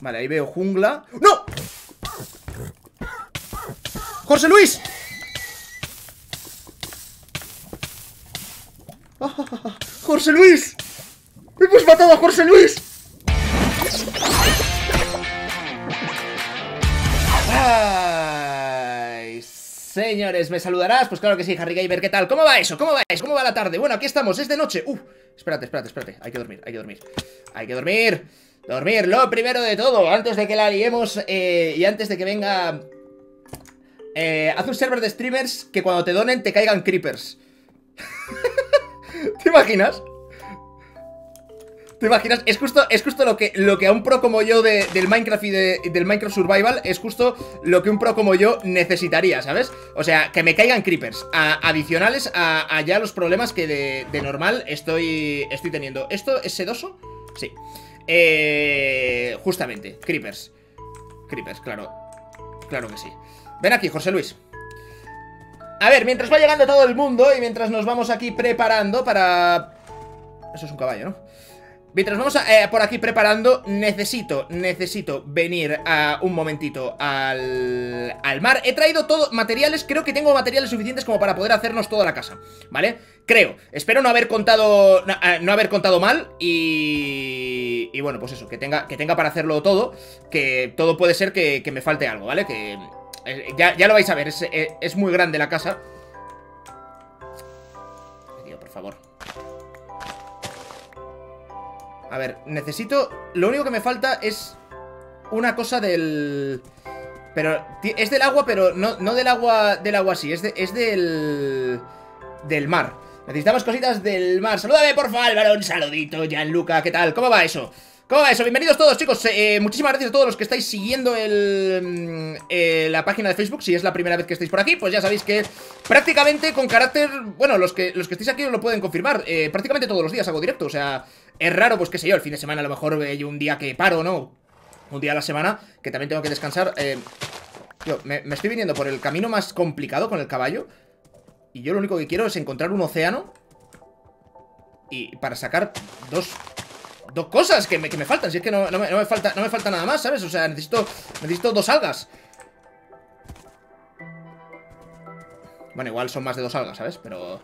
Vale, ahí veo jungla ¡No! ¡José Luis! ¡Jorge Luis! ¡Hemos matado a Jorge Luis! Señores, ¿me saludarás? Pues claro que sí, Harry Gamer, ¿qué tal? ¿Cómo va eso? ¿Cómo va eso? ¿Cómo va la tarde? Bueno, aquí estamos, es de noche Uf, espérate, espérate, espérate Hay que dormir, hay que dormir Hay que dormir Dormir, lo primero de todo Antes de que la liemos eh, Y antes de que venga eh, Haz un server de streamers que cuando te donen te caigan creepers ¿Te imaginas? ¿Te imaginas? Es justo, es justo lo, que, lo que a un pro como yo del Minecraft y del Minecraft Survival Es justo lo que un pro como yo necesitaría, ¿sabes? O sea, que me caigan creepers Adicionales a, ya los problemas que de, normal estoy, estoy teniendo ¿Esto es sedoso? Sí eh, Justamente, creepers. Creepers, claro. Claro que sí. Ven aquí, José Luis. A ver, mientras va llegando todo el mundo y mientras nos vamos aquí preparando para... Eso es un caballo, ¿no? Mientras vamos eh, por aquí preparando, necesito, necesito venir a un momentito al, al mar. He traído todo, materiales, creo que tengo materiales suficientes como para poder hacernos toda la casa, ¿vale? Creo, espero no haber contado, no, eh, haber contado mal y, y bueno, pues eso, que tenga, que tenga para hacerlo todo, que todo puede ser que, me falte algo, ¿vale? Que eh, ya, lo vais a ver, eh, es, muy grande la casa A ver, necesito... Lo único que me falta es una cosa del... Pero es del agua, pero no, no del agua del agua así, es, es del... Del mar Necesitamos cositas del mar Salúdame, porfa, Álvaro, un saludito Gianluca, ¿qué tal? ¿Cómo va eso? ¿Cómo va eso? Bienvenidos todos, chicos. Eh, muchísimas gracias a todos los que estáis siguiendo el, mm, eh, la página de Facebook. Si es la primera vez que estáis por aquí, pues ya sabéis que prácticamente con carácter... Bueno, los que, los que estáis aquí os lo pueden confirmar. Eh, prácticamente todos los días hago directo. O sea, es raro, pues qué sé yo, el fin de semana a lo mejor yo un día que paro, ¿no? Un día a la semana, que también tengo que descansar. Yo, me, me estoy viniendo por el camino más complicado con el caballo. Y yo lo único que quiero es encontrar un océano. Y para sacar dos dos cosas que me, que me faltan. Si es que no, me, falta, no me falta nada más, ¿sabes? O sea, necesito, necesito dos algas. Bueno, igual son más de dos algas, ¿sabes? Pero...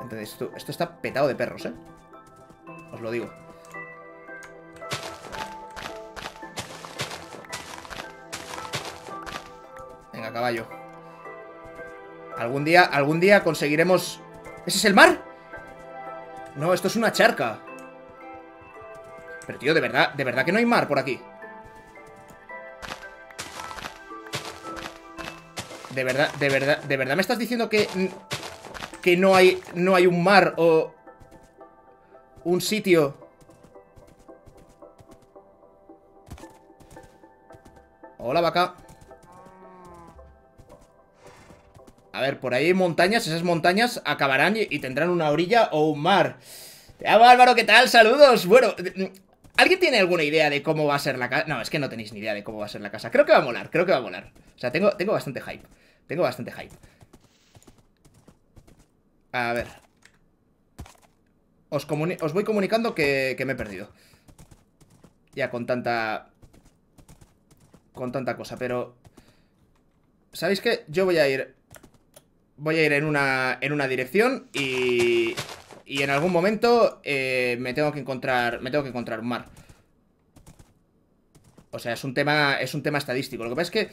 Entonces, esto, esto está petado de perros, ¿eh? Lo digo. Venga, caballo. Algún día, algún día conseguiremos... ¿Ese es el mar? No, esto es una charca. Pero tío, de verdad, de verdad que no hay mar por aquí De verdad, de verdad, de verdad me estás diciendo que Que no hay, no hay un mar o Un sitio Hola vaca A ver, por ahí hay montañas Esas montañas acabarán y, tendrán una orilla o un mar Te amo Álvaro, ¿qué tal? Saludos Bueno, ¿Alguien tiene alguna idea de cómo va a ser la casa? No, es que no tenéis ni idea de cómo va a ser la casa. Creo que va a molar, creo que va a molar. O sea, tengo, tengo bastante hype. Tengo bastante hype. A ver. Os, os voy comunicando que, que me he perdido. Ya con tanta... Con tanta cosa, pero... ¿Sabéis qué? Yo voy a ir... Voy a ir en una, en una dirección y... Y en algún momento eh, me tengo que encontrar. Me tengo que encontrar un mar. O sea, es un tema. Es un tema estadístico. Lo que pasa es que.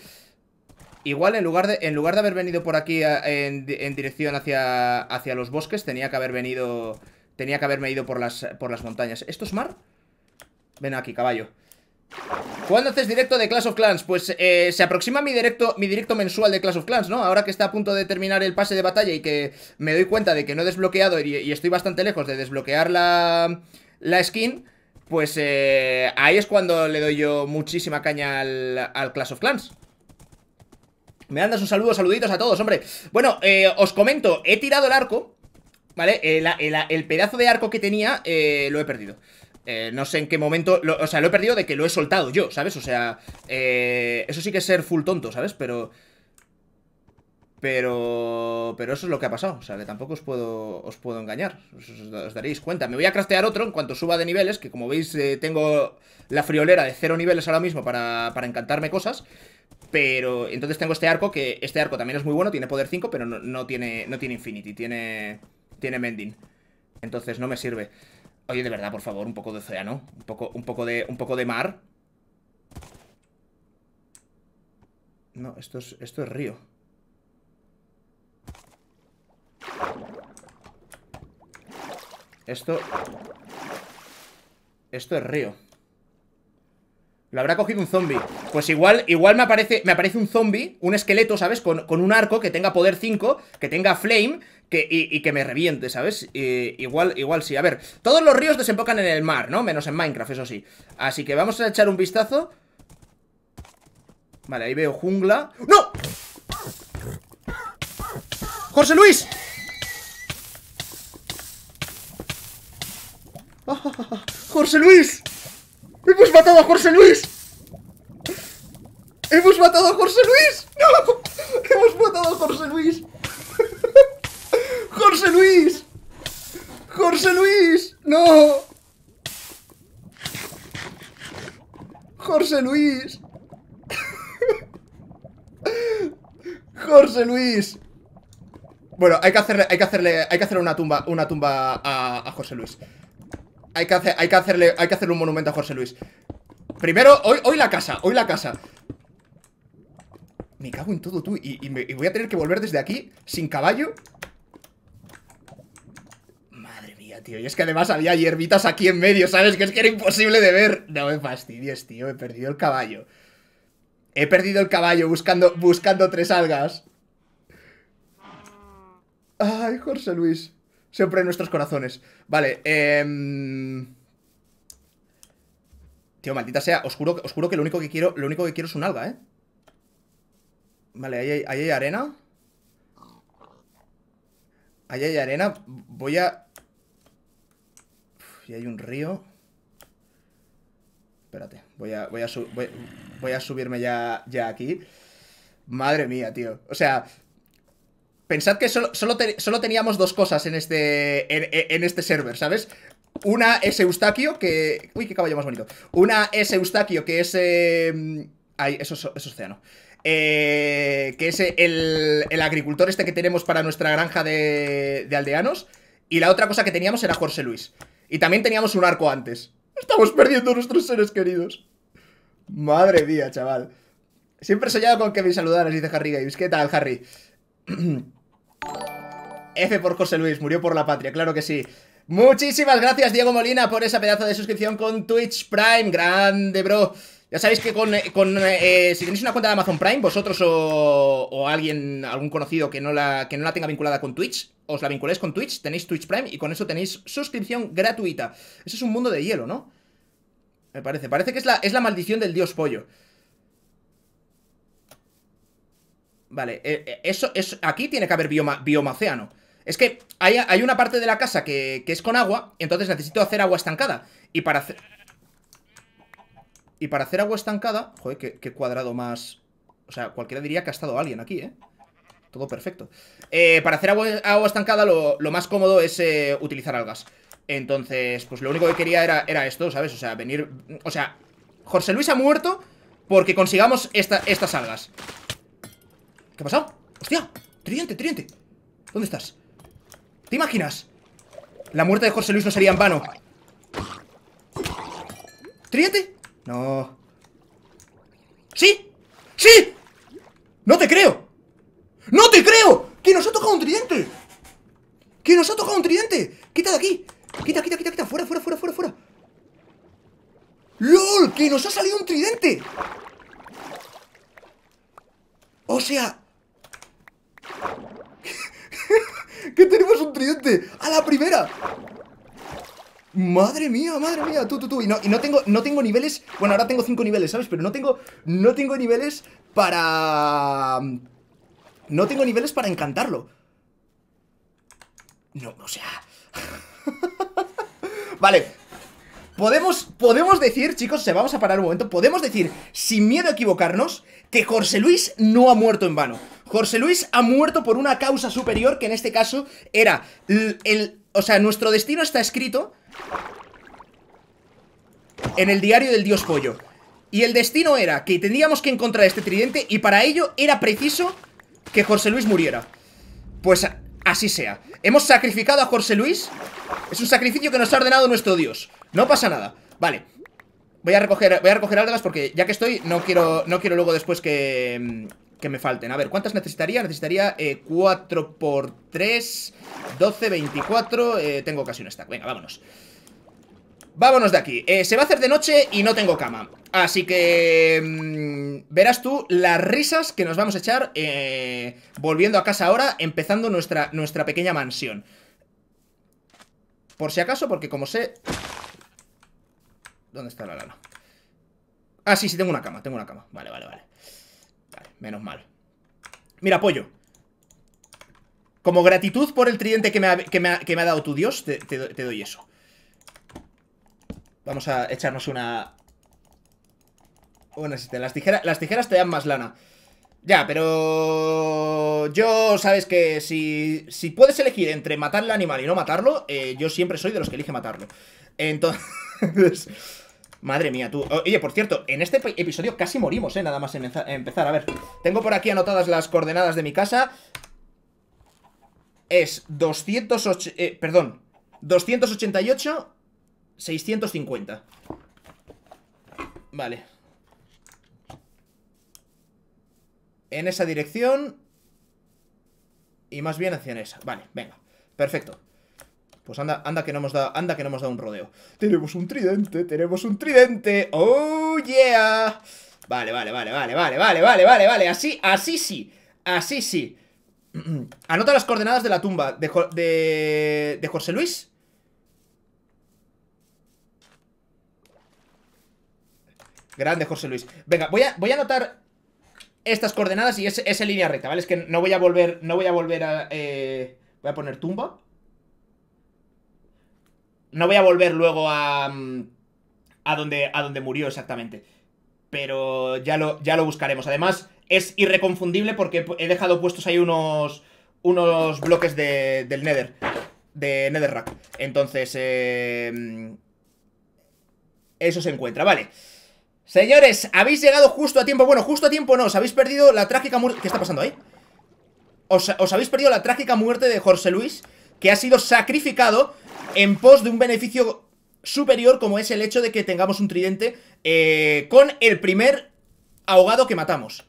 Igual en lugar de, en lugar de haber venido por aquí en, dirección hacia, hacia los bosques, tenía que haber venido. Tenía que haberme ido por las, por las montañas. ¿Esto es mar? Ven aquí, caballo. ¿Cuándo haces directo de Clash of Clans? Pues eh, se aproxima mi directo, mi directo mensual de Clash of Clans, ¿no? Ahora que está a punto de terminar el pase de batalla y que me doy cuenta de que no he desbloqueado y, estoy bastante lejos de desbloquear la, la skin, pues eh, ahí es cuando le doy yo muchísima caña al, al Clash of Clans. Me andas un saludo, saluditos a todos, hombre. Bueno, eh, os comento, he tirado el arco, ¿vale? El, el pedazo de arco que tenía lo he perdido. Eh, no sé en qué momento... o sea, lo he perdido de que lo he soltado yo, ¿sabes? O sea, eh, eso sí que es ser full tonto, ¿sabes? Pero... Pero, pero eso es lo que ha pasado, o sea que tampoco os puedo, os puedo engañar, os, daréis cuenta. Me voy a craftear otro en cuanto suba de niveles, que como veis eh, tengo la friolera de cero niveles ahora mismo para, para encantarme cosas. Pero entonces tengo este arco, que este arco también es muy bueno, tiene poder 5, pero no, tiene, no tiene Infinity, tiene, tiene Mending. Entonces no me sirve. Oye, de verdad, por favor, un poco de océano, un poco, un poco, de, un poco de mar. No, esto es, esto es río. Esto... Esto es río. Lo habrá cogido un zombie. Pues igual, igual me aparece, me aparece un zombie, un esqueleto, ¿sabes? Con, un arco que tenga poder 5, que tenga flame y, que me reviente, ¿sabes? igual, igual sí. A ver, todos los ríos desembocan en el mar, ¿no? Menos en Minecraft, eso sí. Así que vamos a echar un vistazo. Vale, ahí veo jungla. ¡No! ¡José Luis! ¡Jorge Luis! ¡Hemos matado a Jorge Luis! ¡Hemos matado a Jorge Luis! ¡No! ¡Hemos matado a Jorge Luis! ¡Jorge Luis! ¡Jorge Luis! ¡No! ¡Jorge Luis! ¡Jorge Luis! Bueno, hay que hacerle, hay que hacerle, hay que hacerle una tumba, una tumba a, a José Luis. Hay que, hacer, hay, que hacerle, hay que hacerle un monumento a José Luis Primero, hoy, hoy la casa, hoy la casa Me cago en todo tú y, voy a tener que volver desde aquí Sin caballo Madre mía, tío Y es que además había hierbitas aquí en medio ¿Sabes? Que es que era imposible de ver No me fastidies, tío, he perdido el caballo He perdido el caballo buscando, buscando tres algas Ay, José Luis Siempre en nuestros corazones. Vale, eh... Tío, maldita sea, os juro, que lo único que quiero, lo único que quiero es un alga, ¿eh? Vale, ahí ahí hay arena. Ahí hay arena. Voy a... y hay un río. Espérate, voy a, voy a, subirme ya, ya aquí. Madre mía, tío. O sea, Pensad que solo, solo, teníamos dos cosas en este, en, este server, ¿sabes? Una es Eustaquio, que... Uy, qué caballo más bonito. Una es Eustaquio, que es... Eh... Ay, eso, es océano. Eh, que es el, el, agricultor este que tenemos para nuestra granja de, de aldeanos. Y la otra cosa que teníamos era Jorge Luis. Y también teníamos un arco antes. Estamos perdiendo nuestros seres queridos. Madre mía, chaval. Siempre he soñado con que me saludaras, dice Harry Games. ¿Qué tal, Harry? F por José Luis, murió por la patria, claro que sí. Muchísimas gracias, Diego Molina, por esa pedazo de suscripción con Twitch Prime. Grande, bro. Ya sabéis que con, eh, si tenéis una cuenta de Amazon Prime, vosotros o, alguien, algún conocido que no, la, que no la tenga vinculada con Twitch, os la vinculéis con Twitch, tenéis Twitch Prime y con eso tenéis suscripción gratuita. Eso es un mundo de hielo, ¿no? Me parece. Parece que es la, es la maldición del dios pollo. Vale, eh, eh, eso, es aquí tiene que haber bioma, bioma océano. Es que hay, hay, una parte de la casa que, es con agua, entonces necesito hacer agua estancada. Y para hacer... Y para hacer agua estancada... Joder, qué, cuadrado más... O sea, cualquiera diría que ha estado alguien aquí, ¿eh? Todo perfecto. Eh, para hacer agua, estancada lo, más cómodo es utilizar algas. Entonces, pues lo único que quería era, era esto, ¿sabes? O sea, venir... O sea, José Luis ha muerto porque consigamos estas algas. ¿Qué ha pasado? ¡Hostia! ¡Tridente, tridente! ¿Dónde estás? ¿Te imaginas? La muerte de José Luis no sería en vano ¿Tridente? No ¡Sí! ¡Sí! ¡No te creo! ¡No te creo! ¡Que nos ha tocado un tridente! ¡Que nos ha tocado un tridente! ¡Quita de aquí! ¡Quita, quita, quita, quita! ¡Fuera, fuera, fuera, fuera, fuera! ¡LOL! ¡Que nos ha salido un tridente! O sea, ¡Que tenemos un tridente! ¡A la primera! Madre mía, madre mía, tú, tú, tú. Y no, y no tengo, no tengo niveles. Bueno, ahora tengo cinco niveles, ¿sabes? Pero no tengo. No tengo niveles para. No tengo niveles para encantarlo. No, o sea. vale. Podemos, podemos decir, chicos, se vamos a parar un momento. Podemos decir, sin miedo a equivocarnos, que Jorge Luis no ha muerto en vano. José Luis ha muerto por una causa superior, que en este caso era el, O sea, nuestro destino está escrito en el diario del dios pollo. Y el destino era que teníamos que encontrar este tridente y para ello era preciso que José Luis muriera. Pues así sea. Hemos sacrificado a José Luis. Es un sacrificio que nos ha ordenado nuestro dios. No pasa nada. Vale. Voy a recoger, voy a recoger algas porque ya que estoy, no quiero, no quiero luego después que, que me falten. A ver, ¿cuántas necesitaría? Necesitaría 4 eh, por 3, 12, 24. tengo casi un stack. Venga, vámonos. Vámonos de aquí. Eh, se va a hacer de noche y no tengo cama. Así que... Mm, verás tú las risas que nos vamos a echar eh, volviendo a casa ahora, empezando nuestra, nuestra pequeña mansión. Por si acaso, porque como sé... ¿Dónde está la lana? Ah, sí, sí, tengo una cama, tengo una cama. Vale, vale, vale. Menos mal. Mira, pollo. Como gratitud por el tridente que me ha, dado tu dios, te, te doy eso. Vamos a echarnos una... Una Las tijeras, las tijeras te dan más lana. Ya, pero... Yo, sabes que si, si puedes elegir entre matar al animal y no matarlo, eh, yo siempre soy de los que elige matarlo. Entonces... Madre mía, tú. Oye, por cierto, en este episodio casi morimos, ¿eh? Nada más empezar. A ver, tengo por aquí anotadas las coordenadas de mi casa. Es 208... Eh, perdón. 288 650 Vale En esa dirección Y más bien hacia esa Vale, venga, perfecto Pues anda, anda que no hemos dado Anda que no hemos dado un rodeo. Tenemos un tridente, tenemos un tridente. Oh yeah. Vale, vale, vale, vale, vale, vale, vale, vale, vale. Así, así sí Así sí. Anota las coordenadas de la tumba. De, de, de José Luis Grande José Luis. Venga, voy a, voy a anotar estas coordenadas y es, en línea recta, ¿vale? Es que no voy a volver, no voy a volver a... Eh, voy a poner tumba No voy a volver luego a... Mm, a donde, a donde murió exactamente Pero ya lo, ya lo buscaremos. Además, es irreconfundible porque he dejado puestos ahí unos... Unos bloques de, del Nether De Netherrack. Entonces, eh, Eso se encuentra, vale. Señores, habéis llegado justo a tiempo Bueno, justo a tiempo no, os habéis perdido la trágica muerte ¿Qué está pasando ahí? Os, habéis perdido la trágica muerte de Jorge Luis Que ha sido sacrificado En pos de un beneficio superior Como es el hecho de que tengamos un tridente eh, Con el primer ahogado que matamos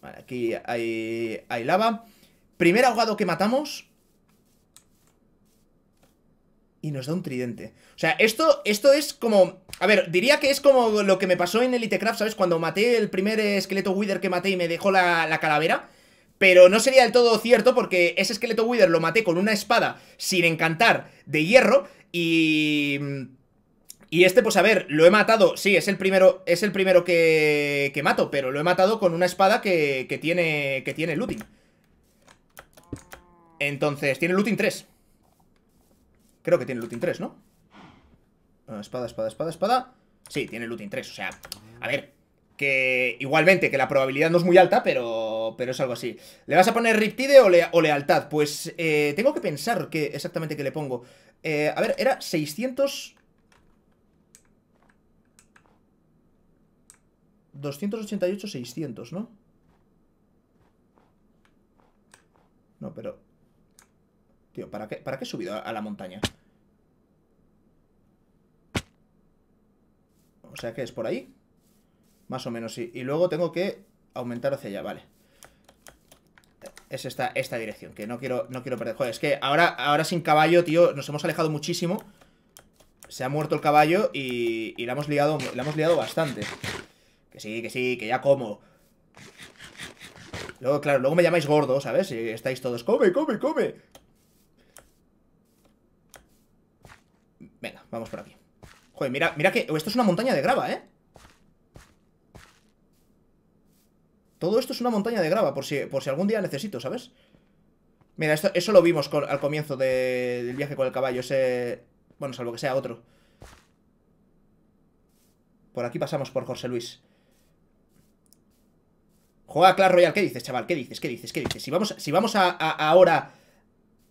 Vale, aquí hay, hay lava Primer ahogado que matamos y nos da un tridente. O sea, esto, esto es como... A ver, diría que es como lo que me pasó en Elitecraft, ¿sabes? Cuando maté el primer esqueleto Wither que maté y me dejó la, calavera. Pero no sería del todo cierto porque ese esqueleto Wither lo maté con una espada sin encantar de hierro y... Y este, pues a ver, lo he matado, sí, es el primero, es el primero que, que mato, pero lo he matado con una espada que, que tiene, que tiene looting. Entonces, tiene looting 3. Creo que tiene looting 3, ¿no? Ah, espada, espada, espada, espada Sí, tiene looting 3, o sea, a ver Que igualmente, que la probabilidad no es muy alta Pero, pero es algo así ¿Le vas a poner Riptide o, Lealtad? Pues eh, tengo que pensar qué exactamente que le pongo eh, A ver, era 600 288, 600, ¿no? No, pero Tío, ¿para qué, ¿para qué he subido a, la montaña? O sea que es por ahí Más o menos, sí Y luego tengo que aumentar hacia allá, vale Es esta, esta dirección Que no quiero, no quiero perder. Joder, es que ahora, ahora sin caballo, tío Nos hemos alejado muchísimo. Se ha muerto el caballo y, y la, hemos liado, hemos bastante. Que sí, que sí, que ya como. Luego, claro, luego me llamáis gordo, ¿sabes? Y estáis todos, come, come, come Venga, vamos por aquí. Joder, mira, mira que... Esto es una montaña de grava, ¿eh? Todo esto es una montaña de grava Por si, por si algún día necesito, ¿sabes? Mira, esto, eso lo vimos al comienzo del viaje con el caballo Ese... Bueno, salvo que sea otro Por aquí pasamos por José Luis Juega a Clash Royale. ¿Qué dices, chaval? ¿Qué dices? ¿Qué dices? ¿Qué dices? Si vamos, si vamos a, ahora...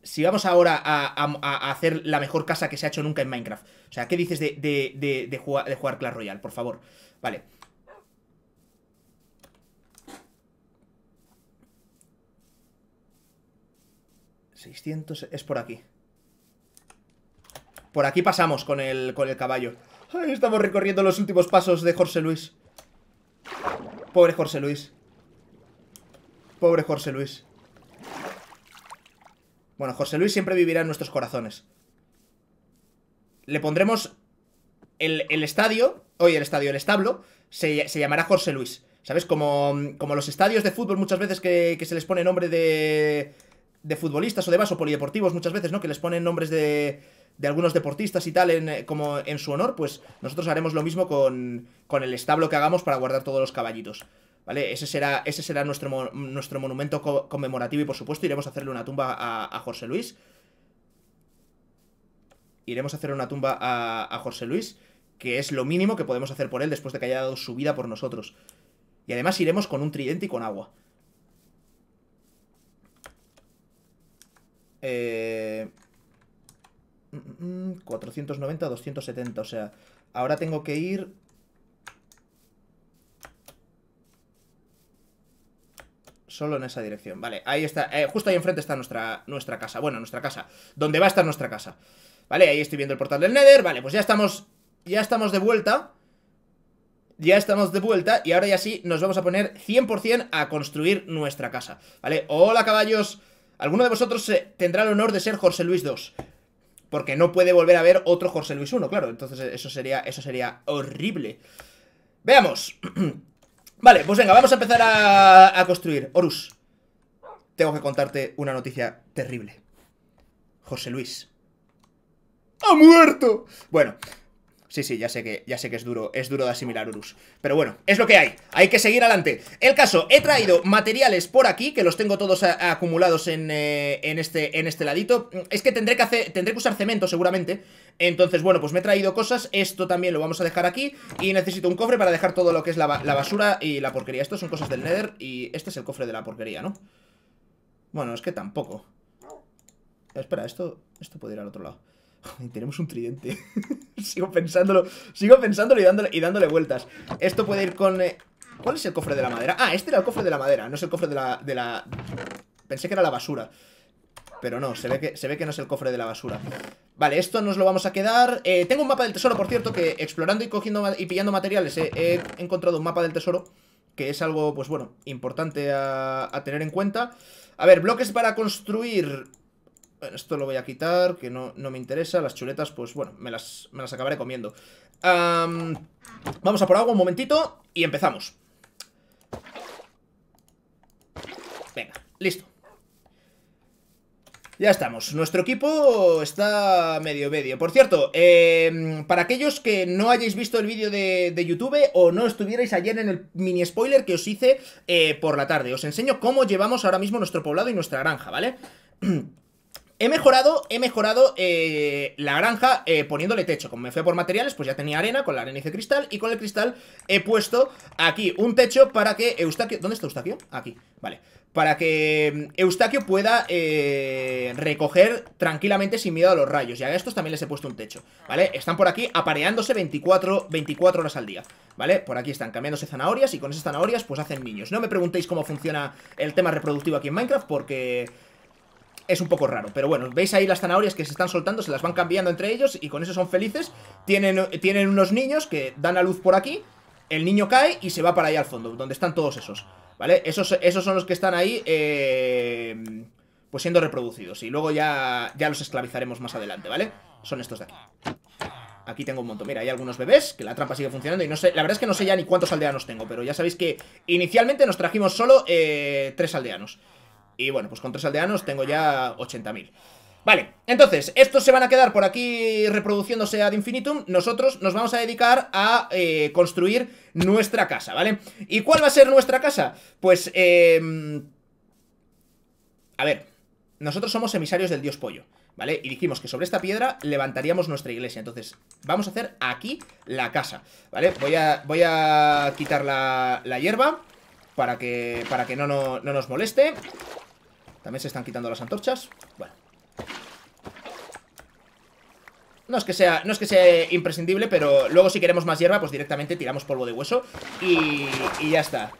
Si vamos ahora a, hacer la mejor casa que se ha hecho nunca en Minecraft. O sea, ¿qué dices de, jugar, de jugar Clash Royale? Por favor. Vale. ¿600? Es por aquí. Por aquí pasamos con el, con el caballo. estamos recorriendo los últimos pasos de Jorge Luis. Pobre Jorge Luis. Pobre Jorge Luis. Bueno, José Luis siempre vivirá en nuestros corazones. Le pondremos el, estadio, oye, el estadio, el establo, se, llamará Jorge Luis. ¿Sabes? Como, como, los estadios de fútbol muchas veces que, se les pone nombre de, de futbolistas o demás, o polideportivos muchas veces, ¿no? Que les ponen nombres de, de algunos deportistas y tal en, como en su honor, pues nosotros haremos lo mismo con, con el establo que hagamos para guardar todos los caballitos. ¿Vale? Ese será, ese será nuestro, nuestro monumento conmemorativo y por supuesto iremos a hacerle una tumba a, a Luis. Iremos a hacer una tumba a, a Luis, que es lo mínimo que podemos hacer por él después de que haya dado su vida por nosotros. Y además iremos con un tridente y con agua. Eh... 490, 270, o sea, ahora tengo que ir Solo en esa dirección. Vale, ahí está. Eh, justo ahí enfrente está nuestra, nuestra casa. Bueno, nuestra casa. Donde va a estar nuestra casa. Vale, ahí estoy viendo el portal del Nether. Vale, pues ya estamos. Ya estamos de vuelta. Ya estamos de vuelta. Y ahora ya sí nos vamos a poner 100% a construir nuestra casa. Vale, hola caballos. ¿Alguno de vosotros eh, tendrá el honor de ser José Luis II? Porque no puede volver a ver otro José Luis I, claro. Entonces eso sería, eso sería horrible. Veamos. Vale, pues venga, vamos a empezar a, construir Horus, tengo que contarte una noticia terrible José Luis ¡Ha muerto! Bueno, Sí, sí, ya sé que, ya sé que es duro, es duro de asimilar Urus. Pero bueno, es lo que hay, hay que seguir adelante. El caso, he traído materiales por aquí, que los tengo todos acumulados en, eh, en, este, en este ladito. Es que tendré que, hacer, tendré que usar cemento seguramente. Entonces, bueno, pues me he traído cosas, esto también lo vamos a dejar aquí. Y necesito un cofre para dejar todo lo que es la, basura y la porquería. Estos son cosas del Nether y este es el cofre de la porquería, ¿no? Bueno, es que tampoco. Espera, esto, esto puede ir al otro lado. Tenemos un tridente. sigo pensándolo, sigo pensándolo y dándole, y dándole vueltas. Esto puede ir con... Eh, ¿Cuál es el cofre de la madera? Ah, este era el cofre de la madera, no es el cofre de la... De la... Pensé que era la basura. Pero no, se ve, que, se ve que no es el cofre de la basura Vale, esto nos lo vamos a quedar eh, Tengo un mapa del tesoro, por cierto, que explorando y cogiendo y pillando materiales He, encontrado un mapa del tesoro Que es algo, pues bueno, importante a tener en cuenta A ver, bloques para construir esto lo voy a quitar, que no, me interesa. Las chuletas, pues bueno, me las, me las acabaré comiendo. vamos a por agua un momentito y empezamos. Venga, listo. Ya estamos. Nuestro equipo está medio medio. Por cierto, em, para aquellos que no hayáis visto el vídeo de, YouTube o no estuvierais ayer en el mini spoiler que os hice eh, por la tarde, os enseño cómo llevamos ahora mismo nuestro poblado y nuestra granja, ¿vale? He mejorado, he mejorado eh, la granja eh, poniéndole techo. Como me fui por materiales, pues ya tenía arena, con la arena hice cristal y con el cristal he puesto aquí un techo para que Eustaquio... ¿Dónde está Eustaquio? Aquí, vale. Para que mm, Eustaquio pueda eh, recoger tranquilamente sin miedo a los rayos. Y a estos también les he puesto un techo, ¿vale? Están por aquí apareándose 24, 24 horas al día, ¿vale? Por aquí están cambiándose zanahorias y con esas zanahorias pues hacen niños. No me preguntéis cómo funciona el tema reproductivo aquí en Minecraft porque es un poco raro. Pero bueno, veis ahí las zanahorias que se están soltando, se las van cambiando entre ellos y con eso son felices. Tienen, tienen unos niños que dan a luz por aquí, el niño cae y se va para allá al fondo, donde están todos esos. ¿Vale? Esos, esos son los que están ahí, eh, pues siendo reproducidos. Y luego ya, ya los esclavizaremos más adelante, ¿vale? Son estos de aquí. Aquí tengo un montón. Mira, hay algunos bebés, que la trampa sigue funcionando y no sé, la verdad es que no sé ya ni cuántos aldeanos tengo, pero ya sabéis que inicialmente nos trajimos solo eh, tres aldeanos. Y bueno, pues con tres aldeanos tengo ya 80.000 Vale, entonces, estos se van a quedar por aquí reproduciéndose ad infinitum Nosotros nos vamos a dedicar a eh, construir nuestra casa, ¿vale? ¿Y cuál va a ser nuestra casa? Pues, eh... A ver, nosotros somos emisarios del dios pollo ¿Vale? Y dijimos que sobre esta piedra levantaríamos nuestra iglesia Entonces, vamos a hacer aquí la casa ¿Vale? Voy a, voy a quitar la, la hierba para que, para que no, no, no nos moleste. También se están quitando las antorchas. Bueno. No es que sea, no es que sea imprescindible, pero luego si queremos más hierba, pues directamente tiramos polvo de hueso y, y ya está.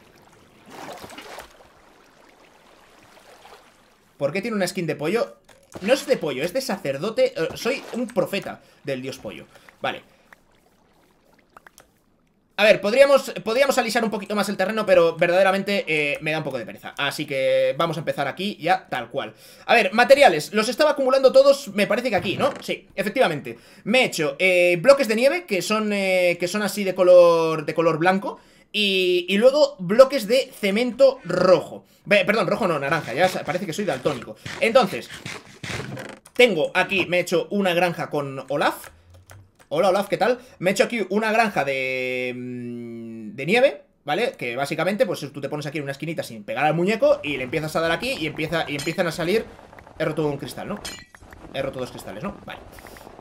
¿Por qué tiene una skin de pollo? No es de pollo, es de sacerdote. Eh, soy un profeta del dios pollo. Vale. A ver, podríamos, podríamos alisar un poquito más el terreno, pero verdaderamente eh, me da un poco de pereza. Así que vamos a empezar aquí ya tal cual. A ver, materiales. Los estaba acumulando todos, me parece que aquí, ¿no? Sí, efectivamente. Me he hecho eh, bloques de nieve, que son, que son así de color, de color blanco. Y, y, luego bloques de cemento rojo Perdón, rojo no, naranja, ya parece que soy daltónico Entonces, tengo aquí, me he hecho una granja con Olaf Hola Olaf, ¿qué tal? Me he hecho aquí una granja de, mm, de nieve ¿Vale? Que básicamente, pues tú te pones aquí en una esquinita sin pegar al muñeco Y le empiezas a dar aquí y, empieza, y empiezan a salir He roto un cristal, ¿no? He roto dos cristales, ¿no? Vale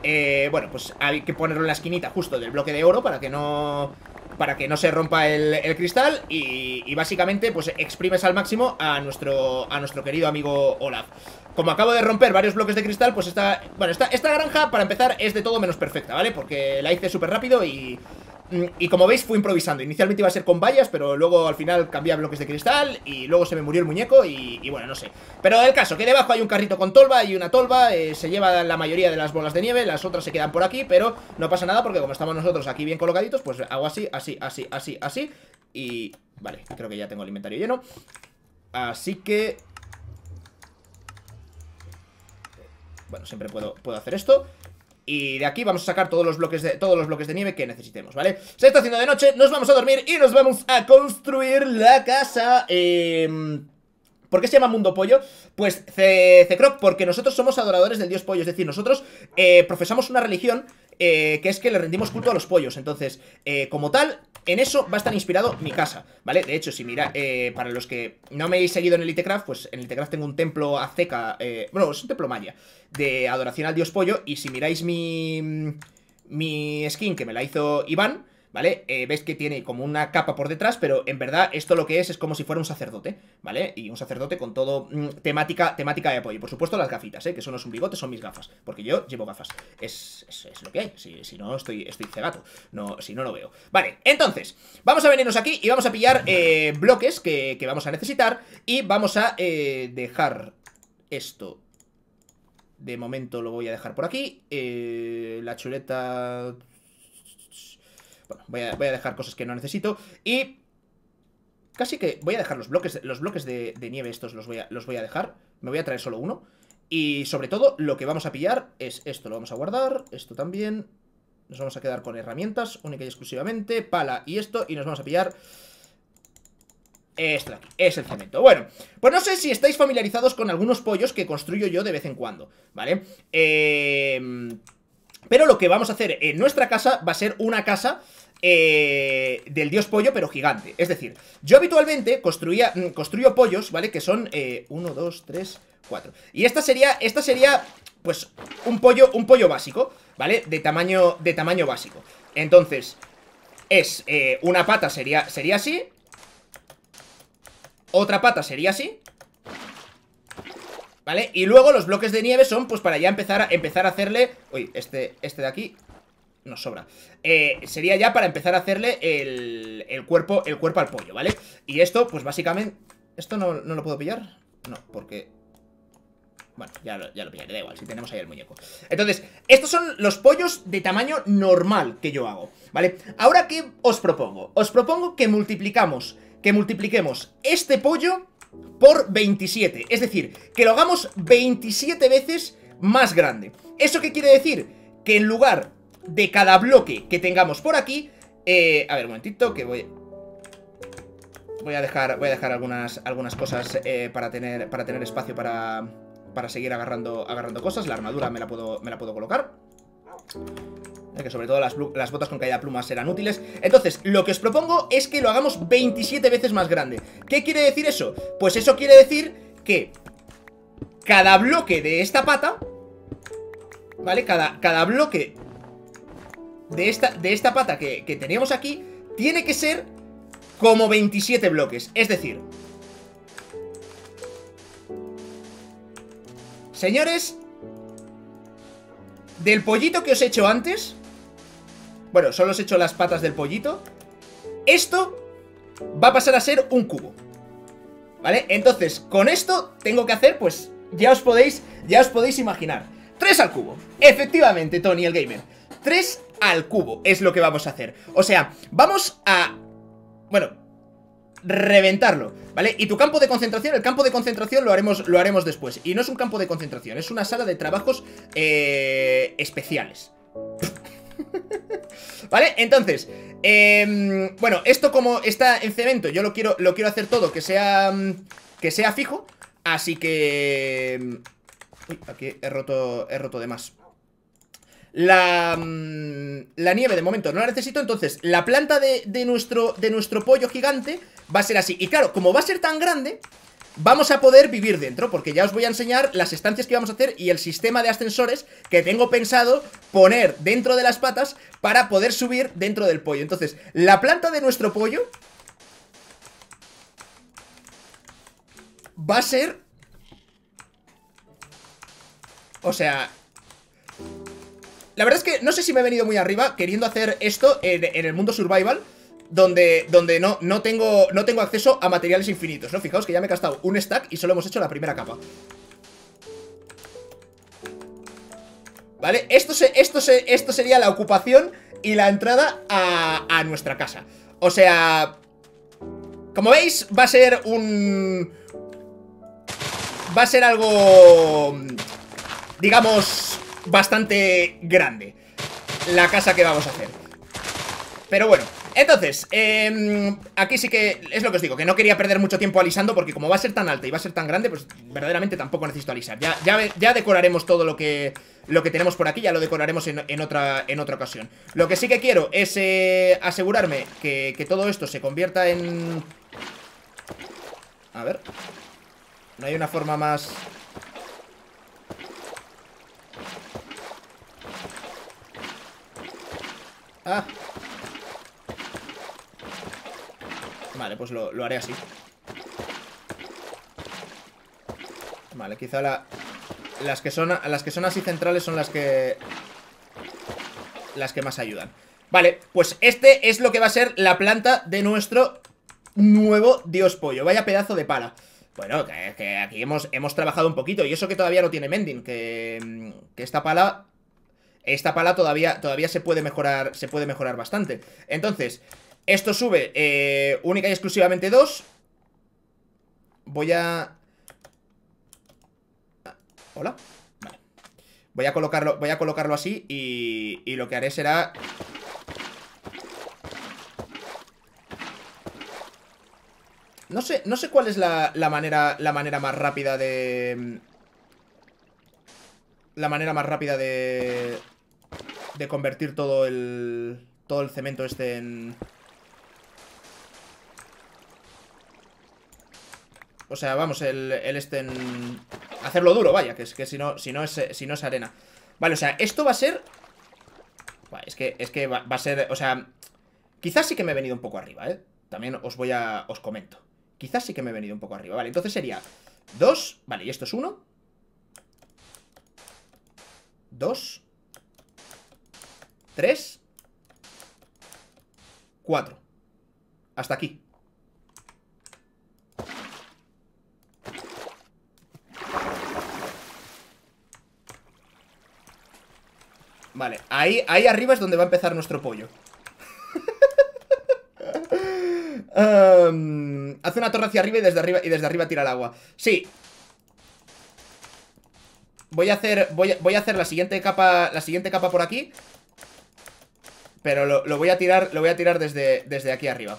eh, Bueno, pues hay que ponerlo en la esquinita justo del bloque de oro Para que no para que no se rompa el, cristal y, básicamente pues exprimes al máximo a nuestro, a nuestro querido amigo Olaf. Como acabo de romper varios bloques de cristal, pues esta, bueno, esta, esta granja para empezar es de todo menos perfecta, ¿vale? Porque la hice súper rápido y, y como veis fui improvisando. Inicialmente iba a ser con vallas, pero luego al final cambié a bloques de cristal Y luego se me murió el muñeco y, bueno, no sé. Pero el caso, que debajo hay un carrito con tolva y una tolva eh, Se lleva la mayoría de las bolas de nieve Las otras se quedan por aquí, pero no pasa nada Porque como estamos nosotros aquí bien colocaditos Pues hago así, así, así, así, así Y vale, creo que ya tengo el inventario lleno. Así que... Bueno, siempre puedo, puedo hacer esto y de aquí vamos a sacar todos los bloques de, todos los bloques de nieve que necesitemos, ¿vale? Se está haciendo de noche, nos vamos a dormir y nos vamos a construir la casa eh... ¿Por qué se llama Mundo Pollo? Pues Cecroc, porque nosotros somos adoradores del dios pollo Es decir, nosotros eh, profesamos una religión eh, que es que le rendimos culto a los pollos. Entonces, eh, como tal, en eso va a estar inspirado mi casa, ¿vale? De hecho, si mira, eh, para los que no me habéis seguido en Elitecraft, pues en Elitecraft tengo un templo azteca, bueno, es un templo maya, de adoración al dios pollo. Y si miráis mi, mi skin, que me la hizo Iván, ¿vale? Eh, ves que tiene como una capa por detrás, pero en verdad esto lo que es es como si fuera un sacerdote, ¿vale? Y un sacerdote con todo mm, temática, temática de apoyo. Por supuesto las gafitas, ¿eh? Que eso no es un bigote, son mis gafas, porque yo llevo gafas. Es, es, lo que hay, si, si, no estoy, estoy cegato, no, si no lo veo. Vale, entonces, vamos a venirnos aquí y vamos a pillar eh, bloques que, que, vamos a necesitar y vamos a eh, dejar esto de momento lo voy a dejar por aquí. Eh, la chuleta bueno, voy a, dejar cosas que no necesito. Y casi que voy a dejar los bloques, los bloques de, nieve estos los voy, a, los voy a dejar. Me voy a traer solo uno. Y sobre todo, lo que vamos a pillar es esto. Lo vamos a guardar, esto también. Nos vamos a quedar con herramientas, única y exclusivamente. Pala y esto. Y nos vamos a pillar... Esto aquí, es el cemento Bueno, pues no sé si estáis familiarizados con algunos pollos que construyo yo de vez en cuando ¿Vale? Eh... Pero lo que vamos a hacer en nuestra casa va a ser una casa eh, del dios pollo, pero gigante. Es decir, yo habitualmente construía, mm, construyo pollos, ¿vale? Que son 1, 2, 3, 4. Y esta sería, esta sería, pues, un pollo, un pollo básico, ¿vale? De tamaño, de tamaño básico. Entonces, es eh, una pata sería, sería así. Otra pata sería así. ¿Vale? Y luego los bloques de nieve son, pues, para ya empezar a, empezar a hacerle... Uy, este, este de aquí nos sobra. Eh, sería ya para empezar a hacerle el, el, cuerpo, el cuerpo al pollo, ¿vale? Y esto, pues básicamente... ¿Esto no, lo puedo pillar? No, porque... Bueno, ya lo, ya lo pillaré, da igual, si tenemos ahí el muñeco Entonces, estos son los pollos de tamaño normal que yo hago, ¿vale? Ahora, ¿qué os propongo? Os propongo que multiplicamos, que multipliquemos este pollo por 27 Es decir, que lo hagamos 27 veces más grande ¿Eso qué quiere decir? Que en lugar de cada bloque que tengamos por aquí eh, A ver, un momentito, que voy... Voy a dejar, voy a dejar algunas, algunas cosas eh, para, tener, para tener espacio para, para seguir agarrando, agarrando cosas La armadura me la puedo, me la puedo colocar que sobre todo las, las, botas con caída plumas serán útiles Entonces, lo que os propongo es que lo hagamos 27 veces más grande ¿Qué quiere decir eso? Pues eso quiere decir que cada bloque de esta pata ¿Vale? Cada, cada bloque de esta, de esta pata que, teníamos aquí tiene que ser como 27 bloques. Es decir... Señores... Del pollito que os he hecho antes... Bueno, solo os he hecho las patas del pollito. Esto va a pasar a ser un cubo. ¿Vale? Entonces, con esto tengo que hacer, pues, ya os podéis, ya os podéis imaginar. 3 al cubo. Efectivamente, Tony el gamer. 3 al cubo es lo que vamos a hacer. O sea, vamos a... Bueno, reventarlo, ¿vale? Y tu campo de concentración, el campo de concentración lo haremos, lo haremos después. Y no es un campo de concentración, es una sala de trabajos eh, especiales. ¿Vale? Entonces, eh, bueno, esto como está en cemento, yo lo quiero, lo quiero hacer todo que sea, que sea fijo. Así que... Uy, aquí he roto, he roto de más. La, la nieve de momento no la necesito, entonces la planta de, de, nuestro, de nuestro pollo gigante va a ser así. Y claro, como va a ser tan grande, vamos a poder vivir dentro, porque ya os voy a enseñar las estancias que vamos a hacer y el sistema de ascensores que tengo pensado poner dentro de las patas para poder subir dentro del pollo. Entonces, la planta de nuestro pollo va a ser... O sea... La verdad es que no sé si me he venido muy arriba queriendo hacer esto en, el mundo survival donde, donde no, no, tengo, no tengo acceso a materiales infinitos, ¿no? Fijaos que ya me he gastado un stack y solo hemos hecho la primera capa. ¿Vale? Esto, se, esto, se, esto sería la ocupación y la entrada a, a nuestra casa. O sea... Como veis, va a ser un... Va a ser algo... Digamos... Bastante grande. La casa que vamos a hacer. Pero bueno, entonces, eh, aquí sí que es lo que os digo, que no quería perder mucho tiempo alisando porque como va a ser tan alta y va a ser tan grande, pues verdaderamente tampoco necesito alisar. Ya, ya, ya decoraremos todo lo que, lo que tenemos por aquí, ya lo decoraremos en, en, otra, en otra ocasión. Lo que sí que quiero es eh, asegurarme que, que todo esto se convierta en... A ver... No hay una forma más... Ah, Vale, pues lo, lo haré así. Vale, quizá la, las, que son, las que son así centrales son las que... Las que más ayudan. Vale, pues este es lo que va a ser la planta de nuestro nuevo dios pollo. Vaya pedazo de pala. Bueno, que, que aquí hemos, hemos trabajado un poquito Y eso que todavía no tiene mending Que, que esta pala esta pala todavía, todavía se puede mejorar Se puede mejorar bastante. Entonces, esto sube eh, única y exclusivamente dos. Voy a... ¿Hola? Vale. Voy a colocarlo, voy a colocarlo así y, y lo que haré será... No sé, no sé cuál es la, la, manera, la manera más rápida de... La manera más rápida de... De convertir todo el... Todo el cemento este en... O sea, vamos, el, el este en... Hacerlo duro, vaya, que es que si no, si no es, si no es arena. Vale, o sea, esto va a ser... es que, es que va, va, a ser, o sea... Quizás sí que me he venido un poco arriba, ¿eh? También os voy a... os comento. Quizás sí que me he venido un poco arriba. Vale, entonces sería... Dos, vale, y esto es uno. Dos. Tres. Cuatro. Hasta aquí. Vale, ahí, ahí arriba es donde va a empezar nuestro pollo um, Hace una torre hacia arriba y desde arriba y desde arriba tira el agua Sí Voy a hacer voy, voy a hacer la siguiente capa La siguiente capa por aquí Pero lo, lo voy a tirar Lo voy a tirar desde, desde aquí arriba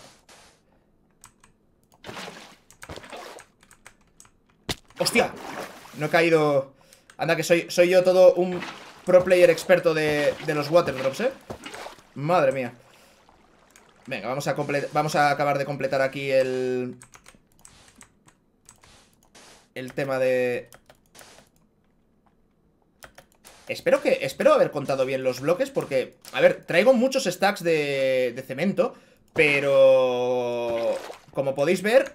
¡Hostia! No he caído... Anda que soy, soy yo todo un pro player experto de, de los water drops, ¿eh? Madre mía. Venga, vamos a, vamos a acabar de completar aquí el... El tema de... Espero que... Espero haber contado bien los bloques porque... A ver, traigo muchos stacks de, de cemento Pero... como podéis ver,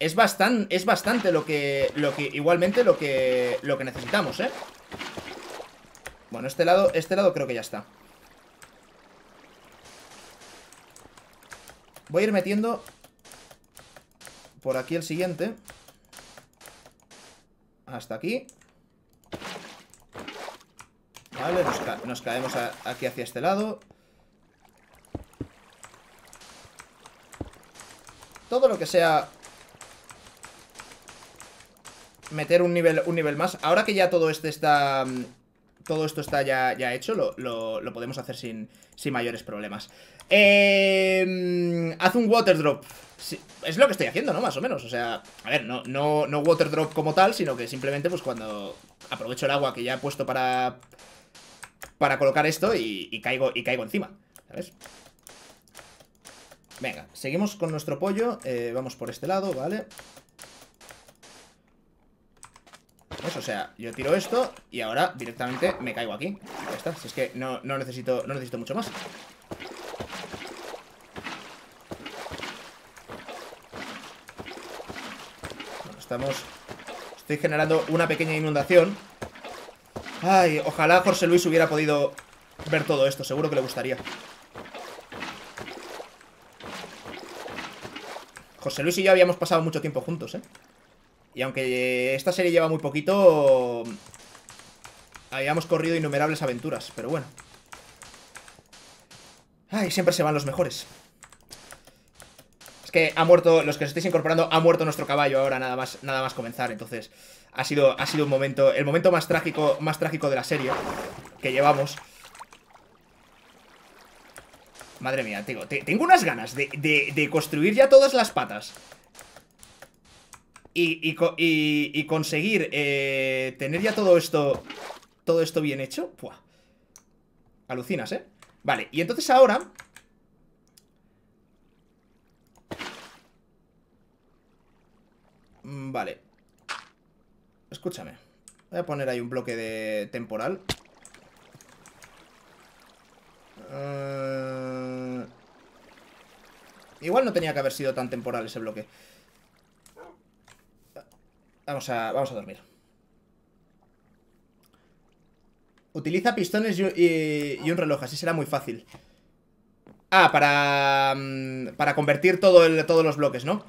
es bastante, es bastante lo que, lo que, igualmente lo que, lo que necesitamos, ¿eh? Bueno, este lado, este lado creo que ya está. Voy a ir metiendo por aquí el siguiente. Hasta aquí. Vale, nos, caemos aquí hacia este lado. Todo lo que sea meter un nivel, un nivel más. Ahora que ya todo este está... Todo esto está ya, ya hecho, lo, lo, podemos hacer sin, sin mayores problemas. Eh, haz un water drop. es lo que estoy haciendo, ¿no? Más o menos. O sea, a ver, no, no, no water drop como tal, sino que simplemente pues cuando aprovecho el agua que ya he puesto para... Para colocar esto y, caigo, y caigo encima, ¿sabes? Venga, seguimos con nuestro pollo. Eh, vamos por este lado, ¿vale? O sea, yo tiro esto y ahora directamente me caigo aquí. Ya está, si es que no, necesito, no necesito mucho más. estamos... Estoy generando una pequeña inundación. Ay, ojalá José Luis hubiera podido ver todo esto. Seguro que le gustaría. José Luis y yo habíamos pasado mucho tiempo juntos, ¿eh? Y aunque esta serie lleva muy poquito, habíamos corrido innumerables aventuras, pero bueno. Ay, siempre se van los mejores. Es que ha muerto, los que os estáis incorporando, ha muerto nuestro caballo ahora nada más, nada más comenzar, entonces ha sido, ha sido un momento, el momento más trágico, más trágico de la serie que llevamos. Madre mía, tengo unas ganas de, de construir ya todas las patas y, conseguir eh, tener ya todo esto Todo esto bien hecho Alucinas, ¿eh? Vale, y entonces ahora Vale Escúchame Voy a poner ahí un bloque de temporal eh, Igual no tenía que haber sido tan temporal ese bloque Vamos a, vamos a dormir. Utiliza pistones y, un reloj, así será muy fácil. Ah, para... Mm, para convertir todo el, todos los bloques, ¿no?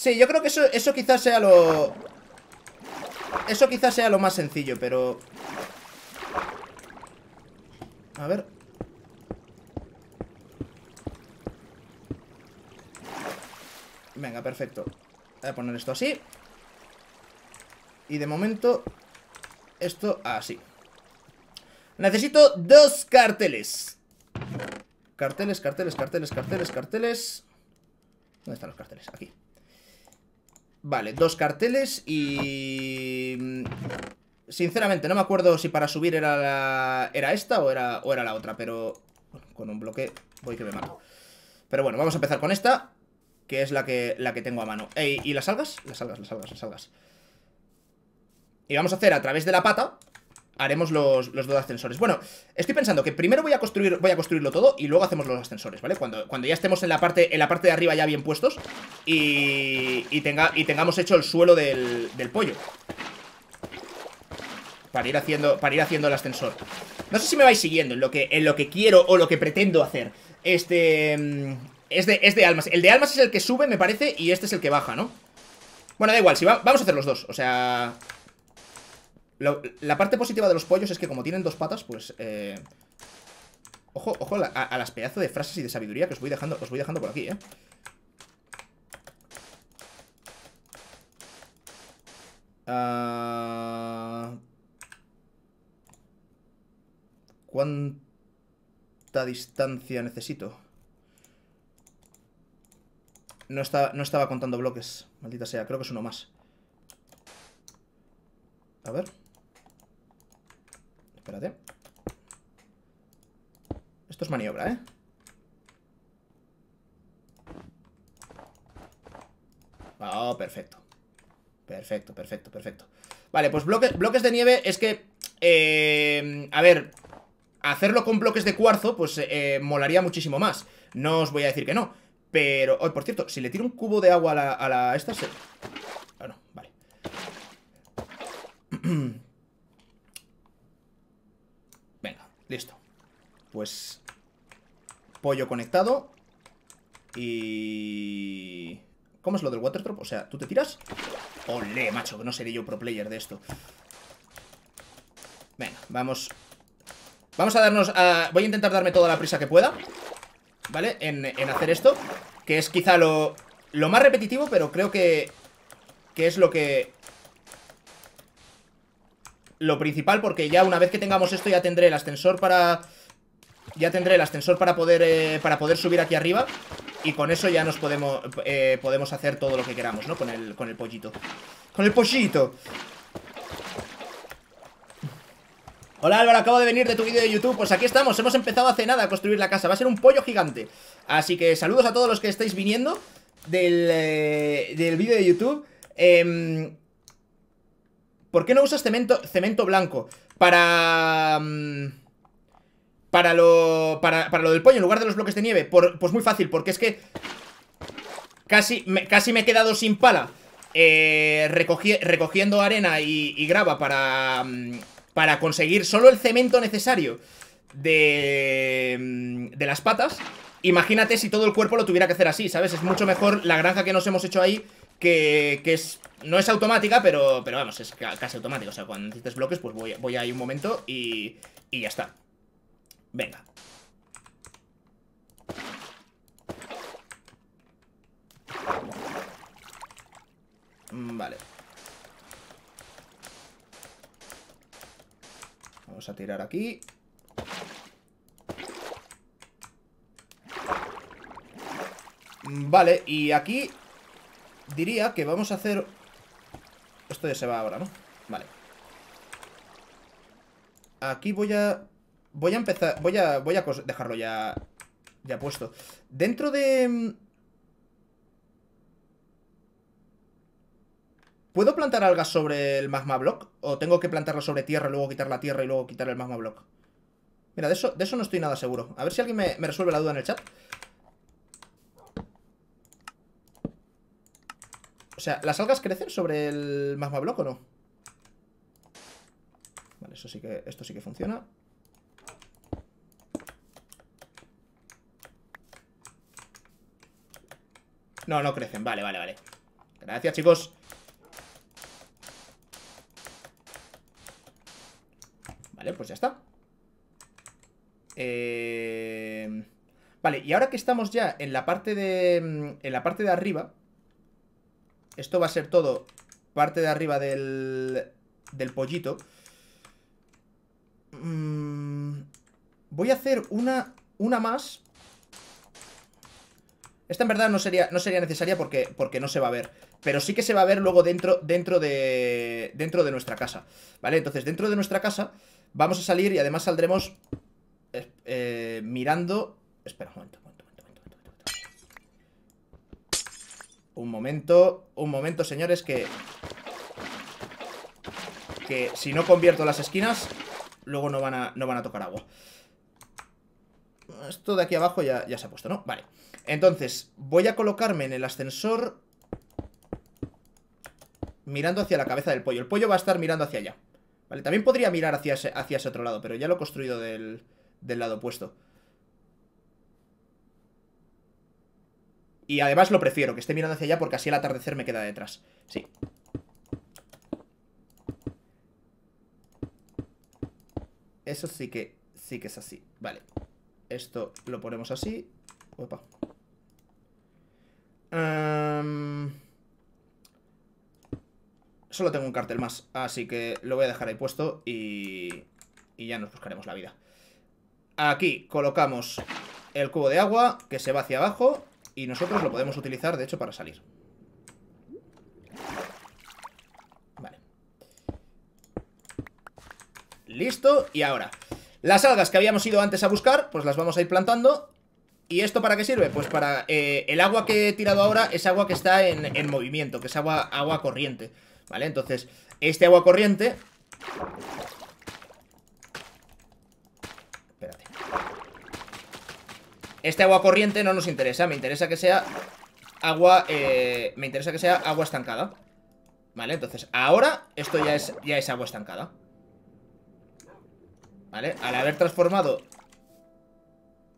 Sí, yo creo que eso, eso quizás sea lo... Eso quizás sea lo más sencillo, pero... A ver... Venga, perfecto Voy a poner esto así. Y de momento, esto así. Necesito dos carteles. Carteles, carteles, carteles, carteles, carteles. ¿Dónde están los carteles? Aquí. Vale, dos carteles y... Sinceramente, no me acuerdo si para subir era, la... era esta o era, o era la otra, pero... con un bloque voy que me mato. Pero bueno, vamos a empezar con esta que es la que, la que tengo a mano. ¿Y las algas? Las algas, las algas, las algas. Y vamos a hacer a través de la pata haremos los, dos ascensores. Bueno, estoy pensando que primero voy a construir voy a construirlo todo y luego hacemos los ascensores, ¿vale? Cuando, cuando ya estemos en la parte en la parte de arriba ya bien puestos y, y, tenga, y tengamos hecho el suelo del, del pollo. Para ir, haciendo, para ir haciendo el ascensor. No sé si me vais siguiendo en lo que, en lo que quiero o lo que pretendo hacer. Este... Mm, es de, almas. El de almas es el que sube, me parece, y este es el que baja, ¿no? Bueno, da igual, si vamos a hacer los dos, o sea... la parte positiva de los pollos es que como tienen dos patas, pues... Eh, ojo, ojo a, las pedazos de frases y de sabiduría que os voy dejando, os voy dejando por aquí, ¿eh? Ah, ¿Cuánta distancia necesito? No, no estaba contando bloques. Maldita sea, creo que es uno más. A ver. Espérate. Esto es maniobra, ¿eh? Oh, perfecto. Perfecto, perfecto, perfecto. Vale, pues bloques, de nieve es que... Eh, a ver, hacerlo con bloques de cuarzo, pues eh, molaría muchísimo más. No os voy a decir que no. Pero, oh, por cierto, si le tiro un cubo de agua a la, a la esta. Ah, no, vale. Venga, listo. Pues... Pollo conectado. Y... ¿Cómo es lo del water drop? O sea, ¿tú te tiras? Olé, macho, que no seré yo pro player de esto. Venga, vamos... Vamos a darnos... Voy a intentar darme toda la prisa que pueda. ¿Vale? En, en hacer esto. Que es quizá lo, lo más repetitivo, pero creo que... Que es lo que... Lo principal, porque ya una vez que tengamos esto ya tendré el ascensor para... Ya tendré el ascensor para poder, eh, para poder subir aquí arriba y con eso ya nos podemos, eh, podemos hacer todo lo que queramos, ¿no? Con el, con el pollito. ¡Con el pollito! Hola Álvaro, acabo de venir de tu vídeo de YouTube Pues aquí estamos, hemos empezado hace nada a construir la casa Va a ser un pollo gigante Así que saludos a todos los que estáis viniendo Del, eh, del vídeo de YouTube eh, ¿Por qué no usas cemento, blanco? Para... Mm, para lo, para, lo del pollo en lugar de los bloques de nieve Pues muy fácil, porque es que Casi me, casi me he quedado sin pala eh, recogiendo arena y, grava para, mm, para conseguir solo el cemento necesario de, mm, de las patas Imagínate si todo el cuerpo lo tuviera que hacer así, ¿sabes? Es mucho mejor la granja que nos hemos hecho ahí que, que es, no es automática, pero, pero vamos, es casi automática O sea, cuando necesites bloques, pues voy, voy ahí un momento y, y ya está Venga. Mm, vale. Vamos a tirar aquí. Mm, vale, y aquí diría que vamos a hacer... Esto ya se va ahora, ¿no? Vale. Aquí voy a Voy a empezar, voy a, voy a dejarlo ya, ya puesto. Dentro de... Mm, ¿Puedo plantar algas sobre el magma block? ¿O tengo que plantarlo sobre tierra, luego quitar la tierra y luego quitar el magma block? Mira, de eso, de eso no estoy nada seguro. A ver si alguien me, me resuelve la duda en el chat. O sea, ¿las algas crecen sobre el magma block o no? Vale, eso sí que, esto sí que funciona. No, no crecen, vale, vale, vale Gracias, chicos Vale, pues ya está eh... Vale, y ahora que estamos ya en la parte de... En la parte de arriba Esto va a ser todo parte de arriba del... Del pollito mm, Voy a hacer una... Una más esta en verdad no sería, no sería necesaria porque, porque no se va a ver. Pero sí que se va a ver luego dentro, dentro, de, dentro de nuestra casa. ¿Vale? Entonces, dentro de nuestra casa vamos a salir y además saldremos eh, eh, mirando... Espera, un momento, un momento, un momento, un momento. Un momento, un momento, señores, que... Que si no convierto las esquinas, luego no van a, no van a tocar agua. Esto de aquí abajo ya, se ha puesto, ¿no? Vale. Entonces, voy a colocarme en el ascensor mirando hacia la cabeza del pollo. El pollo va a estar mirando hacia allá. Vale, también podría mirar hacia ese, hacia ese otro lado, pero ya lo he construido del, del lado opuesto. Y además lo prefiero, que esté mirando hacia allá porque así el atardecer me queda detrás. Sí. Eso sí que, sí que es así. Vale. Esto lo ponemos así. Opa. Solo tengo un cartel más, así que lo voy a dejar ahí puesto y, y ya nos buscaremos la vida. Aquí colocamos el cubo de agua que se va hacia abajo y nosotros lo podemos utilizar, de hecho, para salir. Vale. Listo, y ahora... Las algas que habíamos ido antes a buscar, pues las vamos a ir plantando ¿Y esto para qué sirve? Pues para... Eh, el agua que he tirado ahora es agua que está en, movimiento, que es agua, agua corriente, ¿vale? Entonces, este agua corriente... Espérate. Este agua corriente no nos interesa Me interesa que sea agua eh, Me interesa que sea agua estancada. Vale, entonces ahora esto ya es, ya es agua estancada. Vale, al haber transformado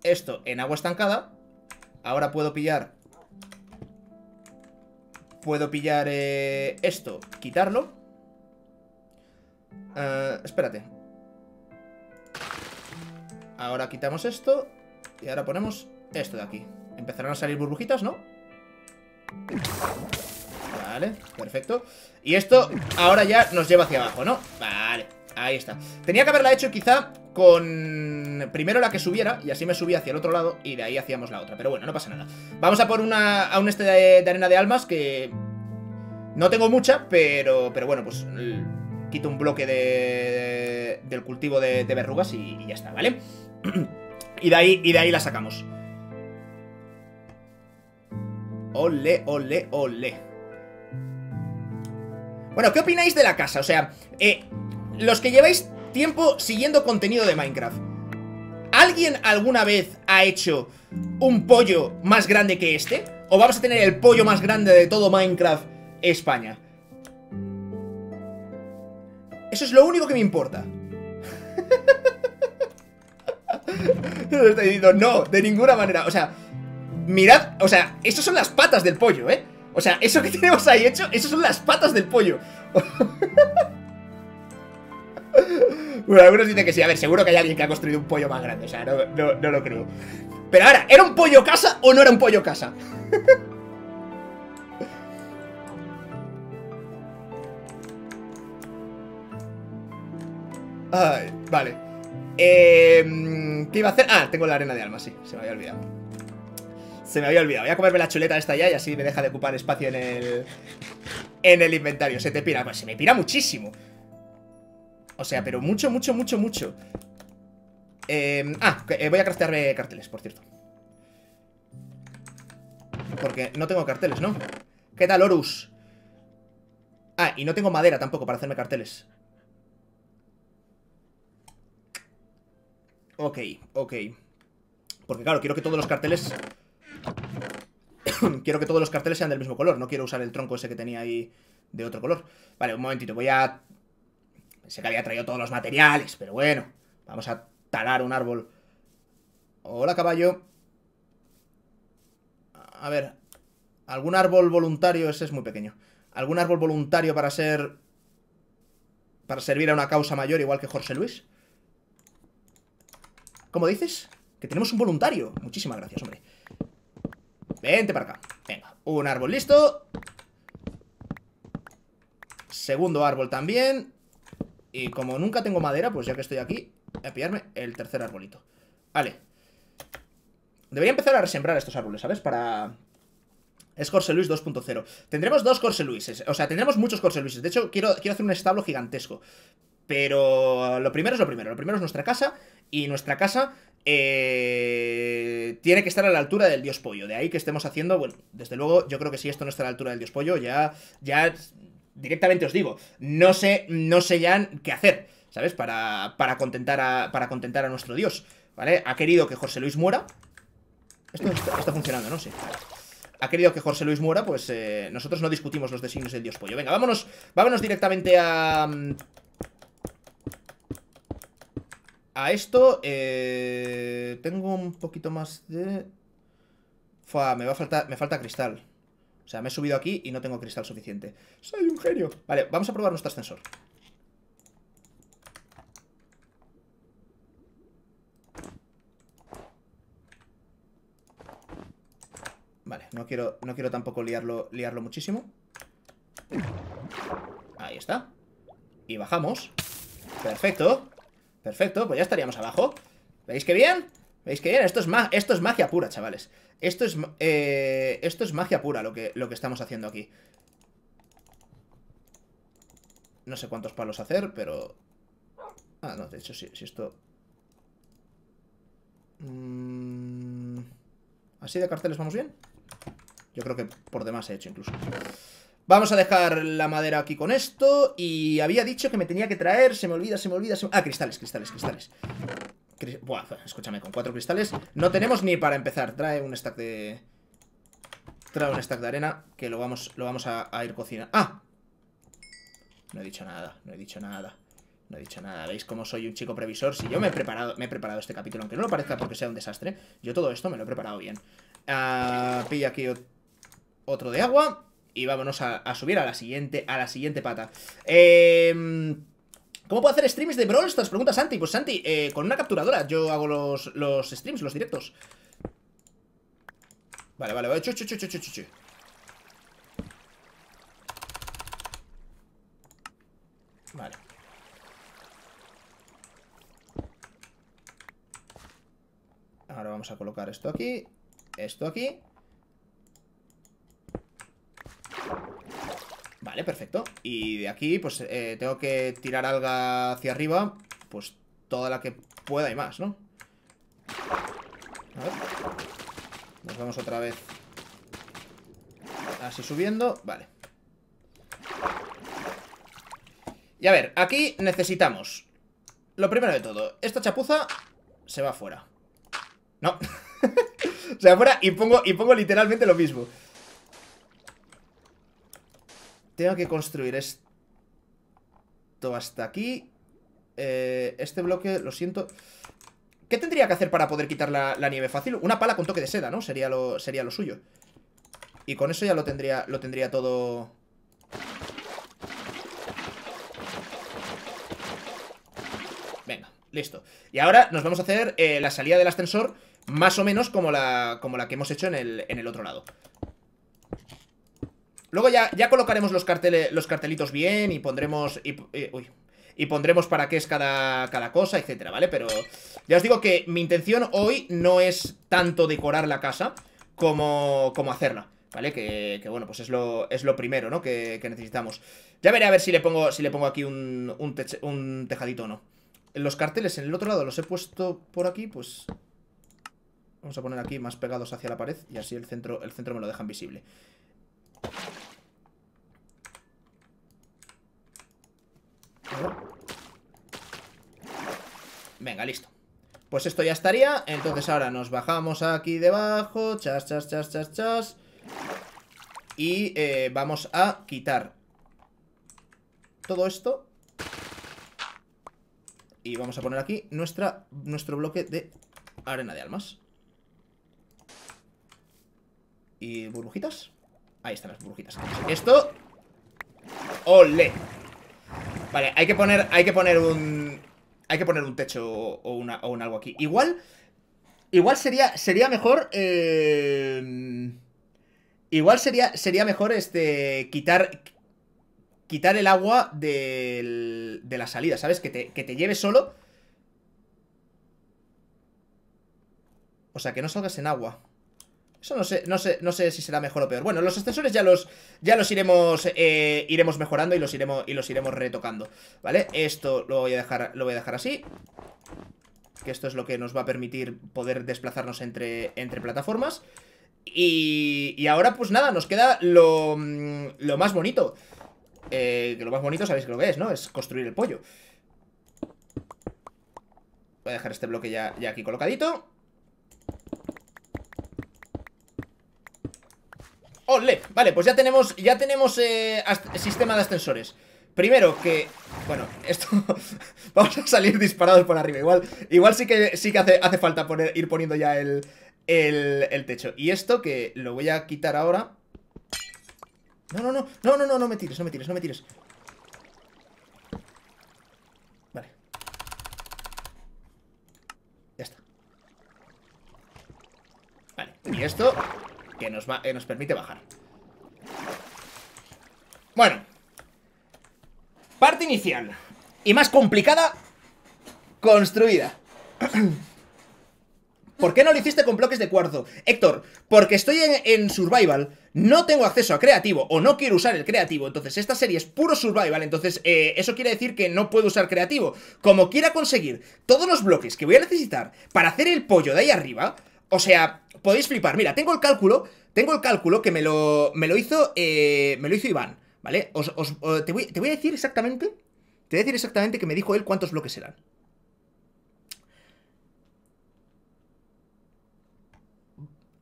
Esto en agua estancada Ahora puedo pillar Puedo pillar eh, esto, quitarlo. Eh, Espérate. Ahora quitamos esto Y ahora ponemos esto de aquí Empezarán a salir burbujitas, ¿no? Vale, perfecto Y esto ahora ya nos lleva hacia abajo, ¿no? Vale, ahí está Tenía que haberla hecho quizá con... Primero la que subiera Y así me subía hacia el otro lado Y de ahí hacíamos la otra Pero bueno, no pasa nada Vamos a por una, a un este de, arena de almas Que... No tengo mucha, pero, pero bueno, pues quito un bloque de, del cultivo de, verrugas y, y, ya está, ¿vale? y, de ahí, y de ahí la sacamos. Ole, ole, ole. Bueno, ¿qué opináis de la casa? O sea, eh, los que lleváis tiempo siguiendo contenido de Minecraft. ¿Alguien alguna vez ha hecho un pollo más grande que este? ¿O vamos a tener el pollo más grande de todo Minecraft España? Eso es lo único que me importa. No, de ninguna manera. O sea, mirad, o sea, esas son las patas del pollo, ¿eh? O sea, eso que tenemos ahí hecho, esas son las patas del pollo. bueno, algunos dicen que sí. A ver, seguro que hay alguien que ha construido un pollo más grande. O sea, no, no lo creo. Pero ahora, ¿era un pollo casa o no era un pollo casa? Ay, vale. Eh, ¿Qué iba a hacer? Ah, tengo la arena de alma, sí. Se me había olvidado. Se me había olvidado. Voy a comerme la chuleta esta ya y así me deja de ocupar espacio en el... En el inventario. Se te pira. Pues se me pira muchísimo. O sea, pero mucho, mucho, mucho, mucho. Eh, ah, eh, voy a craftearme carteles, por cierto. Porque no tengo carteles, ¿no? ¿Qué tal, Horus? Ah, y no tengo madera tampoco para hacerme carteles. Ok, ok. Porque claro, quiero que todos los carteles quiero que todos los carteles sean del mismo color. No quiero usar el tronco ese que tenía ahí de otro color. Vale, un momentito. Voy a... Sé que había traído todos los materiales, pero bueno. Vamos a talar un árbol. Hola, caballo. A ver. ¿Algún árbol voluntario? Ese es muy pequeño. ¿Algún árbol voluntario para ser... Para servir a una causa mayor, igual que Jorge Luis? ¿Cómo dices? Que tenemos un voluntario. Muchísimas gracias, hombre. Vente para acá. Venga, un árbol listo. Segundo árbol también. Y como nunca tengo madera, pues ya que estoy aquí, voy a pillarme el tercer arbolito. Vale. Debería empezar a resembrar estos árboles, ¿sabes? Para... Es Corse Luis 2.0. Tendremos dos Corse Luises. O sea, tendremos muchos Corse Luises. De hecho, quiero, quiero hacer un establo gigantesco. Pero lo primero es lo primero. Lo primero es nuestra casa. Y nuestra casa eh, tiene que estar a la altura del dios pollo. De ahí que estemos haciendo, bueno, desde luego, yo creo que si esto no está a la altura del dios pollo, ya, ya directamente os digo, no sé, no sé ya qué hacer, ¿sabes? Para, para, contentar, a, para contentar a nuestro dios, ¿vale? Ha querido que José Luis muera. Esto está, funcionando, ¿no? Sí. Ha querido que José Luis muera, pues eh, nosotros no discutimos los designios del dios pollo. Venga, vámonos, vámonos directamente a a esto eh, tengo un poquito más de... Fua, me va a faltar, me falta cristal. O sea, me he subido aquí y no tengo cristal suficiente. ¡Soy un genio! Vale, vamos a probar nuestro ascensor. Vale, no quiero, no quiero tampoco liarlo, liarlo muchísimo. Ahí está. Y bajamos. Perfecto. Perfecto, pues ya estaríamos abajo ¿Veis qué bien? ¿Veis qué bien? Esto es, esto es magia pura, chavales Esto es, eh, esto es magia pura lo que, lo que estamos haciendo aquí No sé cuántos palos hacer, pero... Ah, no, de hecho si esto... Mm, ¿Así de carteles vamos bien? Yo creo que por demás he hecho incluso Vamos a dejar la madera aquí con esto Y había dicho que me tenía que traer Se me olvida, se me olvida, se me... Ah, cristales, cristales, cristales Buah, escúchame, con cuatro cristales no tenemos ni para empezar. Trae un stack de... Trae un stack de arena que lo vamos, lo vamos a, ir cocinando. ¡Ah! No he dicho nada, no he dicho nada. No he dicho nada, ¿veis cómo soy un chico previsor? Si yo me he preparado, me he preparado este capítulo, aunque no lo parezca porque sea un desastre, yo todo esto me lo he preparado bien. Ah, pilla aquí otro de agua y vámonos a, subir a la siguiente, a la siguiente pata. Eh... ¿Cómo puedo hacer streams de Brawl Stars? Pregunta Santi. Pues Santi, eh, con una capturadora yo hago los, los streams, los directos. Vale, vale, vale. Chu, chu, chu. Vale. Ahora vamos a colocar esto aquí. Esto aquí. Vale, perfecto. Y de aquí, pues eh, tengo que tirar alga hacia arriba. Pues toda la que pueda y más, ¿no? A ver. Nos vamos otra vez. Así subiendo. Vale. Y a ver, aquí necesitamos Lo primero de todo Esta chapuza se va afuera No Se va afuera y pongo, y pongo literalmente lo mismo tengo que construir esto hasta aquí. Eh, este bloque, lo siento. ¿Qué tendría que hacer para poder quitar la, nieve fácil? Una pala con toque de seda, ¿no? Sería lo, sería lo suyo. Y con eso ya lo tendría, lo tendría todo... Venga, listo. Y ahora nos vamos a hacer eh, la salida del ascensor más o menos como la, como la que hemos hecho en el, en el otro lado. Luego ya, ya colocaremos los, carteles, los cartelitos bien y pondremos... Y, y pondremos para qué es cada, cada cosa, etcétera, ¿vale? Pero ya os digo que mi intención hoy no es tanto decorar la casa como, como hacerla, ¿vale? Que, bueno, pues es lo, es lo primero, ¿no? Que, necesitamos. Ya veré a ver si le pongo, si le pongo aquí un, un, un tejadito o no. Los carteles en el otro lado los he puesto por aquí, pues... Vamos a poner aquí más pegados hacia la pared y así el centro, el centro me lo dejan visible. Venga, listo. Pues esto ya estaría. Entonces ahora nos bajamos aquí debajo. Chas, chas, chas, chas, chas. Y eh, vamos a quitar todo esto. Y vamos a poner aquí nuestra, nuestro bloque de arena de almas. Y burbujitas. Ahí están las burbujitas. Esto... ¡Ole! Vale, hay que poner, hay que poner un... Hay que poner un techo o, una, o un algo aquí. Igual... Igual sería, sería mejor... Eh, igual sería, sería mejor este quitar quitar el agua de la salida, ¿sabes? Que te, que te lleve solo. O sea, que no salgas en agua. Eso no sé, no sé, no sé si será mejor o peor. Bueno, los extensores ya los, ya los iremos, eh, iremos mejorando y los iremos, y los iremos retocando, ¿vale? Esto lo voy a dejar, lo voy a dejar así. Que esto es lo que nos va a permitir poder desplazarnos entre, entre plataformas. Y, y ahora, pues nada, nos queda lo, mm, lo más bonito. Eh, que lo más bonito sabéis que lo que es, ¿no? Es construir el pollo. Voy a dejar este bloque ya, ya aquí colocadito. ¡Ole! Vale, pues ya tenemos, ya tenemos eh, sistema de ascensores. Primero que... Bueno, esto... vamos a salir disparados por arriba. Igual, igual sí que, sí que hace, hace falta poner, ir poniendo ya el, el, el techo. Y esto que lo voy a quitar ahora... No, no, no, no, no, no, no me tires, no me tires, no me tires. Vale. Ya está. Vale, y esto que nos, va, nos permite bajar. Bueno. Parte inicial. Y más complicada. Construida. ¿Por qué no lo hiciste con bloques de cuarzo? Héctor, porque estoy en, Survival, no tengo acceso a creativo o no quiero usar el creativo, entonces esta serie es puro Survival, entonces eh, eso quiere decir que no puedo usar creativo. Como quiera conseguir todos los bloques que voy a necesitar para hacer el pollo de ahí arriba, o sea, podéis flipar. Mira, tengo el cálculo, tengo el cálculo que me lo, me lo hizo, eh, me lo hizo Iván, ¿vale? Os, os, te, voy, te voy a decir exactamente, te voy a decir exactamente que me dijo él cuántos bloques eran.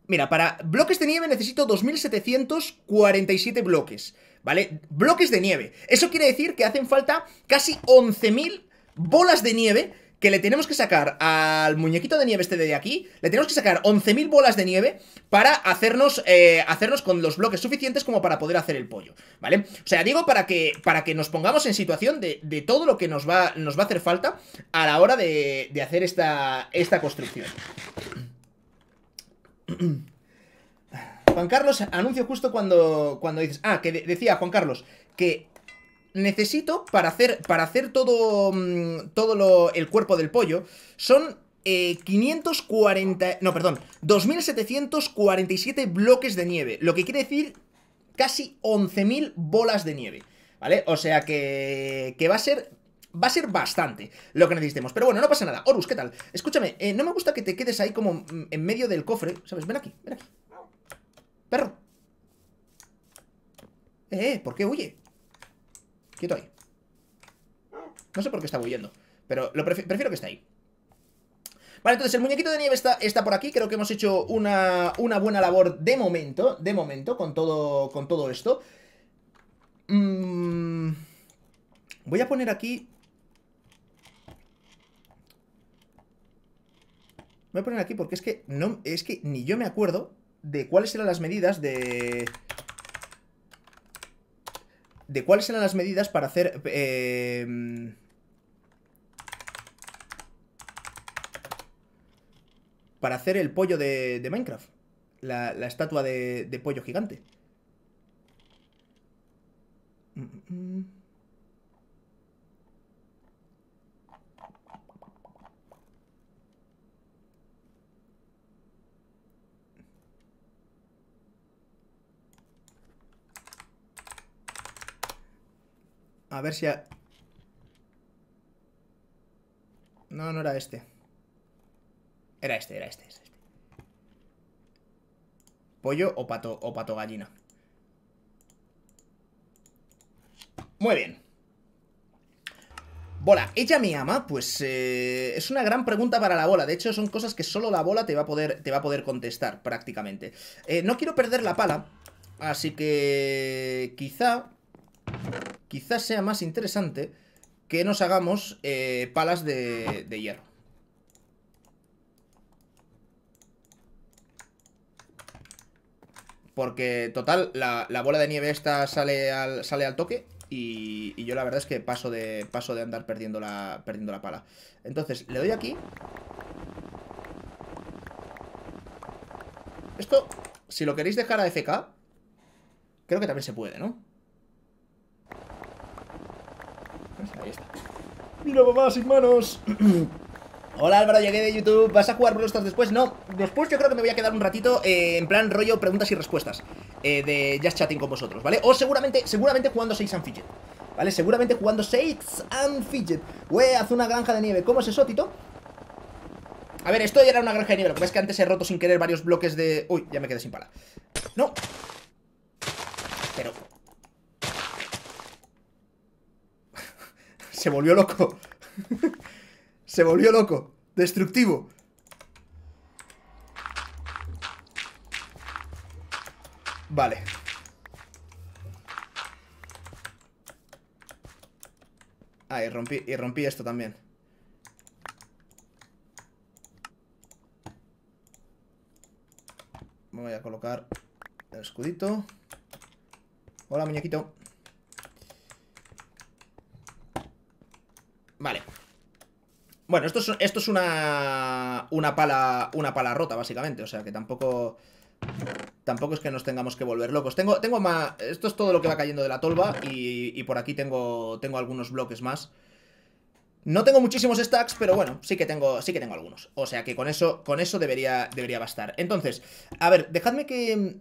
Mira, para bloques de nieve necesito 2.747 bloques, ¿vale? Bloques de nieve. Eso quiere decir que hacen falta casi 11.000 bolas de nieve que le tenemos que sacar al muñequito de nieve este de aquí, le tenemos que sacar 11.000 bolas de nieve para hacernos, eh, hacernos con los bloques suficientes como para poder hacer el pollo, ¿vale? O sea, digo para que, para que nos pongamos en situación de, todo lo que nos va, nos va a hacer falta a la hora de, de hacer esta, esta construcción. Juan Carlos, anuncio justo cuando, cuando dices... Ah, que decía Juan Carlos que necesito para hacer, para hacer todo, mm, todo lo, el cuerpo del pollo, son 540... Eh, no, perdón, 2747 bloques de nieve, lo que quiere decir casi 11.000 bolas de nieve, ¿vale? O sea que, que va a ser va a ser bastante lo que necesitemos. Pero bueno, no pasa nada. Horus, ¿qué tal? Escúchame, eh, no me gusta que te quedes ahí como mm, en medio del cofre, ¿sabes? Ven aquí, ven aquí. Perro. Eh, ¿por qué huye? Ahí. No sé por qué está huyendo. Pero lo prefiero que esté ahí. Vale, entonces el muñequito de nieve está, está por aquí. Creo que hemos hecho una, buena labor de momento. De momento, con todo, con todo esto. Mm, voy a poner aquí... Voy a poner aquí porque es que no es que ni yo me acuerdo de cuáles eran las medidas de de cuáles eran las medidas para hacer... Eh, para hacer el pollo de, Minecraft. La, estatua de, pollo gigante. Mm, mm, A ver si... No, no era este. Era este, era este, este. Pollo o pato, o pato gallina. Muy bien. Bola, ¿ella me ama? Pues eh, es una gran pregunta para la bola. De hecho, son cosas que solo la bola te va a poder, te va a poder contestar, prácticamente. Eh, no quiero perder la pala, así que quizá quizás sea más interesante que nos hagamos eh, palas de, hierro. Porque, total, la, bola de nieve esta sale al, sale al toque y, yo la verdad es que paso de, paso de andar perdiendo la, perdiendo la pala. Entonces, le doy aquí. Esto, si lo queréis dejar a FK, creo que también se puede, ¿no? Ahí está. Mira, mamá, sin manos. Hola Álvaro, llegué de YouTube. ¿Vas a jugar Brawl Stars después? No, después yo creo que me voy a quedar un ratito eh, en plan rollo preguntas y respuestas eh, de Just Chatting con vosotros, ¿vale? O seguramente, seguramente jugando 6 and Fidget, ¿vale? Seguramente jugando 6 and Fidget. Wey, haz una granja de nieve. ¿Cómo es eso, Tito? A ver, esto ya era una granja de nieve. Lo que pasa es que antes he roto sin querer varios bloques de... Uy, ya me quedé sin pala. No. Pero... Se volvió loco. Se volvió loco. Destructivo. Vale. Ah, y rompí, y rompí esto también. voy a colocar el escudito. Hola, muñequito. Vale. Bueno, esto es, esto es una, una, pala, una pala rota, básicamente. O sea, que tampoco... Tampoco es que nos tengamos que volver locos. Tengo, tengo más... Esto es todo lo que va cayendo de la tolva y, y por aquí tengo, tengo algunos bloques más. No tengo muchísimos stacks, pero bueno, sí que tengo, sí que tengo algunos. O sea que con eso, con eso debería, debería bastar. Entonces, a ver, dejadme que,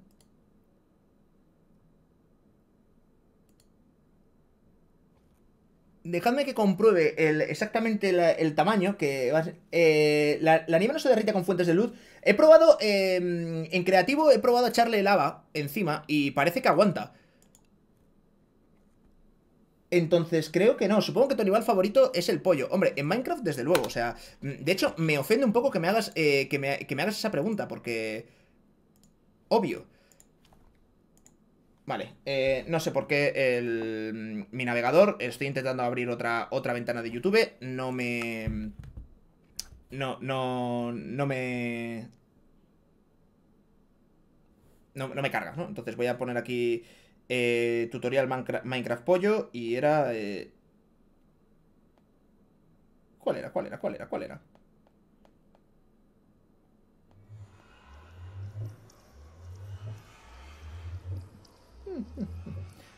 dejadme que compruebe exactamente el tamaño que va eh, la, nieve no se derrite con fuentes de luz. He probado, em, en creativo he probado echarle lava encima y parece que aguanta. Entonces creo que no, supongo que tu animal favorito es el pollo Hombre, en Minecraft desde luego, o sea De hecho, me ofende un poco que me hagas, eh, que, me, que me hagas esa pregunta Porque... obvio. Vale, eh, no sé por qué el, mi navegador, estoy intentando abrir otra, otra ventana de YouTube, no me... No, no, no me... No, no me carga, ¿no? Entonces voy a poner aquí eh, tutorial Minecraft, Pollo y era... Eh... ¿Cuál era? ¿Cuál era? ¿Cuál era? ¿Cuál era?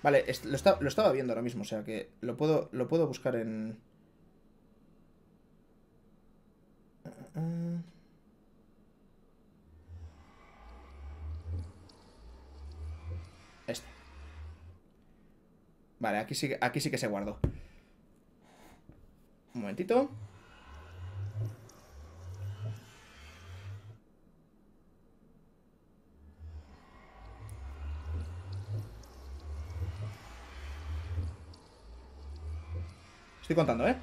Vale, lo, lo, estaba viendo ahora mismo, o sea que lo puedo, lo puedo buscar en... Este. Vale, aquí sí, aquí sí que se guardó. Un momentito. Estoy contando, ¿eh?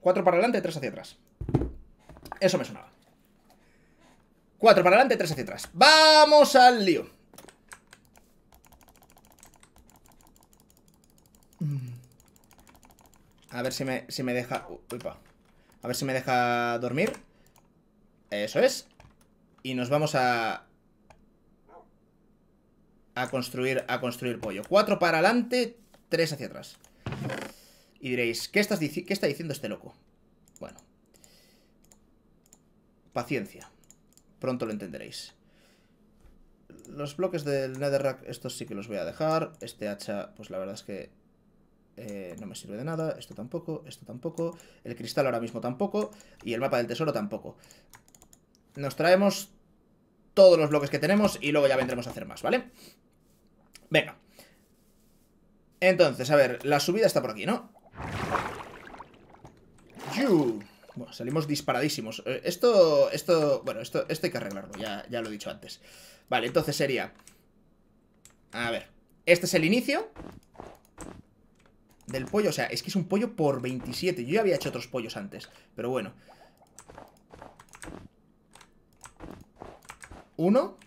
Cuatro para adelante, tres hacia atrás. Eso me sonaba. Cuatro para adelante, tres hacia atrás. ¡Vamos al lío! A ver si me, si me deja... A ver si me deja dormir. Eso es. Y nos vamos a... A construir, a construir pollo. Cuatro para adelante, tres hacia atrás. Y diréis, ¿qué, estás ¿qué está diciendo este loco? Bueno. Paciencia. Pronto lo entenderéis. Los bloques del netherrack, estos sí que los voy a dejar. Este hacha, pues la verdad es que eh, no me sirve de nada. Esto tampoco, esto tampoco. El cristal ahora mismo tampoco. Y el mapa del tesoro tampoco. Nos traemos todos los bloques que tenemos y luego ya vendremos a hacer más, ¿vale? Venga. Entonces, a ver, la subida está por aquí, ¿no? Bueno, salimos disparadísimos. Eh, esto, esto, bueno, esto, esto hay que arreglarlo, ya, ya lo he dicho antes. Vale, entonces sería... A ver, este es el inicio del pollo. O sea, es que es un pollo por 27. Yo ya había hecho otros pollos antes, pero bueno. Uno.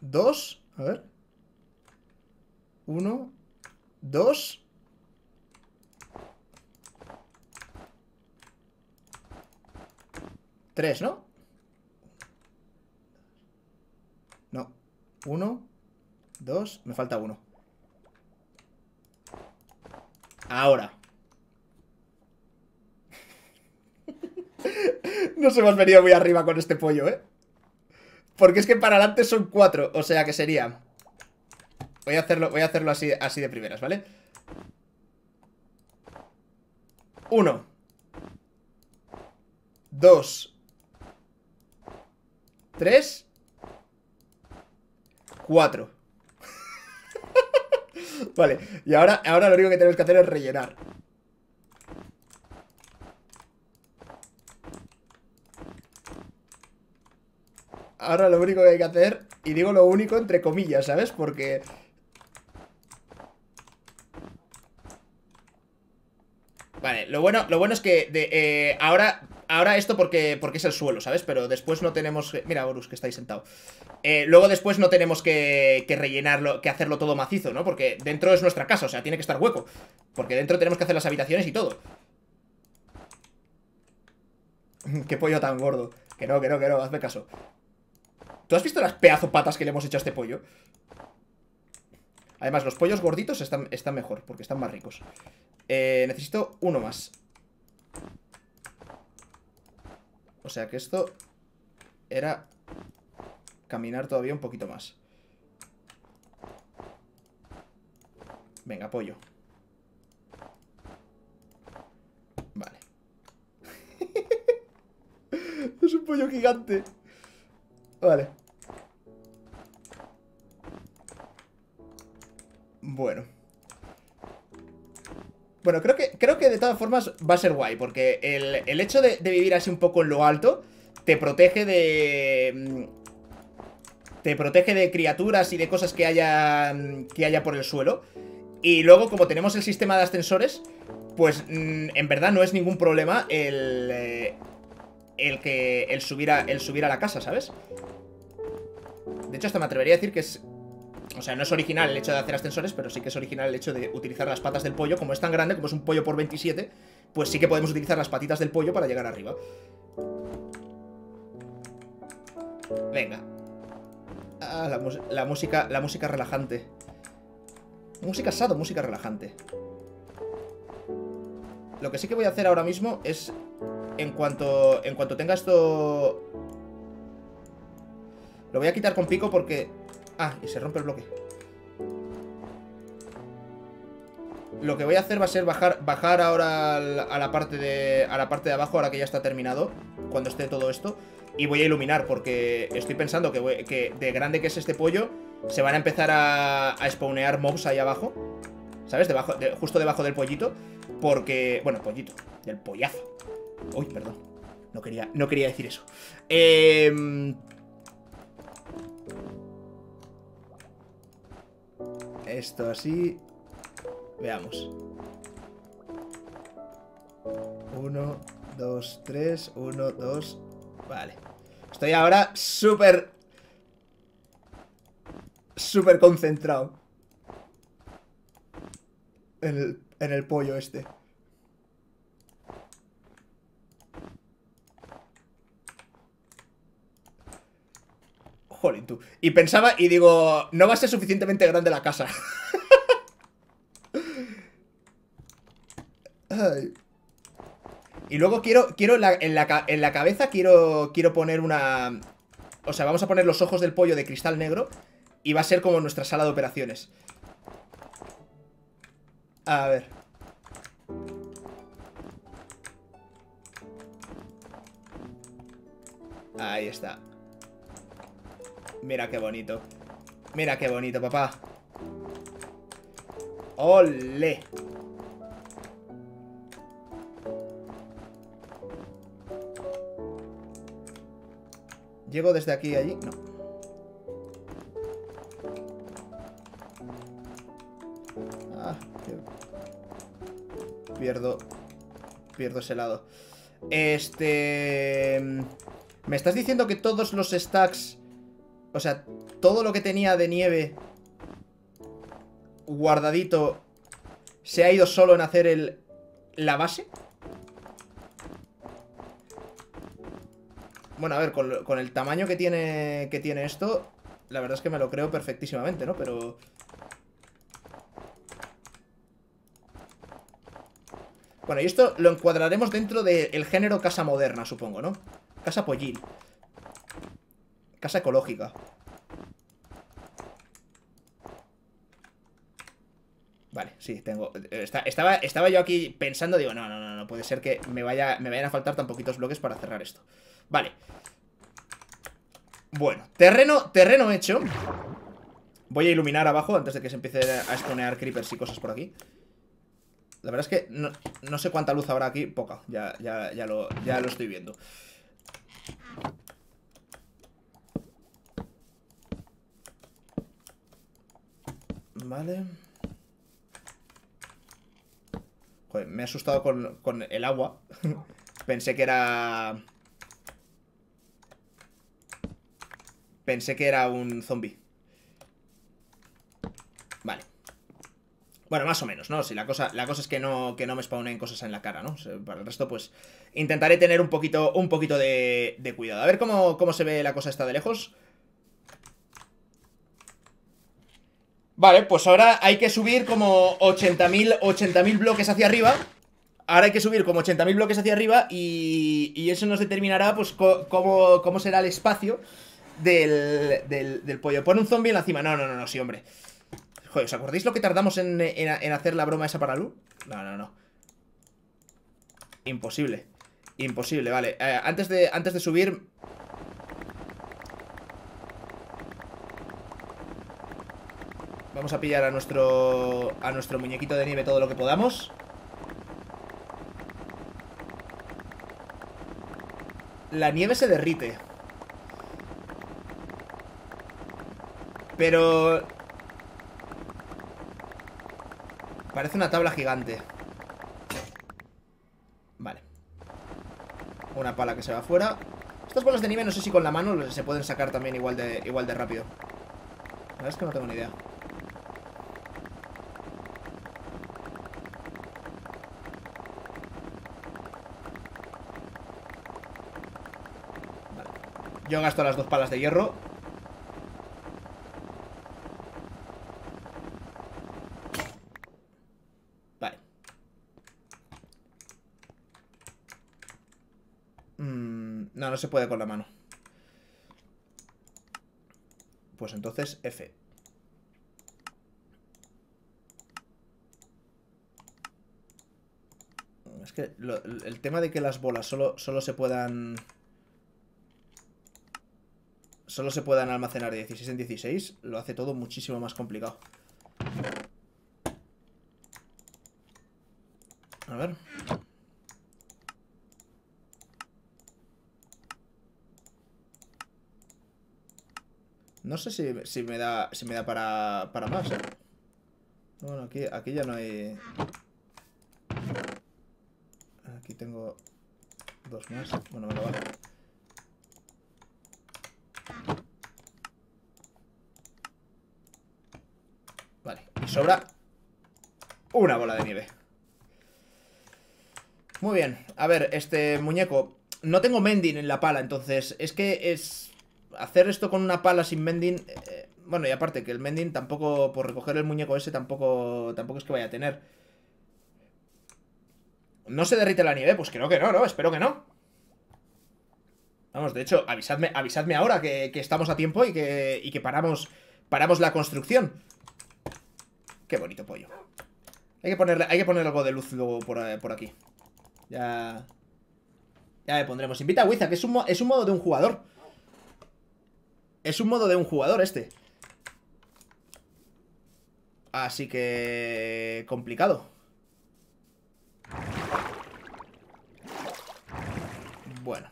Dos. A ver. Uno. Dos. Tres, ¿no? No. Uno. Dos. Me falta uno. Ahora. Nos hemos venido muy arriba con este pollo, ¿eh? Porque es que para adelante son cuatro. O sea que sería... Voy a hacerlo, voy a hacerlo así, así de primeras, ¿vale? Uno. Dos. Tres. Cuatro. vale, y ahora, ahora lo único que tenemos que hacer es rellenar. Ahora lo único que hay que hacer, y digo lo único entre comillas, ¿sabes? Porque Vale, lo bueno, lo bueno es que eh, ahora, ahora esto porque, porque es el suelo, ¿sabes? Pero después no tenemos... Mira, Horus, que está ahí sentado. Eh, luego después no tenemos que, que rellenarlo, que hacerlo todo macizo, ¿no? Porque dentro es nuestra casa, o sea, tiene que estar hueco. Porque dentro tenemos que hacer las habitaciones y todo. Qué pollo tan gordo. Que no, que no, que no, hazme caso. ¿Tú has visto las pedazo patas que le hemos hecho a este pollo? Además, los pollos gorditos están, mejor, porque están más ricos. Eh, necesito uno más. O sea que esto era caminar todavía un poquito más. Venga, pollo. Vale. es un pollo gigante. Vale. Bueno. Bueno, creo que, creo que de todas formas va a ser guay, porque el, hecho de, vivir así un poco en lo alto te protege de... Mm, te protege de criaturas y de cosas que haya, que haya por el suelo. Y luego, como tenemos el sistema de ascensores, pues mm, en verdad no es ningún problema el, eh, el que el subir, a, el subir a la casa, ¿sabes? De hecho, hasta me atrevería a decir que es... O sea, no es original el hecho de hacer ascensores, pero sí que es original el hecho de utilizar las patas del pollo. Como es tan grande, como es un pollo por 27, pues sí que podemos utilizar las patitas del pollo para llegar arriba. Venga. Ah, la, música, la música relajante. Música asado, música relajante. Lo que sí que voy a hacer ahora mismo es... En cuanto, en cuanto tenga esto... Lo voy a quitar con pico porque... Ah, y se rompe el bloque. Lo que voy a hacer va a ser bajar, bajar ahora a la, parte de, a la parte de abajo, ahora que ya está terminado, cuando esté todo esto. Y voy a iluminar, porque estoy pensando que, que de grande que es este pollo, se van a empezar a, a spawnear mobs ahí abajo. ¿Sabes? Debajo, justo debajo del pollito. Porque... Bueno, pollito. Del pollazo. Uy, perdón. No quería, no quería decir eso. Eh... Esto así. Veamos. Uno, dos, tres. Uno, dos. Vale. Estoy ahora súper... Súper concentrado. En el, en el pollo este. Y pensaba, y digo, no va a ser suficientemente grande la casa. Y luego quiero, quiero en, la, en, la, cabeza quiero, quiero poner una... O sea, vamos a poner los ojos del pollo de cristal negro y va a ser como nuestra sala de operaciones. A ver. Ahí está. Mira qué bonito. Mira qué bonito, papá. ¡Ole! ¿Llego desde aquí a allí? No. Ah, pierdo... Pierdo ese lado. Este... ¿Me estás diciendo que todos los stacks... O sea, todo lo que tenía de nieve guardadito se ha ido solo en hacer el, la base? Bueno, a ver, con, el tamaño que tiene, que tiene esto, la verdad es que me lo creo perfectísimamente, ¿no? Pero... Bueno, y esto lo encuadraremos dentro del género casa moderna, supongo, ¿no? Casa pollil. Casa ecológica. Vale, sí, tengo... estaba, estaba yo aquí pensando, digo, no, no, no, no puede ser que me, vaya, me vayan a faltar tan poquitos bloques para cerrar esto. Vale. Bueno, terreno, terreno hecho. Voy a iluminar abajo antes de que se empiece a exponear creepers y cosas por aquí. La verdad es que no, no sé cuánta luz habrá aquí. Poca, ya, ya, ya, lo, ya lo estoy viendo. Vale. Joder, me he asustado con, con el agua. Pensé que era... Pensé que era un zombie. Vale. Bueno, más o menos, ¿no? Si la cosa, la cosa es que no, que no me spawnen cosas en la cara, ¿no? para el resto, pues, intentaré tener un poquito, un poquito de, cuidado. A ver cómo, cómo se ve la cosa esta de lejos. Vale, pues ahora hay que subir como 80.000 80 bloques hacia arriba. Ahora hay que subir como 80.000 bloques hacia arriba y, y, eso nos determinará pues cómo, cómo, será el espacio del, del, pollo. Pon un zombie en la cima. No, no, no, no, sí, hombre. Joder, ¿os acordáis lo que tardamos en, en, hacer la broma esa para Lu? No, no, no. Imposible. Imposible, vale. Eh, antes, de, antes de subir, Vamos a pillar a nuestro a nuestro muñequito de nieve todo lo que podamos. La nieve se derrite. Pero... Parece una tabla gigante. Vale. Una pala que se va afuera. Estas bolas de nieve no sé si con la mano se pueden sacar también igual de, igual de rápido. La verdad es que no tengo ni idea. Yo gasto las dos palas de hierro no se puede con la mano. Pues entonces F. Es que el tema de que las bolas solo, solo se puedan... Solo se puedan almacenar de 16 en 16 lo hace todo muchísimo más complicado. A ver... No sé si, me da si me da para, para más, ¿eh? Bueno, aquí, aquí ya no hay... Aquí tengo dos más. Bueno, me lo vale. Vale, y sobra una bola de nieve. Muy bien. A ver, este muñeco... No tengo mending en la pala, entonces es que es hacer esto con una pala sin mending... Eh, bueno, y aparte que el mending tampoco, por recoger el muñeco ese, tampoco, tampoco es que vaya a tener. ¿No se derrite la nieve? Pues creo que no, ¿no? Espero que no. Vamos, de hecho, avisadme, avisadme ahora que, estamos a tiempo y que, y que paramos, paramos la construcción. Qué bonito pollo. Hay que ponerle, hay que poner algo de luz luego por, eh, por aquí. Ya... Ya le pondremos. Invita a Wiza, que es un, es un modo de un jugador. Es un modo de un jugador este. Así que... Complicado. Bueno.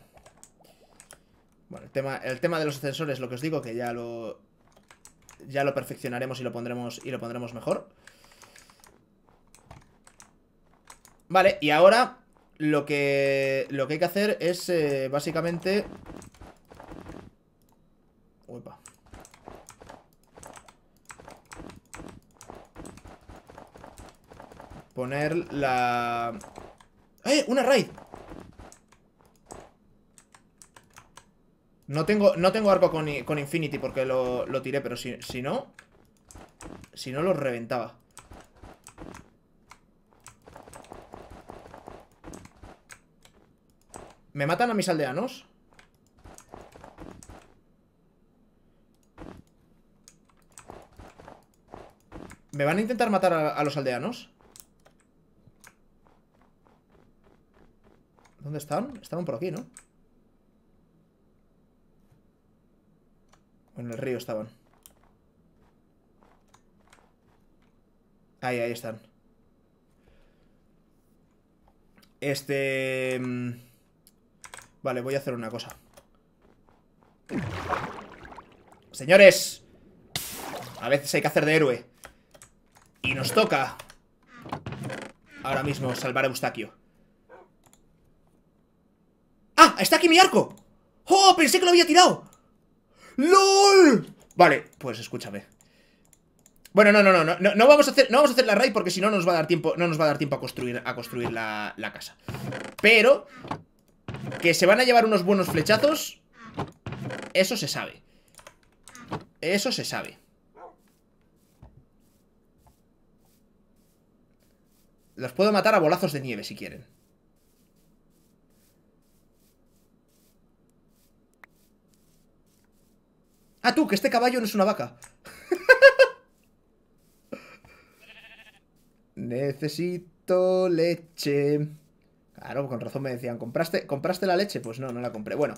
Bueno, el tema, el tema de los ascensores, lo que os digo, que ya lo... Ya lo perfeccionaremos y lo pondremos, y lo pondremos mejor. Vale, y ahora lo que, lo que hay que hacer es eh, básicamente Poner la... ¡Eh! ¡Una raid! No tengo, no tengo arco con, con Infinity porque lo, lo tiré, pero si, si no... Si no, lo reventaba. ¿Me matan a mis aldeanos? ¿Me van a intentar matar a, los aldeanos? ¿Dónde están? Estaban por aquí, ¿no? En el río estaban. Ahí, ahí están. Este... Mm, vale, voy a hacer una cosa. Señores. A veces hay que hacer de héroe. Y nos toca Ahora mismo salvar a Eustaquio ¡Ah! ¡Está aquí mi arco! ¡Oh! Pensé que lo había tirado ¡LOL! Vale, pues escúchame bueno, no, no, no, no, no vamos a hacer, no vamos a hacer la raid porque si no nos va a dar tiempo, no nos va a dar tiempo a construir, a construir la, la casa. Pero que se van a llevar unos buenos flechazos, eso se sabe. Eso se sabe. Los puedo matar a bolazos de nieve si quieren. Ah, tú, que este caballo no es una vaca. Necesito leche. Claro, con razón me decían, ¿compraste, ¿compraste la leche? Pues no, no la compré. Bueno.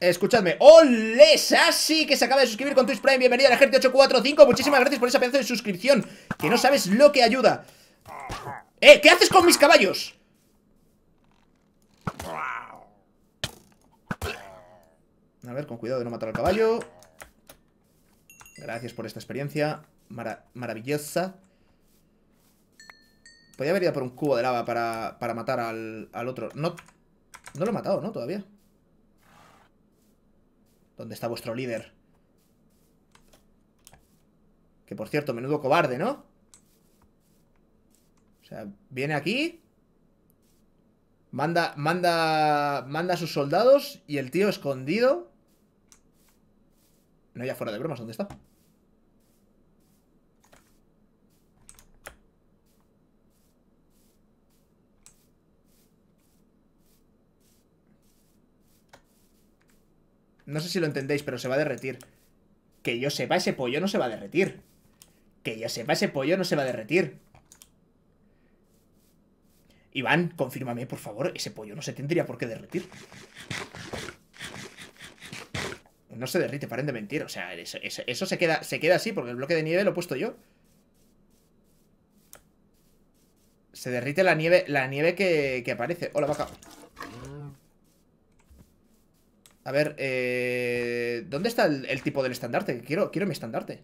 Escuchadme, ¡Ole! Sassy, que se acaba de suscribir con Twitch Prime Bienvenido al Ejército 845 Muchísimas gracias por esa pedazo de suscripción Que no sabes lo que ayuda ¡Eh! ¿Qué haces con mis caballos? A ver, con cuidado de no matar al caballo Gracias por esta experiencia maravillosa. Podría haber ido por un cubo de lava para, para matar al, al otro. No, no lo he matado, ¿no? Todavía. ¿Dónde está vuestro líder? Que por cierto, menudo cobarde, ¿no? O sea, viene aquí Manda, manda, manda a sus soldados y el tío escondido. No, ya fuera de bromas, ¿dónde está? No sé si lo entendéis, pero se va a derretir. Que yo sepa, ese pollo no se va a derretir. Que yo sepa, ese pollo no se va a derretir. Iván, confírmame, por favor, ese pollo no se tendría por qué derretir. No se derrite, paren de mentir. O sea, eso, se, queda, se queda así porque el bloque de nieve lo he puesto yo. Se derrite la nieve, la nieve que, aparece. Hola, vaca. A ver, eh, ¿dónde está el, tipo del estandarte? Quiero, quiero mi estandarte.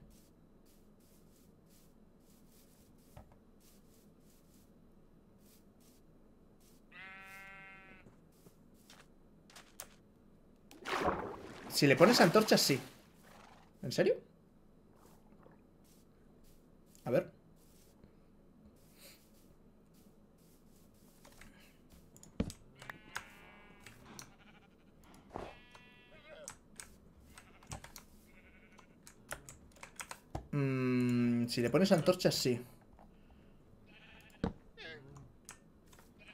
Si le pones antorchas, sí. ¿En serio? A ver. Mm, si le pones antorchas, sí.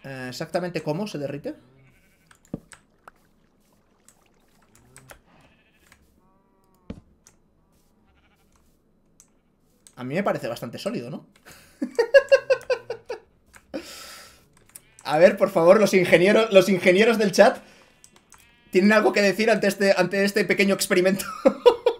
Eh, ¿Exactamente cómo se derrite? Mí me parece bastante sólido, ¿no? A ver, por favor, los ingenieros, los ingenieros del chat tienen algo que decir ante este, ante este pequeño experimento.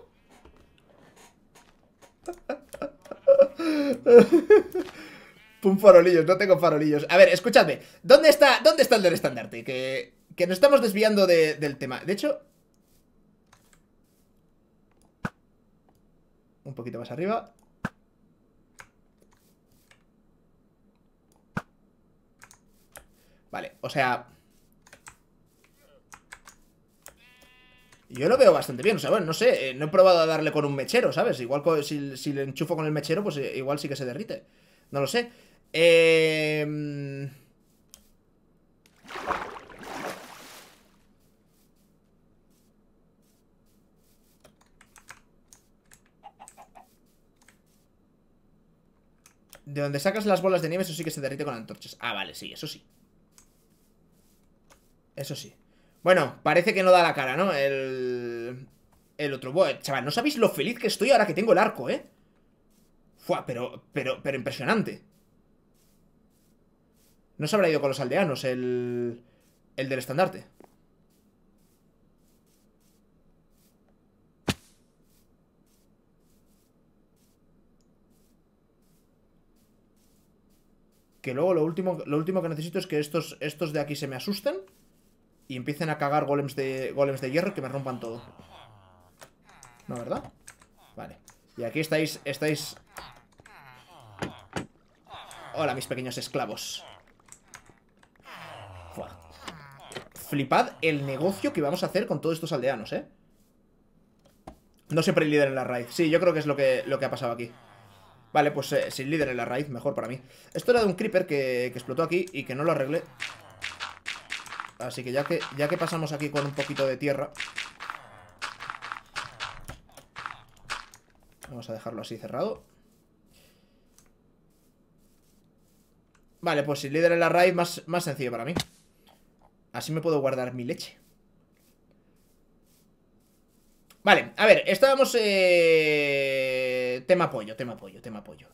Pum farolillos, no tengo farolillos. A ver, escuchadme. ¿Dónde está, dónde está el del estandarte? Que, que nos estamos desviando del tema. De hecho... Un poquito más arriba. Vale, o sea... Yo lo veo bastante bien, o sea, bueno, no sé, eh, no he probado a darle con un mechero, ¿sabes? Igual si, le enchufo con el mechero, pues eh, igual sí que se derrite. No lo sé. Eh... De donde sacas las bolas de nieve, eso sí que se derrite con antorchas. Ah, vale, sí, eso sí. Eso sí. Bueno, parece que no da la cara, ¿no? El... El otro. Bueno, chaval, no sabéis lo feliz que estoy ahora que tengo el arco, ¿eh? Fua, pero, pero, pero impresionante. No se habrá ido con los aldeanos el... El del estandarte. Que luego lo último, lo último que necesito es que estos, estos de aquí se me asusten y empiecen a cagar golems de, golems de hierro que me rompan todo. ¿No, verdad? Vale. Y aquí estáis, estáis... Hola, mis pequeños esclavos. Flipad el negocio que vamos a hacer con todos estos aldeanos, ¿eh? No siempre hay líder en la raíz. Sí, yo creo que es lo que, lo que ha pasado aquí. Vale, pues eh, sin líder en la raíz, mejor para mí. Esto era de un creeper que, que explotó aquí y que no lo arreglé. Así que ya que, ya que pasamos aquí con un poquito de tierra Vamos a dejarlo así cerrado. Vale, pues si líder en la raíz más, más sencillo para mí. Así me puedo guardar mi leche. Vale, a ver, estábamos... Eh... Tema pollo, tema pollo, tema pollo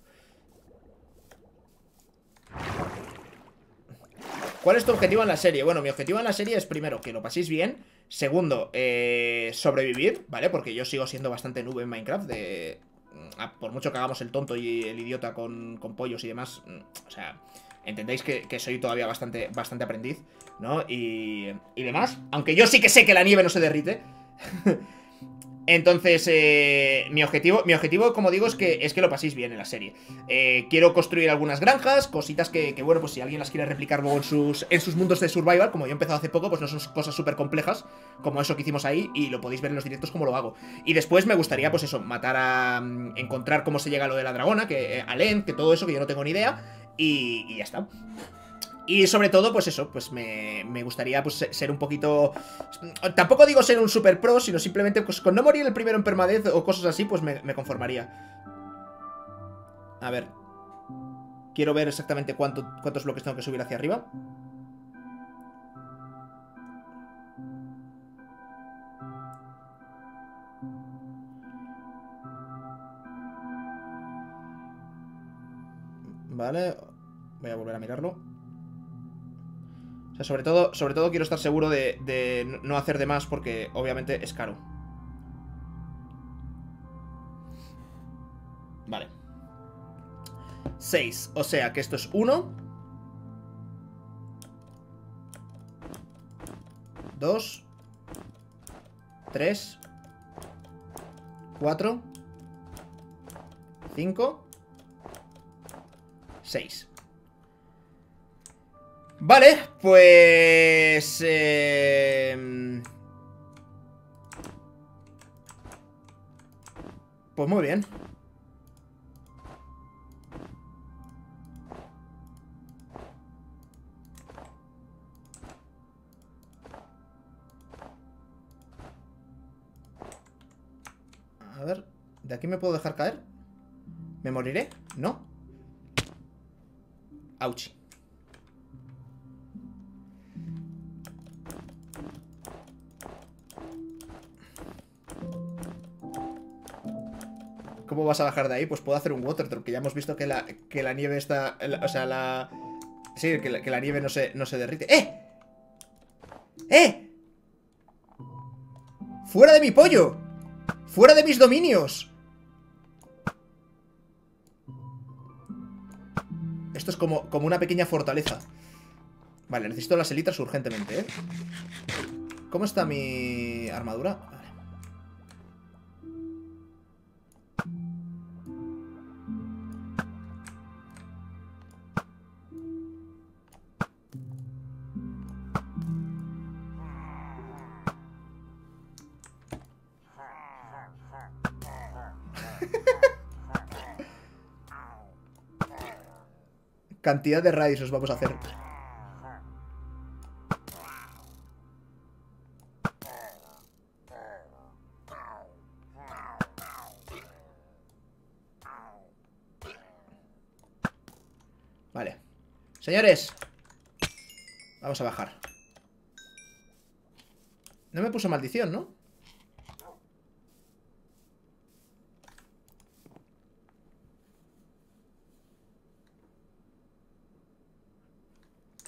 ¿Cuál es tu objetivo en la serie? Bueno, mi objetivo en la serie es primero que lo paséis bien Segundo, eh, sobrevivir, ¿vale? Porque yo sigo siendo bastante nube en Minecraft de... Mm, por mucho que hagamos el tonto y el idiota con, pollos y demás mm, O sea, entendéis que, soy todavía bastante, bastante aprendiz, ¿no? Y, y demás Aunque yo sí que sé que la nieve no se derrite Entonces, eh, mi objetivo, mi objetivo, como digo, es que, es que lo paséis bien en la serie. Eh, quiero construir algunas granjas, cositas que, que, bueno, pues si alguien las quiere replicar luego en sus, en sus mundos de survival, como yo he empezado hace poco, pues no son cosas súper complejas, como eso que hicimos ahí, y lo podéis ver en los directos como lo hago. Y después me gustaría, pues eso, matar a... Mm, encontrar cómo se llega a lo de la dragona, que eh, a que todo eso, que yo no tengo ni idea, y ya está. Y sobre todo, pues eso, pues me, me, gustaría pues, ser un poquito... Tampoco digo ser un super pro, sino simplemente pues, con no morir el primero en permadez o cosas así, pues me, conformaría. A ver. Quiero ver exactamente cuánto, cuántos bloques tengo que subir hacia arriba. Vale. Voy a volver a mirarlo. Sobre todo, sobre todo quiero estar seguro de, de no hacer de más porque obviamente es caro. Vale. 6. O sea que esto es 1. 2. 3. 4. 5. 6. Vale, pues... Eh... Pues muy bien. A ver, ¿de aquí me puedo dejar caer? ¿Me moriré? ¿No? Auchi. ¿Cómo vas a bajar de ahí? Pues puedo hacer un water drop, que ya hemos visto que la, que la nieve está... o sea, la... Sí, que la, nieve no se, no se derrite. ¡Eh! ¡Eh! ¡Fuera de mi pollo! ¡Fuera de mis dominios! Esto es como, como una pequeña fortaleza. Vale, necesito las elitras urgentemente, ¿eh? ¿Cómo está mi armadura? Cantidad de raids os vamos a hacer. Vale. Señores. Vamos a bajar. No me puso maldición, ¿no?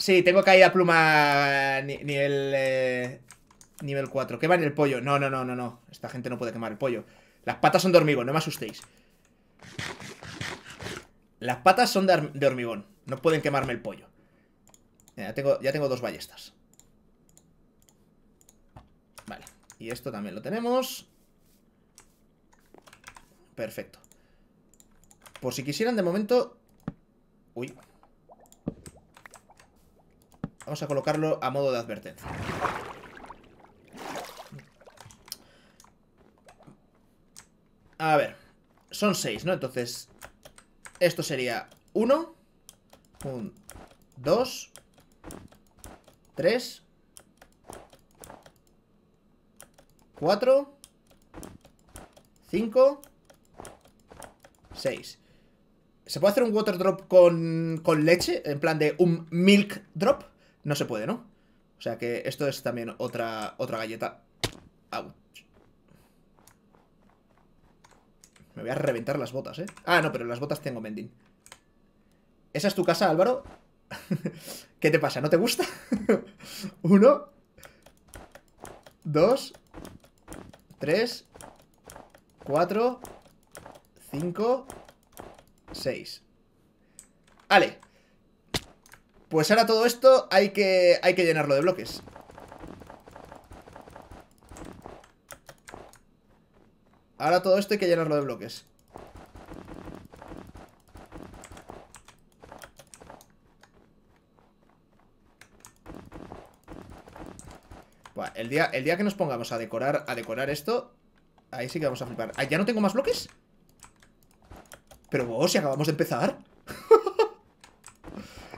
Sí, tengo caída pluma nivel, eh, nivel 4. ¿Qué va en el pollo? No, no, no, no, no. Esta gente no puede quemar el pollo. Las patas son de hormigón, no me asustéis. Las patas son de, hormigón. No pueden quemarme el pollo. Ya tengo, ya tengo dos ballestas. Vale. Y esto también lo tenemos. Perfecto. Por si quisieran de momento... Uy. Vamos a colocarlo a modo de advertencia. A ver. Son seis, ¿no? Entonces, esto sería uno. Un, dos. Tres. Cuatro. Cinco. Seis. ¿Se puede hacer un water drop con, con leche? En plan de un milk drop. No se puede, ¿no? O sea que esto es también otra, otra galleta. Ouch. Me voy a reventar las botas, ¿eh? Ah, no, pero las botas tengo mending. ¿Esa es tu casa, Álvaro? ¿Qué te pasa? ¿No te gusta? Uno. Dos. Tres. Cuatro. Cinco. Seis. Vale. Pues ahora todo esto hay que, hay que llenarlo de bloques. Ahora todo esto hay que llenarlo de bloques. el día, el día que nos pongamos a decorar, a decorar esto, ahí sí que vamos a flipar. Ah, ¿Ya no tengo más bloques? Pero vos, si acabamos de empezar.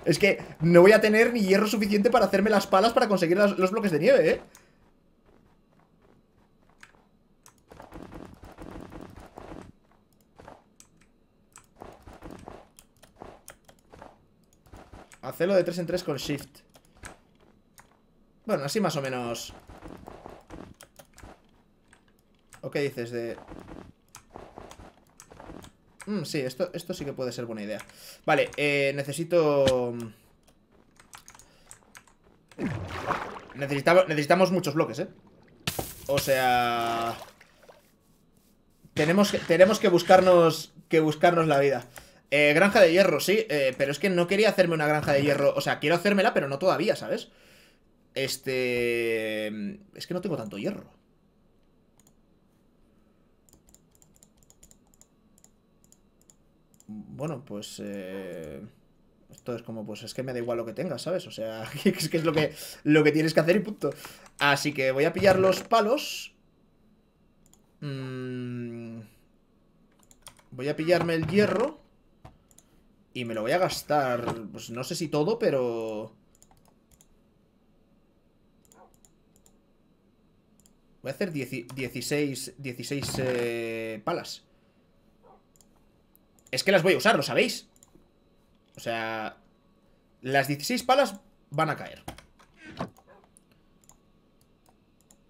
Es que no voy a tener ni hierro suficiente para hacerme las palas para conseguir los bloques de nieve, ¿eh? Hacerlo de 3 en 3 con Shift. Bueno, así más o menos... ¿O qué dices de...? Mm, sí, esto, esto sí que puede ser buena idea Vale, eh, necesito... Necesitamos, necesitamos muchos bloques, ¿eh? O sea... Tenemos que, tenemos que buscarnos Que buscarnos la vida eh, Granja de hierro, sí eh, Pero es que no quería hacerme una granja de hierro O sea, quiero hacérmela, pero no todavía, ¿sabes? Este... Es que no tengo tanto hierro. Bueno, pues... Eh, esto es como, pues es que me da igual lo que tengas, ¿sabes? O sea, es que es lo que, lo que tienes que hacer y punto. Así que voy a pillar los palos. Mm, voy a pillarme el hierro. Y me lo voy a gastar, pues no sé si todo, pero... Voy a hacer 16, 16 eh, palas. Es que las voy a usar, ¿lo sabéis? O sea... Las 16 palas van a caer.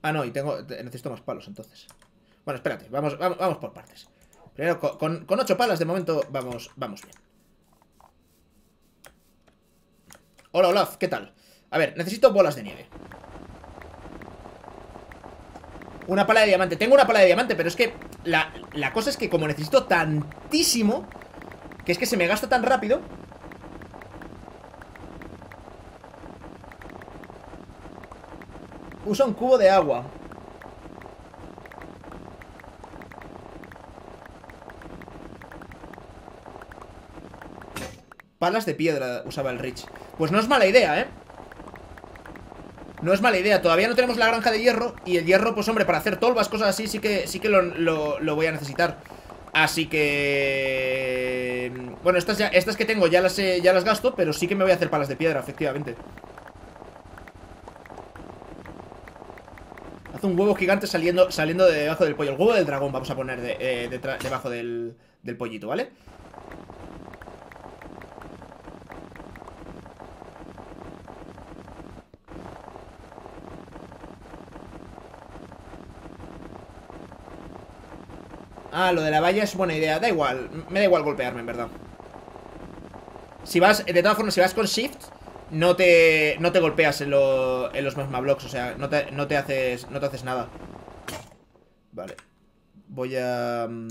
Ah, no, y tengo... Necesito más palos, entonces. Bueno, espérate, vamos, vamos, por partes. Primero, con, con 8 palas de momento vamos, vamos bien. Hola, Olaf, ¿qué tal? A ver, necesito bolas de nieve. Una pala de diamante Tengo una pala de diamante, pero es que la, la cosa es que como necesito tantísimo Que es que se me gasta tan rápido Usa un cubo de agua Palas de piedra usaba el Rich Pues no es mala idea, ¿eh? No es mala idea, todavía no tenemos la granja de hierro Y el hierro, pues hombre, para hacer tolvas, cosas así Sí que, sí que lo, voy a necesitar. Así que... Bueno, estas, ya, estas que tengo ya las, ya las gasto Pero sí que me voy a hacer palas de piedra, efectivamente. Hace un huevo gigante saliendo, saliendo de debajo del pollo. El huevo del dragón vamos a poner de, eh, debajo del, del pollito, ¿vale? Ah, lo de la valla es buena idea. Da igual, me da igual golpearme, en verdad. Si vas, de todas formas, si vas con Shift No te, no te golpeas en, en los magma blocks O sea, no te, no te, haces, no te haces nada. Vale. Voy a... Mm,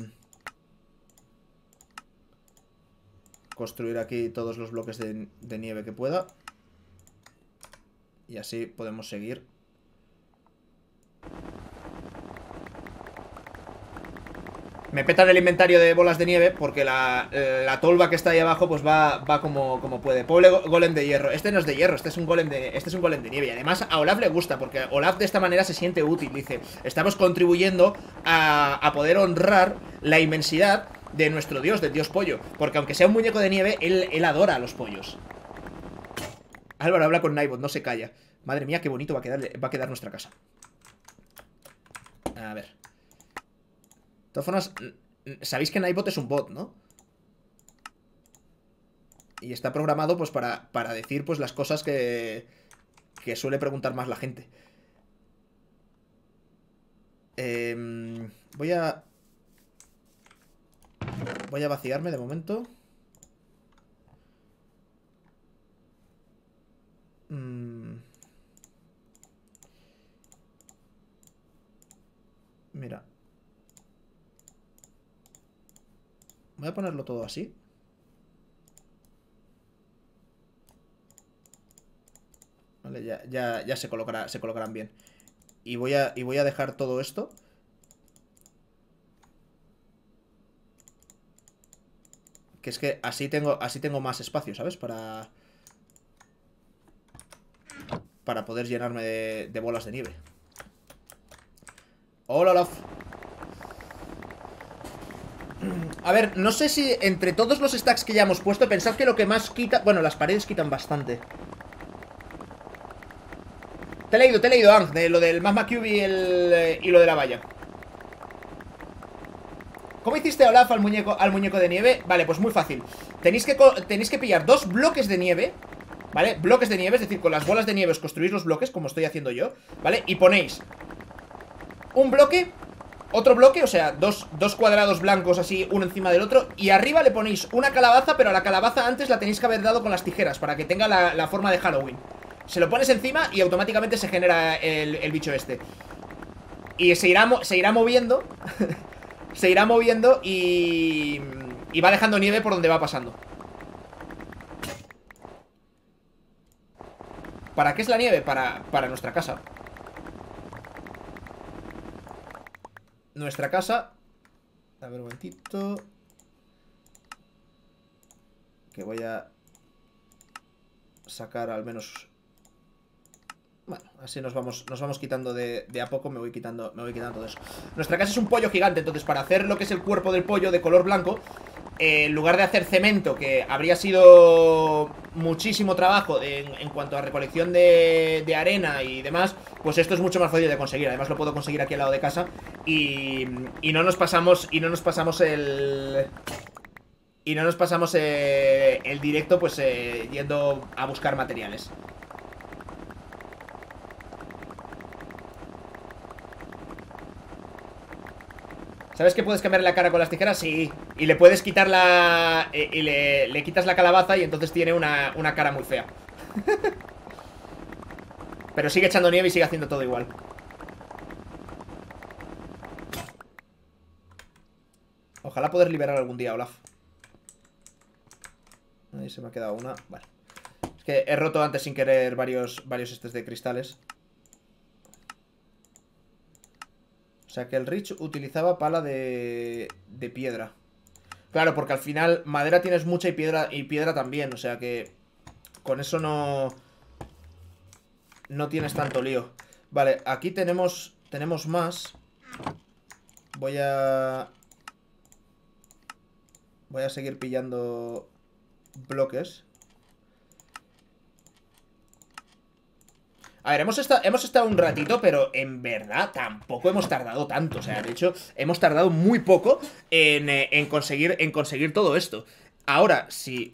construir aquí todos los bloques de, de nieve que pueda. Y así podemos seguir Me petan el inventario de bolas de nieve porque la, la tolva que está ahí abajo pues va, va como, como puede. Pobre golem de hierro. Este no es de hierro, este es un golem de, este es un golem de nieve. Y además a Olaf le gusta porque Olaf de esta manera se siente útil. Dice, estamos contribuyendo a, a poder honrar la inmensidad de nuestro dios, del dios pollo. Porque aunque sea un muñeco de nieve, él, él adora a los pollos. Álvaro habla con Naibot, no se calla. Madre mía, qué bonito va a quedar, va a quedar nuestra casa. A ver todas formas, sabéis que Nightbot es un bot, ¿no? Y está programado pues para, para decir pues las cosas que, que suele preguntar más la gente. Em, voy a... Voy a vaciarme de momento. Mm. Mira. Voy a ponerlo todo así. Vale, ya, ya, ya se, colocará, se colocarán bien. Y voy, a, y voy a dejar todo esto. Que es que así tengo, así tengo más espacio, ¿sabes? Para... Para poder llenarme de, bolas de nieve. ¡Hola, Olaf! A ver, no sé si entre todos los stacks que ya hemos puesto Pensad que lo que más quita... Bueno, las paredes quitan bastante Te he leído, te he leído, Ang lo del Magma Cube y, el, y lo de la valla ¿Cómo hiciste Olaf al muñeco, al muñeco de nieve? Vale, pues muy fácil tenéis que, tenéis que pillar dos bloques de nieve ¿Vale? Bloques de nieve, es decir, con las bolas de nieve os construís los bloques Como estoy haciendo yo, ¿vale? Y ponéis un bloque otro bloque, o sea, dos, cuadrados blancos así, uno encima del otro Y arriba le ponéis una calabaza, pero a la calabaza antes la tenéis que haber dado con las tijeras Para que tenga la, forma de Halloween. Se lo pones encima y automáticamente se genera el, bicho este. Y se irá, se irá moviendo Se irá moviendo y... Y va dejando nieve por donde va pasando. ¿Para qué es la nieve? Para, para nuestra casa nuestra casa. A ver un momentito. Que voy a sacar al menos... Bueno, así nos vamos, nos vamos quitando de, de, a poco, me voy quitando, me voy quitando de eso. Nuestra casa es un pollo gigante, entonces para hacer lo que es el cuerpo del pollo de color blanco, en lugar de hacer cemento, que habría sido muchísimo trabajo en, cuanto a recolección de, arena y demás, pues esto es mucho más fácil de conseguir. Además lo puedo conseguir aquí al lado de casa y, no nos pasamos y no nos pasamos el y no nos pasamos eh, el directo pues eh, yendo a buscar materiales. ¿Sabes que puedes cambiar la cara con las tijeras? Sí. Y le puedes quitar la... Eh, y le, quitas la calabaza y entonces tiene una, una cara muy fea. Pero sigue echando nieve y sigue haciendo todo igual. Ojalá poder liberar algún día, Olaf. Ahí se me ha quedado una. Vale. Es que he roto antes sin querer varios, varios estes de cristales. O sea que el Rich utilizaba pala de, de piedra. Claro, porque al final madera tienes mucha y piedra, y piedra también. O sea que con eso no... No tienes tanto lío. Vale, aquí tenemos, tenemos más. Voy a... Voy a seguir pillando bloques. A ver, hemos estado, hemos estado un ratito, pero en verdad tampoco hemos tardado tanto. O sea, de hecho, hemos tardado muy poco en, eh, conseguir, en conseguir todo esto. Ahora, si...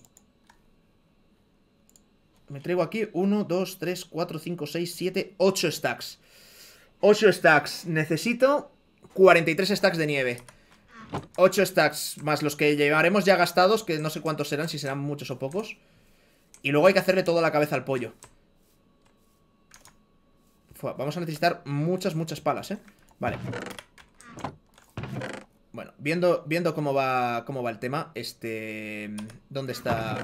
Me traigo aquí 1, 2, 3, 4, 5, 6, 7, 8 stacks. 8 stacks. Necesito 43 stacks de nieve. 8 stacks más los que llevaremos ya gastados, que no sé cuántos serán, si serán muchos o pocos. Y luego hay que hacerle toda la cabeza al pollo. Vamos a necesitar muchas, muchas palas, ¿eh? Vale. Bueno, viendo, viendo cómo va cómo va el tema, este... ¿Dónde está...?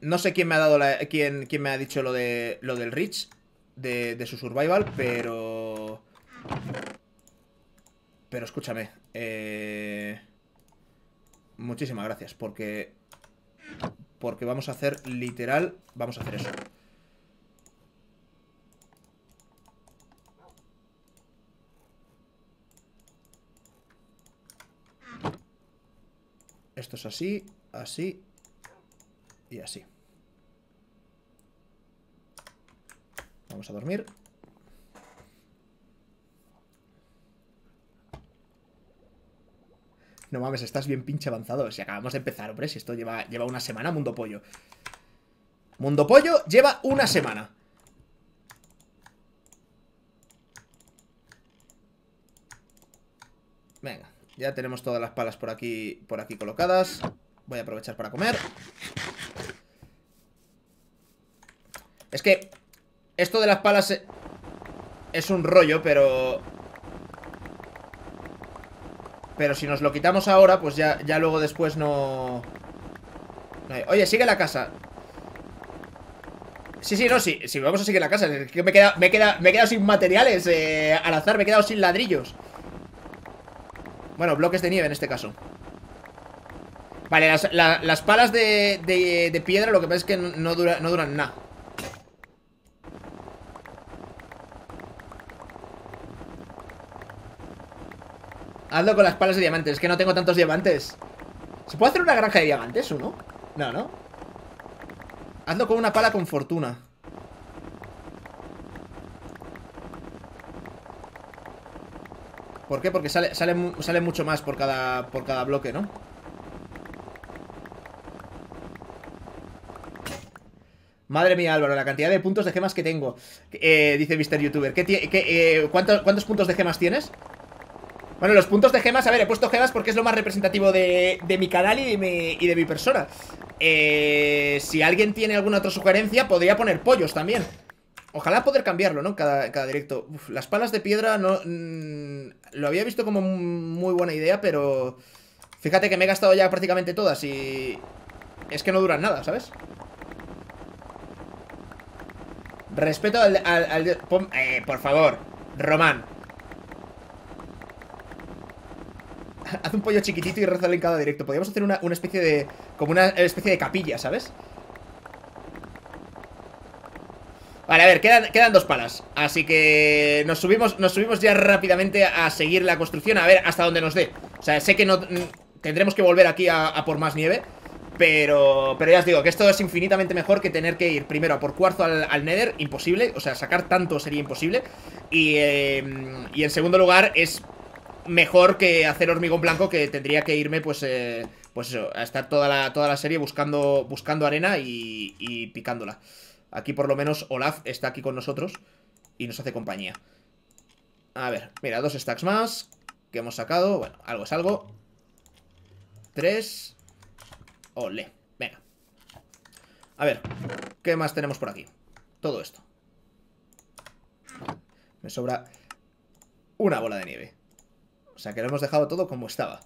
No sé quién me ha dado quién, quién me ha dicho lo de lo del Rich, de su survival, pero... Pero escúchame, eh... Muchísimas gracias, porque... Porque vamos a hacer literal... Vamos a hacer eso. Esto es así, así y así. Vamos a dormir. No mames, estás bien pinche avanzado. Si acabamos de empezar, hombre, si esto lleva, lleva una semana, Mundo Pollo. Mundo Pollo lleva una semana. Venga. Ya tenemos todas las palas por aquí, por aquí colocadas. Voy a aprovechar para comer. Es que esto de las palas es un rollo, pero... Pero si nos lo quitamos ahora, pues ya, ya luego después no... Oye, sigue la casa. Sí, sí, no, sí, vamos a seguir la casa. Es me he quedado, me me he quedado sin materiales eh, al azar, me he quedado sin ladrillos. Bueno, bloques de nieve en este caso Vale, las, palas de, piedra lo que pasa es que no, dura, no duran nada. Hazlo con las palas de diamantes, es que no tengo tantos diamantes. ¿Se puede hacer una granja de diamantes, uno? No, ¿no? Hazlo con una pala con fortuna. ¿Por qué? Porque sale, sale, mucho más por cada, por cada bloque, ¿no? Madre mía, Álvaro, la cantidad de puntos de gemas que tengo. Eh, dice Mr. Youtuber. ¿Qué, eh, ¿Cuántos puntos de gemas tienes? Bueno, los puntos de gemas, a ver, he puesto gemas porque es lo más representativo de, mi canal y de mi, y de mi persona. Eh, si alguien tiene alguna otra sugerencia, podría poner pollos también. Ojalá poder cambiarlo, ¿no? Cada, cada directo. las palas de piedra no... Mm, lo había visto como muy buena idea, pero... Fíjate que me he gastado ya prácticamente todas y... Es que no duran nada, ¿sabes? Respeto al... eh, por favor, Román Haz un pollo chiquitito y rezale en cada directo. Podríamos hacer una, especie de... Como una especie de capilla, ¿sabes? Vale, a ver, quedan, quedan dos palas Así que nos subimos, nos subimos ya rápidamente a seguir la construcción A ver hasta dónde nos dé O sea, sé que no tendremos que volver aquí a, por más nieve pero, pero ya os digo que esto es infinitamente mejor que tener que ir primero a por cuarzo al, Nether, imposible, o sea, sacar tanto sería imposible. Y, eh, y en segundo lugar es mejor que hacer hormigón blanco que tendría que irme pues eh, pues eso, a estar toda la, toda la serie buscando, buscando arena y, picándola. Aquí por lo menos Olaf está aquí con nosotros y nos hace compañía. A ver, mira, dos stacks más que hemos sacado. Bueno, algo es algo. Tres. Ole, venga. A ver, ¿qué más tenemos por aquí? Todo esto. Me sobra una bola de nieve. O sea que lo hemos dejado todo como estaba.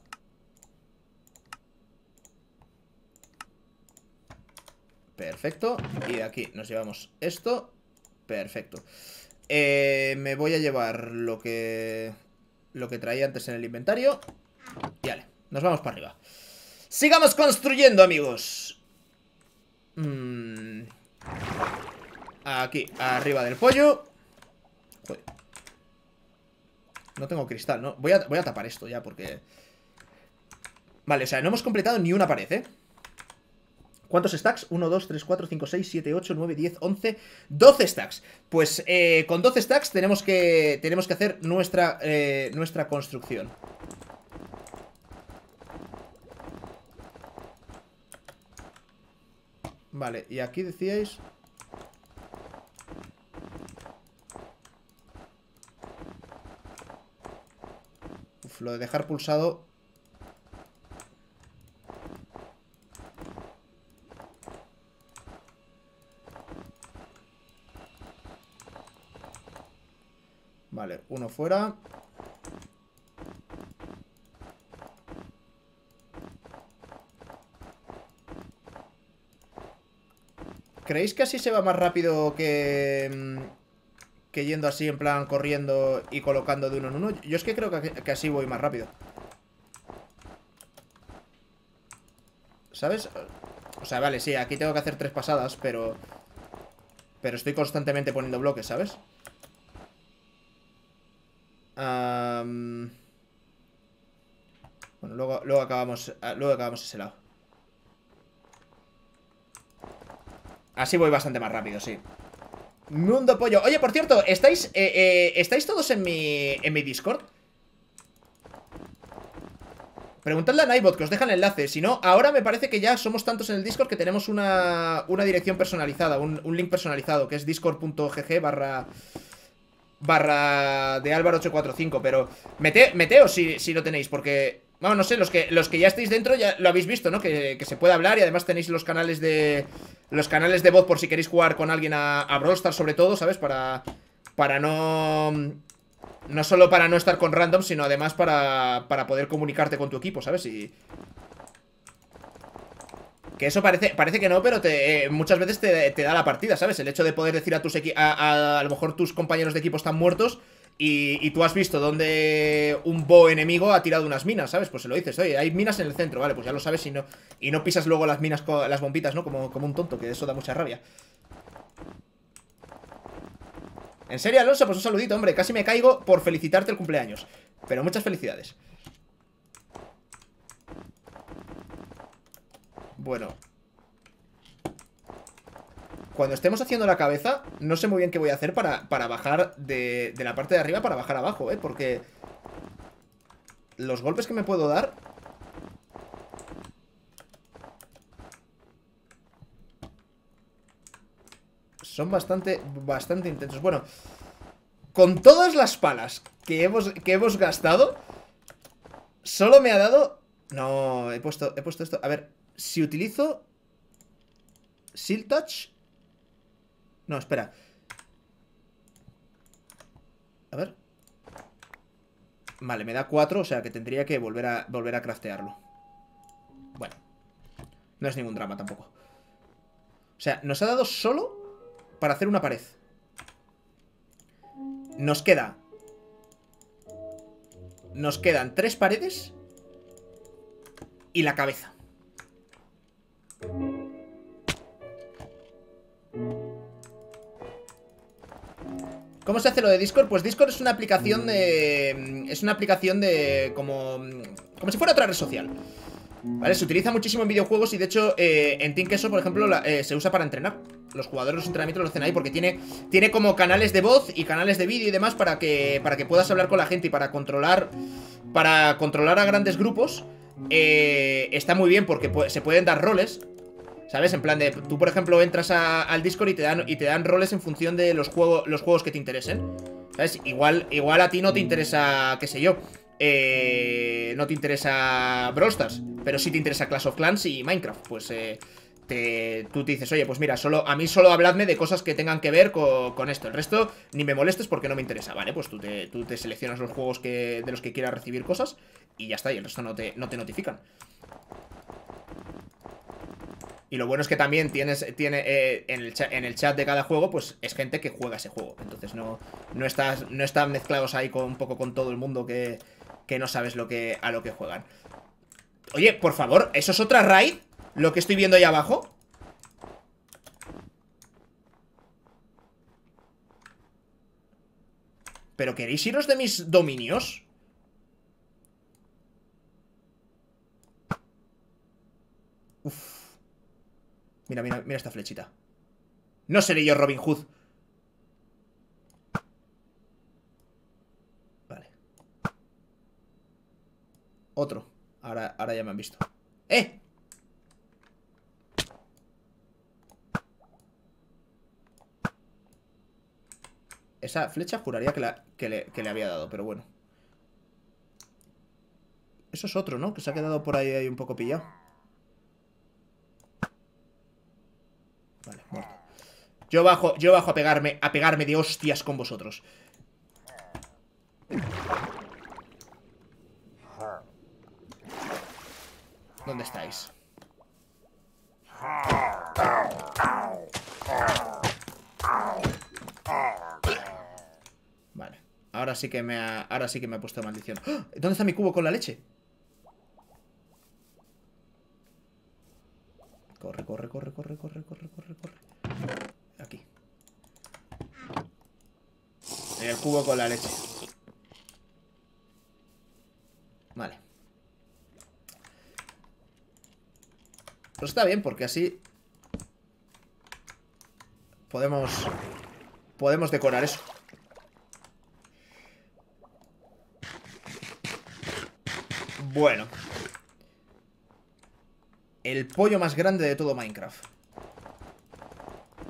Perfecto. Y aquí nos llevamos esto. Perfecto. Eh, me voy a llevar lo que... Lo que traía antes en el inventario. Y vale, nos vamos para arriba. Sigamos construyendo, amigos. Mm. Aquí, arriba del pollo. No tengo cristal, ¿no? Voy a, voy a tapar esto ya porque... Vale, o sea, no hemos completado ni una pared, ¿eh? ¿Cuántos stacks? 1, 2, 3, 4, 5, 6, 7, 8, 9, 10, 11, 12 stacks. Pues eh, con 12 stacks tenemos que, tenemos que hacer nuestra, eh, nuestra construcción. Vale, y aquí decíais... lo de dejar pulsado... Vale, uno fuera. ¿Creéis que así se va más rápido que, mm, que yendo así en plan corriendo y colocando de uno en uno. Yo es que creo que, así voy más rápido. ¿Sabes? O sea, vale, sí, aquí tengo que hacer tres pasadas, pero... Pero estoy constantemente poniendo bloques, ¿sabes? Bueno, luego, luego, acabamos, ah, luego acabamos ese lado. Así voy bastante más rápido, sí. Mundo Pollo. Oye, por cierto, ¿estáis, eh, eh, ¿estáis todos en mi, en mi Discord? Preguntadle a Nightbot que os deja el enlace. Si no, ahora me parece que ya somos tantos en el Discord que tenemos una, una dirección personalizada, un, link personalizado, que es discord.gg barra barra de Álvaro845. Pero mete, meteos si, si lo tenéis, porque... Vamos, no sé, los que, los que ya estáis dentro ya lo habéis visto, ¿no? Que, que se puede hablar y además tenéis los canales de los canales de voz por si queréis jugar con alguien a, a sobre todo, ¿sabes? Para, para no... No solo para no estar con random, sino además para, para poder comunicarte con tu equipo, ¿sabes? Y... Que eso parece, parece que no, pero te, eh, muchas veces te, da la partida, ¿sabes? El hecho de poder decir a tus a, a lo mejor tus compañeros de equipo están muertos y, tú has visto dónde un bo enemigo ha tirado unas minas, ¿sabes? Pues se lo dices, oye, hay minas en el centro, vale, pues ya lo sabes y no, y no pisas luego las minas las bombitas, ¿no? Como, como un tonto, que eso da mucha rabia. En serio, Alonso, pues un saludito, hombre, casi me caigo por felicitarte el cumpleaños. Pero muchas felicidades. Bueno, cuando estemos haciendo la cabeza, no sé muy bien qué voy a hacer para, bajar de, de la parte de arriba para bajar abajo, ¿eh? Porque los golpes que me puedo dar... Son bastante, bastante intensos. Bueno, con todas las palas que hemos, que hemos gastado, solo me ha dado... No, he puesto, he puesto esto... A ver, si utilizo... Seal Touch no, espera. A ver. Vale, me da 4, o sea que tendría que volver a, volver a craftearlo. Bueno. No es ningún drama tampoco. O sea, nos ha dado solo para hacer una pared. Nos queda... Nos quedan tres paredes y la cabeza. ¿Cómo se hace lo de Discord? Pues Discord es una aplicación de... Mm, es una aplicación de... como... Como si fuera otra red social ¿Vale? Se utiliza muchísimo en videojuegos y de hecho eh, en Team Queso, por ejemplo, eh, se usa para entrenar Los jugadores los entrenamientos lo hacen ahí porque tiene, tiene como canales de voz y canales de vídeo y demás para que, para que puedas hablar con la gente y para controlar para controlar a grandes grupos eh, está muy bien porque se pueden dar roles ¿Sabes? En plan de, tú por ejemplo entras al Discord y te dan, y te dan roles en función de los, juegos los juegos que te interesen. ¿Sabes? Igual, igual a ti no te interesa, qué sé yo, eh, no te interesa Brawl pero sí te interesa Clash of Clans y Minecraft. Pues eh, te, tú te dices, oye, pues mira, solo, a mí solo habladme de cosas que tengan que ver con, esto. El resto ni me molestes porque no me interesa, ¿vale? Pues tú te, tú te seleccionas los juegos que, de los que quieras recibir cosas y ya está, y el resto no te, no te notifican. Y lo bueno es que también tienes tiene eh, en, el chat, en, el chat, de cada juego, pues es gente que juega ese juego. Entonces no, no, estás, no están mezclados ahí con, un poco con todo el mundo que, que no sabes lo que, a lo que juegan. Oye, por favor, ¿eso es otra raid? Lo que estoy viendo ahí abajo. ¿Pero queréis iros de mis dominios? Uf. Mira, mira, mira esta flechita. No seré yo Robin Hood. Vale. Otro. Ahora, ahora ya me han visto. ¡Eh! Esa flecha juraría que, la, que, le, que le había dado, pero bueno. Eso es otro, ¿no? Que se ha quedado por ahí, ahí un poco pillado. Yo bajo, yo bajo a pegarme, a pegarme de hostias con vosotros. ¿Dónde estáis? Vale. Ahora sí que me ha, ahora sí que me ha puesto maldición. ¡Ah! ¿Dónde está mi cubo con la leche? Corre, corre, corre, corre, corre, corre, corre, corre. Aquí. el cubo con la leche. Vale. Pues está bien, porque así... Podemos... Podemos decorar eso. Bueno el pollo más grande de todo Minecraft.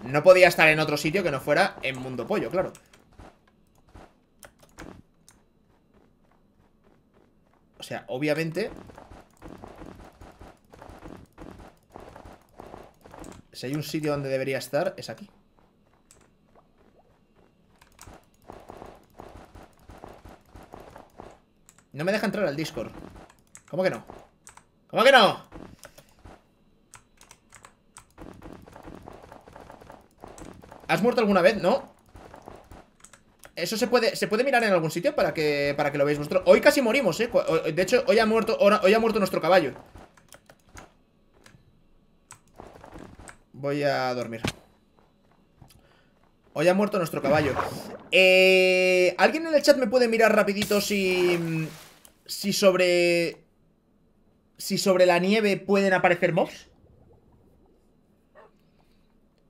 No podía estar en otro sitio que no fuera en Mundo Pollo, claro. O sea, obviamente... Si hay un sitio donde debería estar, es aquí. No me deja entrar al Discord. ¿Cómo que no? ¿Cómo que no? ¿Has muerto alguna vez? ¿No? Eso se puede, se puede mirar en algún sitio para que, para que lo veáis vosotros. Hoy casi morimos, ¿eh? De hecho, hoy ha muerto, hoy ha muerto nuestro caballo. Voy a dormir. Hoy ha muerto nuestro caballo. Eh, ¿Alguien en el chat me puede mirar rapidito si... Si sobre... Si sobre la nieve pueden aparecer mobs?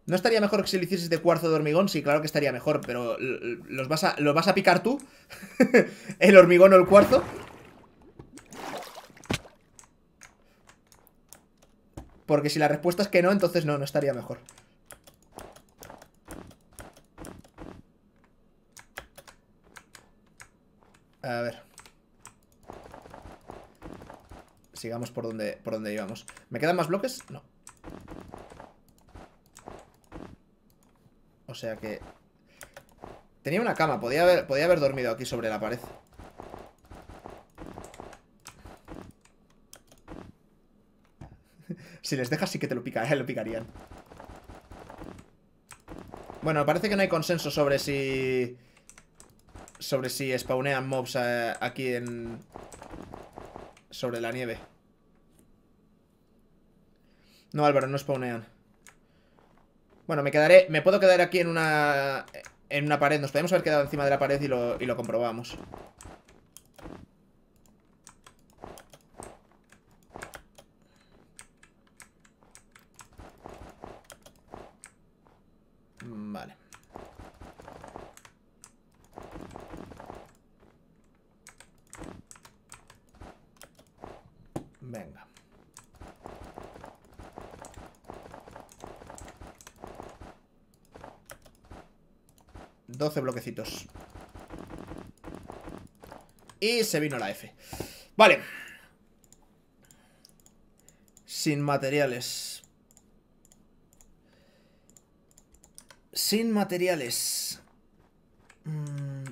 ¿No estaría mejor que si lo hicieses de cuarzo de hormigón? Sí, claro que estaría mejor, pero ¿los vas a, ¿los vas a picar tú? ¿El hormigón o el cuarzo? Porque si la respuesta es que no, entonces no, no estaría mejor. A ver. Sigamos por por donde íbamos. ¿Me quedan más bloques? No. O sea que... Tenía una cama, podía haber, podía haber dormido aquí sobre la pared. si les dejas sí que te lo, pica, lo picarían. Bueno, parece que no hay consenso sobre si... Sobre si spawnean mobs eh, aquí en... Sobre la nieve. No, Álvaro, no spawnean. Bueno, me quedaré... Me puedo quedar aquí en una... En una pared. Nos podemos haber quedado encima de la pared y lo, y lo comprobamos. Vale. Venga. 12 bloquecitos. Y se vino la F. Vale. Sin materiales. Sin materiales. Mm.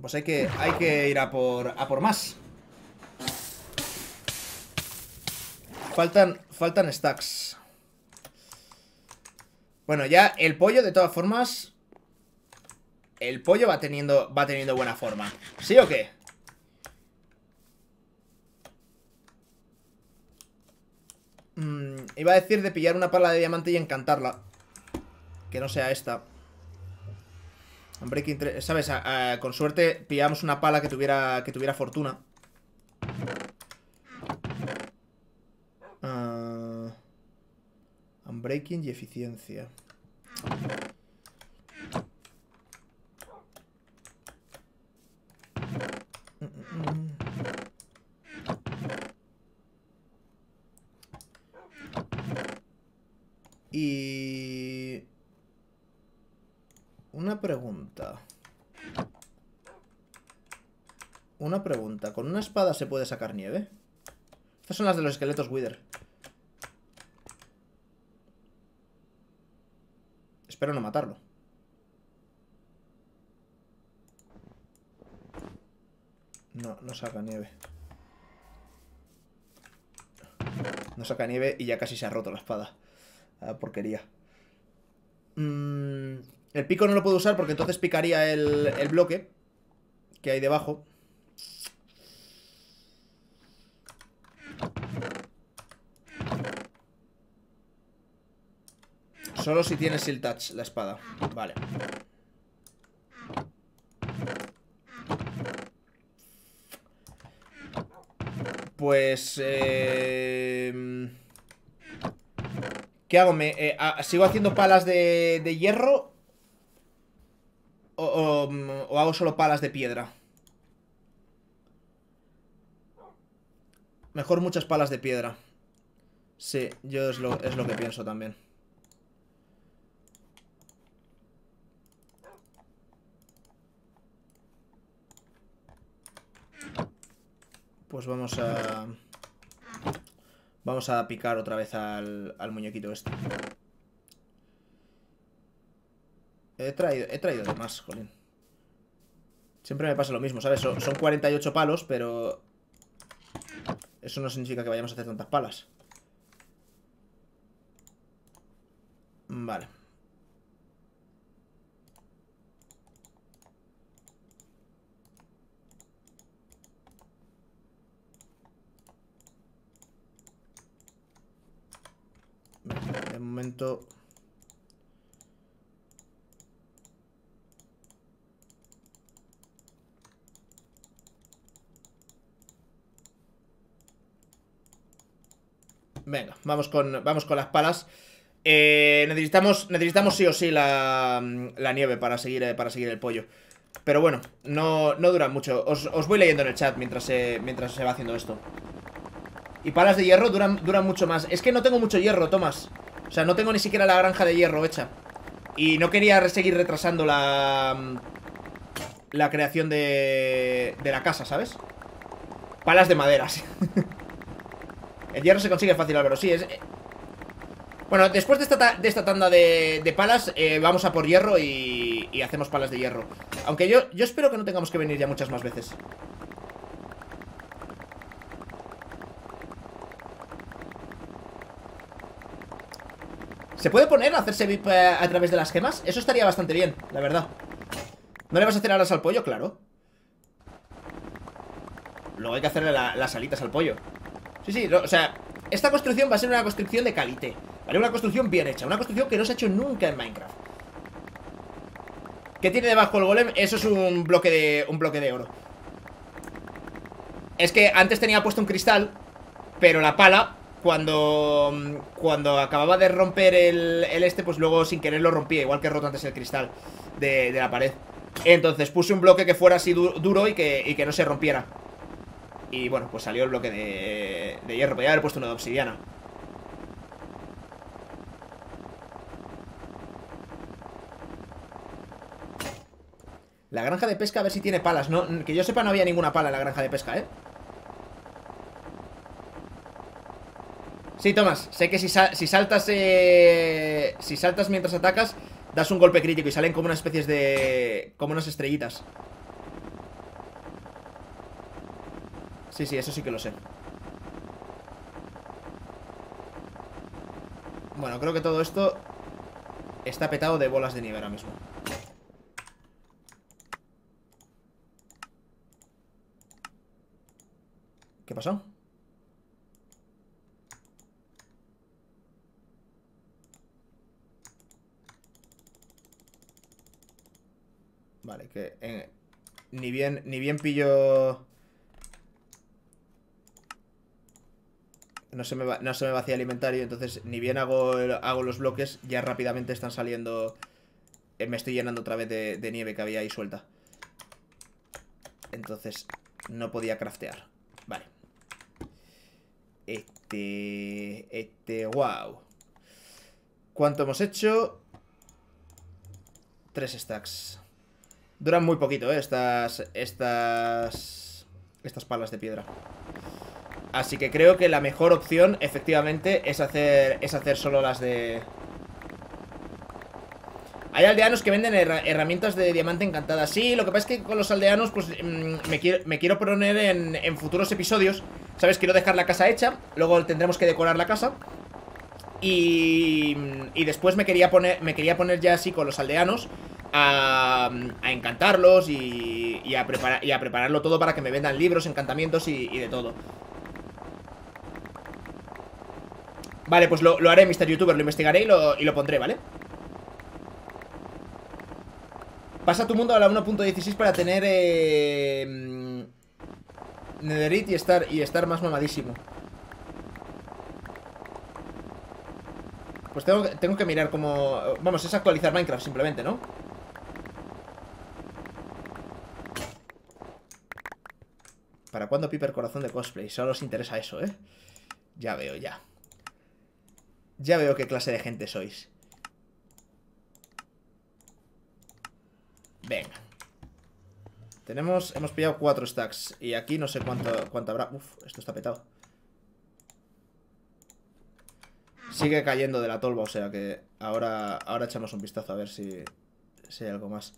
Pues hay que, hay que ir a por, a por más. Faltan, faltan stacks. Bueno, ya el pollo, de todas formas... El pollo va teniendo, va teniendo buena forma. ¿Sí o qué? Mm, iba a decir de pillar una pala de diamante y encantarla. Que no sea esta. Breaking ¿Sabes? con suerte pillamos una pala que tuviera, que tuviera fortuna. Breaking y eficiencia. Y... Una pregunta. Una pregunta. ¿Con una espada se puede sacar nieve? Estas son las de los esqueletos Wither. Espero no matarlo. No, no saca nieve. No saca nieve y ya casi se ha roto la espada. Ah, porquería. Mm, el pico no lo puedo usar porque entonces picaría el, el bloque que hay debajo. Solo si tiene Seal Touch la espada. Vale. Pues... Eh... ¿Qué hago? ¿Me, eh, ¿Sigo haciendo palas de, de hierro? O, o, hago solo palas de piedra? Mejor muchas palas de piedra. Sí, yo es lo, es lo que pienso también. Pues vamos a... Vamos a picar otra vez al, al muñequito este. He traído, he traído de más, jolín. Siempre me pasa lo mismo, ¿sabes? Son, son 48 palos, pero... Eso no significa que vayamos a hacer tantas palas. Vale. De momento... Venga, vamos con, vamos con las palas. Eh, necesitamos, necesitamos sí o sí la, la nieve para seguir, eh, para seguir el pollo. Pero bueno, no, no dura mucho. Os, voy leyendo en el chat mientras mientras se va haciendo esto. Y palas de hierro duran, mucho más. Es que no tengo mucho hierro, Tomás. O sea, no tengo ni siquiera la granja de hierro hecha. Y no quería seguir retrasando la... La creación de... De la casa, ¿sabes? Palas de maderas. El hierro se consigue fácil, Álvaro, sí, es... Eh. Bueno, después de esta, de esta tanda de, palas eh, Vamos a por hierro y, y, hacemos palas de hierro Aunque yo, yo espero que no tengamos que venir ya muchas más veces ¿Se puede poner hacerse VIP eh, a través de las gemas? Eso estaría bastante bien, la verdad ¿No le vas a hacer alas al pollo? Claro Luego hay que hacerle las alitas al pollo Sí, sí, o sea, esta construcción va a ser una construcción de calité ¿Vale? Una construcción bien hecha Una construcción que no se ha hecho nunca en Minecraft ¿Qué tiene debajo el golem? Eso es un bloque de, un bloque de oro Es que antes tenía puesto un cristal Pero la pala Cuando Cuando acababa de romper el, este Pues luego sin querer lo rompía Igual que roto antes el cristal de, la pared. Entonces puse un bloque que fuera así duro y que, y que no se rompiera. Y bueno, pues salió el bloque de, de hierro Podría haber puesto uno de obsidiana. La granja de pesca, a ver si tiene palas no, Que yo sepa no había ninguna pala en la granja de pesca, ¿eh? Sí, Tomás, sé que si, saltas eh, Si saltas mientras atacas Das un golpe crítico y salen como unas especies de... Como unas estrellitas. Sí, sí, eso sí que lo sé. Bueno, creo que todo esto Está petado de bolas de nieve ahora mismo. ¿Qué pasó? Que ni bien ni bien pillo no se me, no se me vacía el inventario, entonces ni bien hago, hago los bloques, ya rápidamente están saliendo... Eh, me estoy llenando otra vez de, nieve que había ahí suelta. Entonces, no podía craftear. Vale. Este... Este... Wow. ¿Cuánto hemos hecho? Tres stacks. Duran muy poquito, ¿eh? Estas... Estas... Estas palas de piedra. Así que creo que la mejor opción, efectivamente, es hacer, es hacer solo las de... Hay aldeanos que venden herramientas de diamante encantada Sí, lo que pasa es que con los aldeanos Pues mm, me, quiero, me quiero poner en, futuros episodios ¿Sabes? Quiero dejar la casa hecha Luego tendremos que decorar la casa y, y después me quería poner me quería poner ya así con los aldeanos a, a encantarlos y, y, a preparar, y a prepararlo todo para que me vendan libros, encantamientos y de todo. Vale, pues lo, haré, Mr. Youtuber, lo investigaré y lo, pondré, ¿vale? Pasa tu mundo a la 1.16 para tener eh, Netherite y estar, y estar más mamadísimo Pues tengo, tengo que mirar cómo... Vamos, es actualizar Minecraft simplemente, ¿no? ¿Para cuándo Piper Corazón de Cosplay? Solo os interesa eso, ¿eh? Ya veo, ya ya veo qué clase de gente sois. Venga. Tenemos, hemos pillado cuatro stacks. Y aquí no sé cuánto, cuánto habrá. Uf, esto está petado. Sigue cayendo de la tolva, o sea que ahora, ahora echamos un vistazo a ver si, si hay algo más.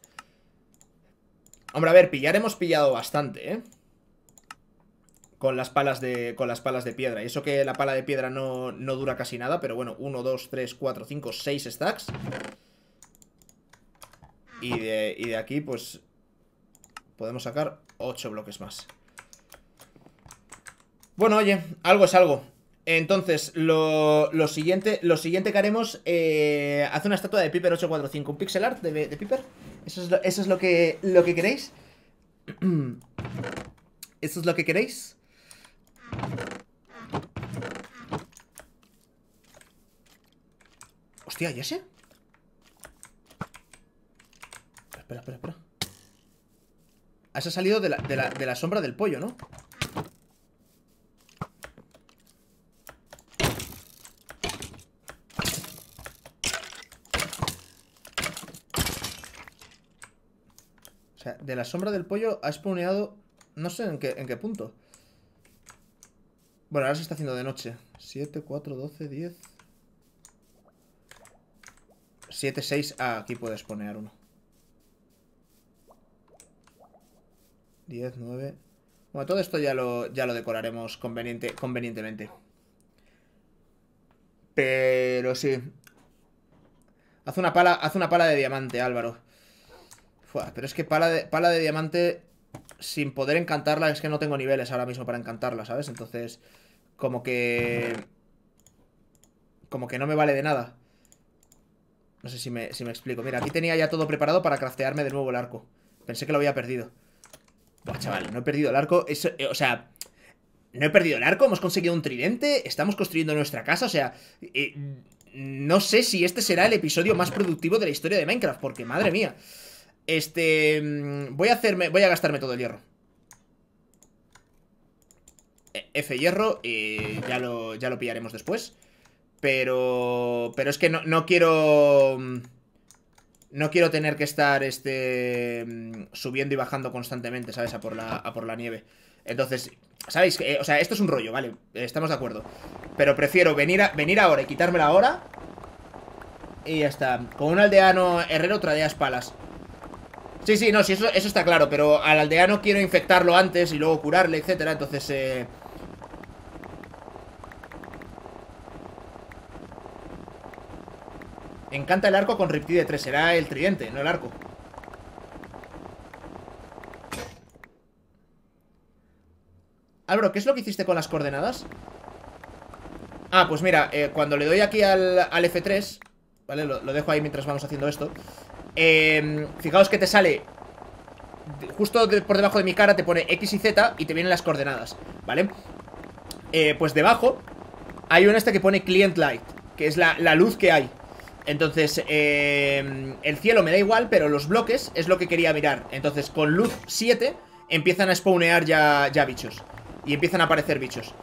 Hombre, a ver, pillar hemos pillado bastante, ¿eh? Con las palas de, con las palas de piedra. Y eso que la pala de piedra no, no dura casi nada, pero bueno, 1, 2, 3, 4, 5, 6 stacks. Y de, y de aquí, pues, podemos sacar 8 bloques más. Bueno, oye, algo es algo. Entonces, lo, lo, siguiente, lo siguiente que haremos, eh, hace una estatua de Piper 845, un pixel art de, de Piper. ¿Eso es, lo, eso es lo, que, lo que queréis? ¿Eso es lo que queréis? Hostia, ¿ya sé? Espera, espera, espera. Has salido de la, de, la, de la sombra del pollo, ¿no? O sea, de la sombra del pollo ha spawneado... No sé en qué, en qué punto. Bueno, ahora se está haciendo de noche. 7, 4, 12, 10... 7, 6... Ah, aquí puedes spawnear uno. 10, 9... Bueno, todo esto ya lo, ya lo decoraremos conveniente, convenientemente. Pero sí. Haz una pala, haz una pala de diamante, Álvaro. Fua, pero es que pala de, pala de diamante sin poder encantarla es que no tengo niveles ahora mismo para encantarla, ¿sabes? Entonces, como que... Como que no me vale de nada. No sé si me, si me explico. Mira, aquí tenía ya todo preparado para craftearme de nuevo el arco. Pensé que lo había perdido. Buah, chaval, no he perdido el arco. Eso, eh, o sea, no he perdido el arco. Hemos conseguido un tridente. Estamos construyendo nuestra casa. O sea, eh, no sé si este será el episodio más productivo de la historia de Minecraft. Porque, madre mía. Este... Mm, voy a hacerme... Voy a gastarme todo el hierro. F hierro y ya lo, ya lo pillaremos después. Pero... Pero es que no, no quiero... No quiero tener que estar este subiendo y bajando constantemente, ¿sabes? A por la, a por la nieve. Entonces, ¿sabéis? Eh, o sea, esto es un rollo, ¿vale? Estamos de acuerdo. Pero prefiero venir, venir ahora y quitármela ahora. Y ya está. Con un aldeano herrero tradeas palas. Sí, sí, no, sí, eso, eso está claro, pero al aldeano quiero infectarlo antes y luego curarle, etcétera, entonces... Eh... Encanta el arco con Riptide 3, será el tridente, no el arco. Álvaro, ¿qué es lo que hiciste con las coordenadas? Ah, pues mira, eh, cuando le doy aquí al, al F3 ¿Vale? Lo, dejo ahí mientras vamos haciendo esto eh, Fijaos que te sale Justo por debajo de mi cara te pone X y Z y te vienen las coordenadas ¿Vale? Eh, pues debajo Hay un este que pone Client Light Que es la, la luz que hay entonces, eh, el cielo me da igual, pero los bloques es lo que quería mirar. Entonces, con luz 7 empiezan a spawnear ya, ya bichos. Y empiezan a aparecer bichos.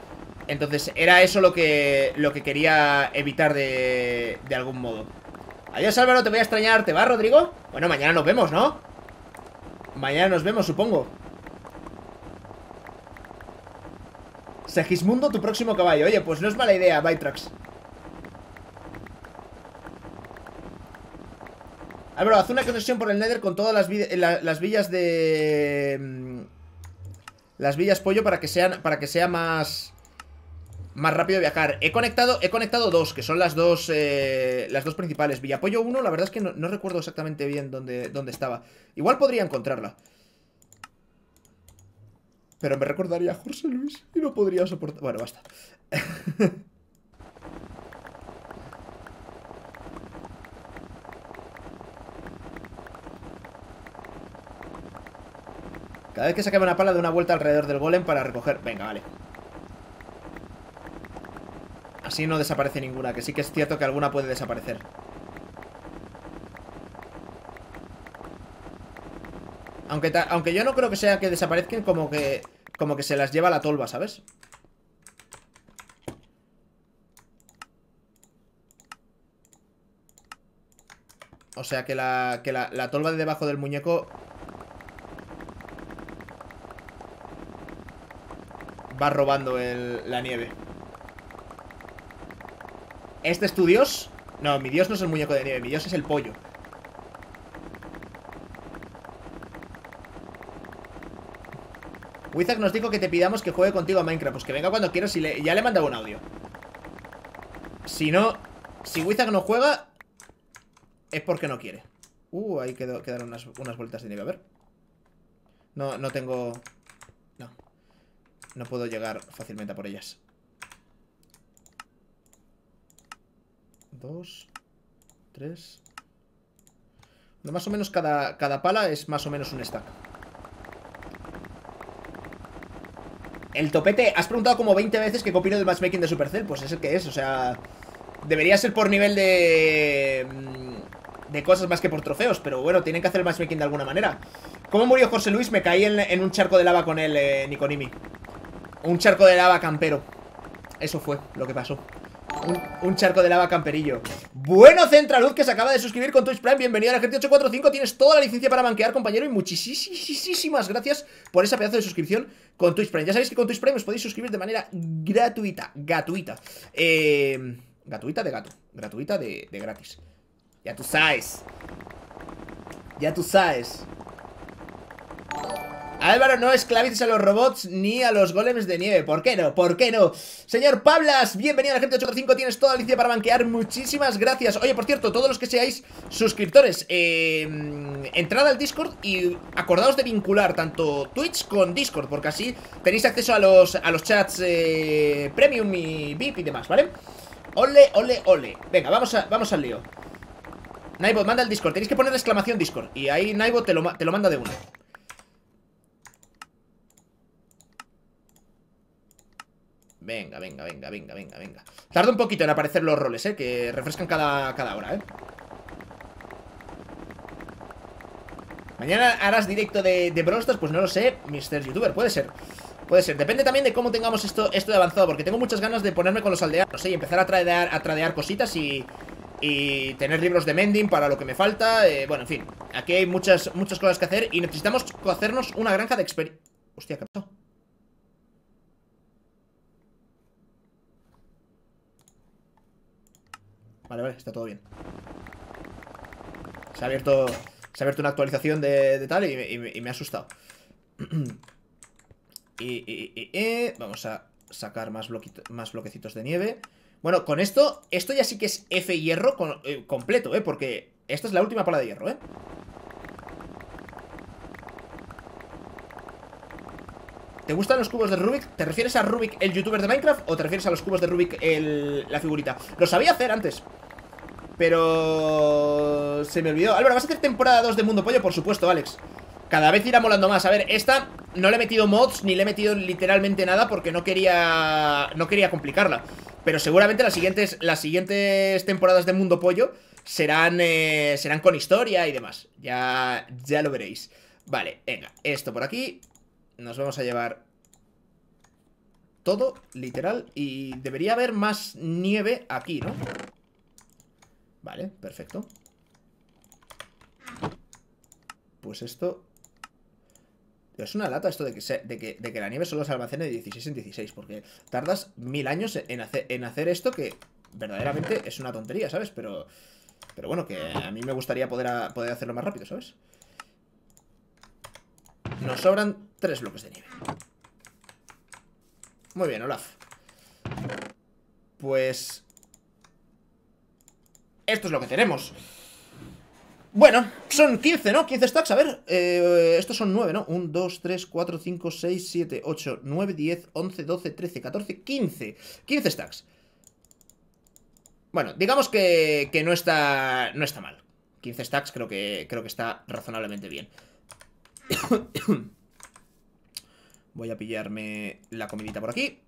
Entonces, era eso lo que, lo que quería evitar de, de algún modo. Adiós, Álvaro, te voy a extrañar. ¿Te va, Rodrigo? Bueno, mañana nos vemos, ¿no? Mañana nos vemos, supongo. Segismundo, tu próximo caballo. Oye, pues no es mala idea, Bytrax. Haz una conexión por el Nether con todas las, la, las villas de... Mm, las villas pollo para que sean para que sea más más rápido viajar. He conectado he conectado dos, que son las dos eh, las dos principales. Villapollo 1, la verdad es que no, recuerdo exactamente bien dónde, dónde, estaba. Igual podría encontrarla. Pero me recordaría a José Luis y no podría soportar... Bueno, basta. Cada vez que saque una pala de una vuelta alrededor del golem para recoger... Venga, vale. Así no desaparece ninguna, que sí que es cierto que alguna puede desaparecer. Aunque, aunque yo no creo que sea que desaparezcan como que... Como que se las lleva la tolva, ¿sabes? O sea que la, que la, la tolva de debajo del muñeco va robando la nieve. ¿Este es tu dios? No, mi dios no es el muñeco de nieve, mi dios es el pollo. Wizak nos dijo que te pidamos que juegue contigo a Minecraft. Pues que venga cuando quieras y ya le he mandado un audio. Si no, si Wizak no juega, es porque no quiere. Uh, ahí quedaron unas, unas vueltas de nieve. A ver. No, no tengo... No. No puedo llegar fácilmente a por ellas. Dos. Tres. más o menos cada, cada pala es más o menos un stack. El topete, has preguntado como 20 veces qué opino del matchmaking de Supercell. Pues es el que es, o sea... Debería ser por nivel de... Mm, de cosas más que por trofeos, pero bueno, tienen que hacer el matchmaking de alguna manera. ¿Cómo murió José Luis? Me caí en, un charco de lava con él, eh, Niconimi. Un charco de lava campero. Eso fue lo que pasó. Un, charco de lava camperillo. Bueno, Centraluz, que se acaba de suscribir con Twitch Prime. Bienvenido a la gente 845 Tienes toda la licencia para banquear, compañero Y muchísimas gracias por esa pedazo de suscripción con Twitch Prime. Ya sabéis que con Twitch Prime os podéis suscribir de manera gratuita Gratuita. Eh, Gratuita de gato Gratuita de, de gratis. Ya tú sabes. Ya tú sabes Álvaro, no esclavices a los robots ni a los golems de nieve. ¿Por qué no? ¿Por qué no? Señor Pablas, bienvenido a la gente 85. Tienes toda la licencia para banquear. Muchísimas gracias. Oye, por cierto, todos los que seáis suscriptores, eh, entrad al Discord y acordaos de vincular tanto Twitch con Discord, porque así tenéis acceso a los, a los chats eh, Premium y VIP y demás, ¿vale? Ole, ole, ole. Venga, vamos, a, vamos al lío. Naibot, manda el Discord. Tenéis que poner exclamación Discord. Y ahí Naibot te lo, te lo manda de una. Venga, venga, venga, venga, venga, venga Tarda un poquito en aparecer los roles, eh Que refrescan cada, cada hora, eh Mañana harás directo de, de Pues no lo sé, Mr. Youtuber, puede ser Puede ser, depende también de cómo tengamos esto, esto de avanzado Porque tengo muchas ganas de ponerme con los aldeanos ¿eh? Y empezar a tradear, a tradear cositas y, y tener libros de mending para lo que me falta eh, Bueno, en fin, aquí hay muchas, muchas cosas que hacer Y necesitamos hacernos una granja de experiencia Hostia, ¿qué ha Vale, vale, está todo bien. Se ha abierto, se ha abierto una actualización de, tal y, me ha asustado. y, vamos a sacar más, más bloquecitos de nieve. Bueno, con esto, esto ya sí que es F hierro eh, completo, ¿eh? Porque esta es la última pala de hierro, ¿eh? ¿Te gustan los cubos de Rubik? ¿Te refieres a Rubik, el youtuber de Minecraft? ¿O te refieres a los cubos de Rubik, el, la figurita? Lo sabía hacer antes Pero... Se me olvidó Álvaro, ¿vas a hacer temporada 2 de Mundo Pollo? Por supuesto, Alex Cada vez irá molando más A ver, esta no le he metido mods Ni le he metido literalmente nada Porque no quería... No quería complicarla Pero seguramente las siguientes, las siguientes temporadas de Mundo Pollo Serán, eh, serán con historia y demás Ya, ya lo veréis Vale, venga, esto por aquí nos vamos a llevar todo, literal. Y debería haber más nieve aquí, ¿no? Vale, perfecto. Pues esto... Es una lata esto de que, de que, de que la nieve solo se almacene de 16 en 16, porque tardas mil años en hacer, en hacer esto que verdaderamente es una tontería, ¿sabes? Pero, pero bueno, que a mí me gustaría poder, poder hacerlo más rápido, ¿sabes? Nos sobran tres bloques de nieve. Muy bien, Olaf. Pues... Esto es lo que tenemos. Bueno, son 15, ¿no? 15 stacks, a ver eh, Estos son 9, ¿no? 1, 2, 3, 4, 5, 6, 7, 8, 9, 10, 11, 12, 13, 14, 15 15 stacks Bueno, digamos que, que no está no está mal 15 stacks creo que, creo que está razonablemente bien Voy a pillarme la comidita por aquí.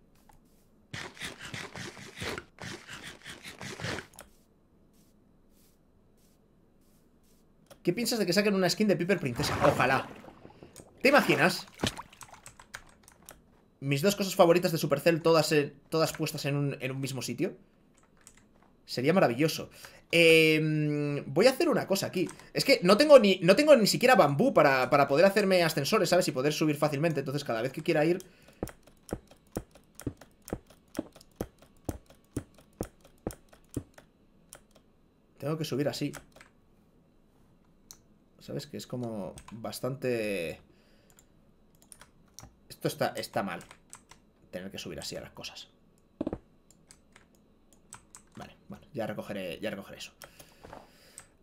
¿Qué piensas de que saquen una skin de Piper Princesa? Ojalá. ¿Te imaginas? Mis dos cosas favoritas de Supercell todas, todas puestas en un, en un mismo sitio. Sería maravilloso. Eh, voy a hacer una cosa aquí. Es que no tengo ni, no tengo ni siquiera bambú para, para poder hacerme ascensores, ¿sabes? Y poder subir fácilmente. Entonces cada vez que quiera ir... Tengo que subir así. ¿Sabes? Que es como bastante... Esto está, está mal. Tener que subir así a las cosas. Vale, bueno, ya recogeré, ya recogeré eso.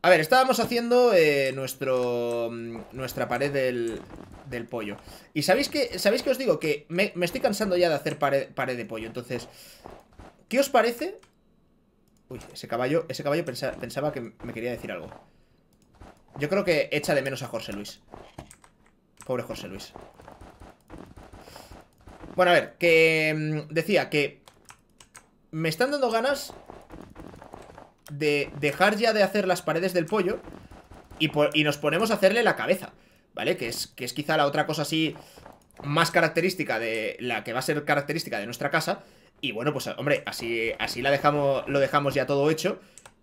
A ver, estábamos haciendo eh, nuestro mm, nuestra pared del, del pollo. Y ¿sabéis que, ¿sabéis que os digo? Que me, estoy cansando ya de hacer pared, pared, de pollo. Entonces, ¿qué os parece? Uy, ese caballo, ese caballo pensaba que me quería decir algo. Yo creo que echa de menos a José Luis. Pobre José Luis. Bueno, a ver, que mm, decía que me están dando ganas de dejar ya de hacer las paredes del pollo y, y, nos ponemos a hacerle la cabeza, ¿vale? Que es, que es quizá la otra cosa así más característica de la que va a ser característica de nuestra casa. Y bueno, pues hombre, así, así la dejamos, lo dejamos ya todo hecho.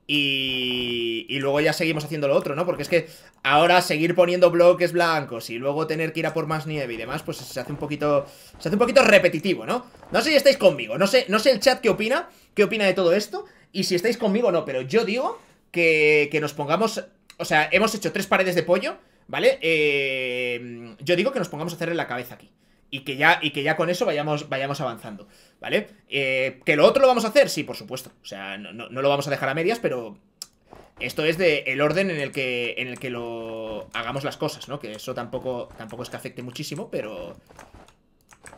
Y, y, luego ya seguimos haciendo lo otro, ¿no? Porque es que ahora seguir poniendo bloques blancos y luego tener que ir a por más nieve y demás, pues se hace un poquito. Se hace un poquito repetitivo, ¿no? No sé si estáis conmigo, no sé, no sé el chat qué opina, qué opina de todo esto. Y si estáis conmigo no, pero yo digo que, que nos pongamos... O sea, hemos hecho tres paredes de pollo, ¿vale? Eh, yo digo que nos pongamos a hacerle la cabeza aquí. Y que ya, y que ya con eso vayamos, vayamos avanzando, ¿vale? Eh, ¿Que lo otro lo vamos a hacer? Sí, por supuesto. O sea, no, no, lo vamos a dejar a medias, pero esto es de el orden en el que en el que lo hagamos las cosas, ¿no? Que eso tampoco tampoco es que afecte muchísimo, pero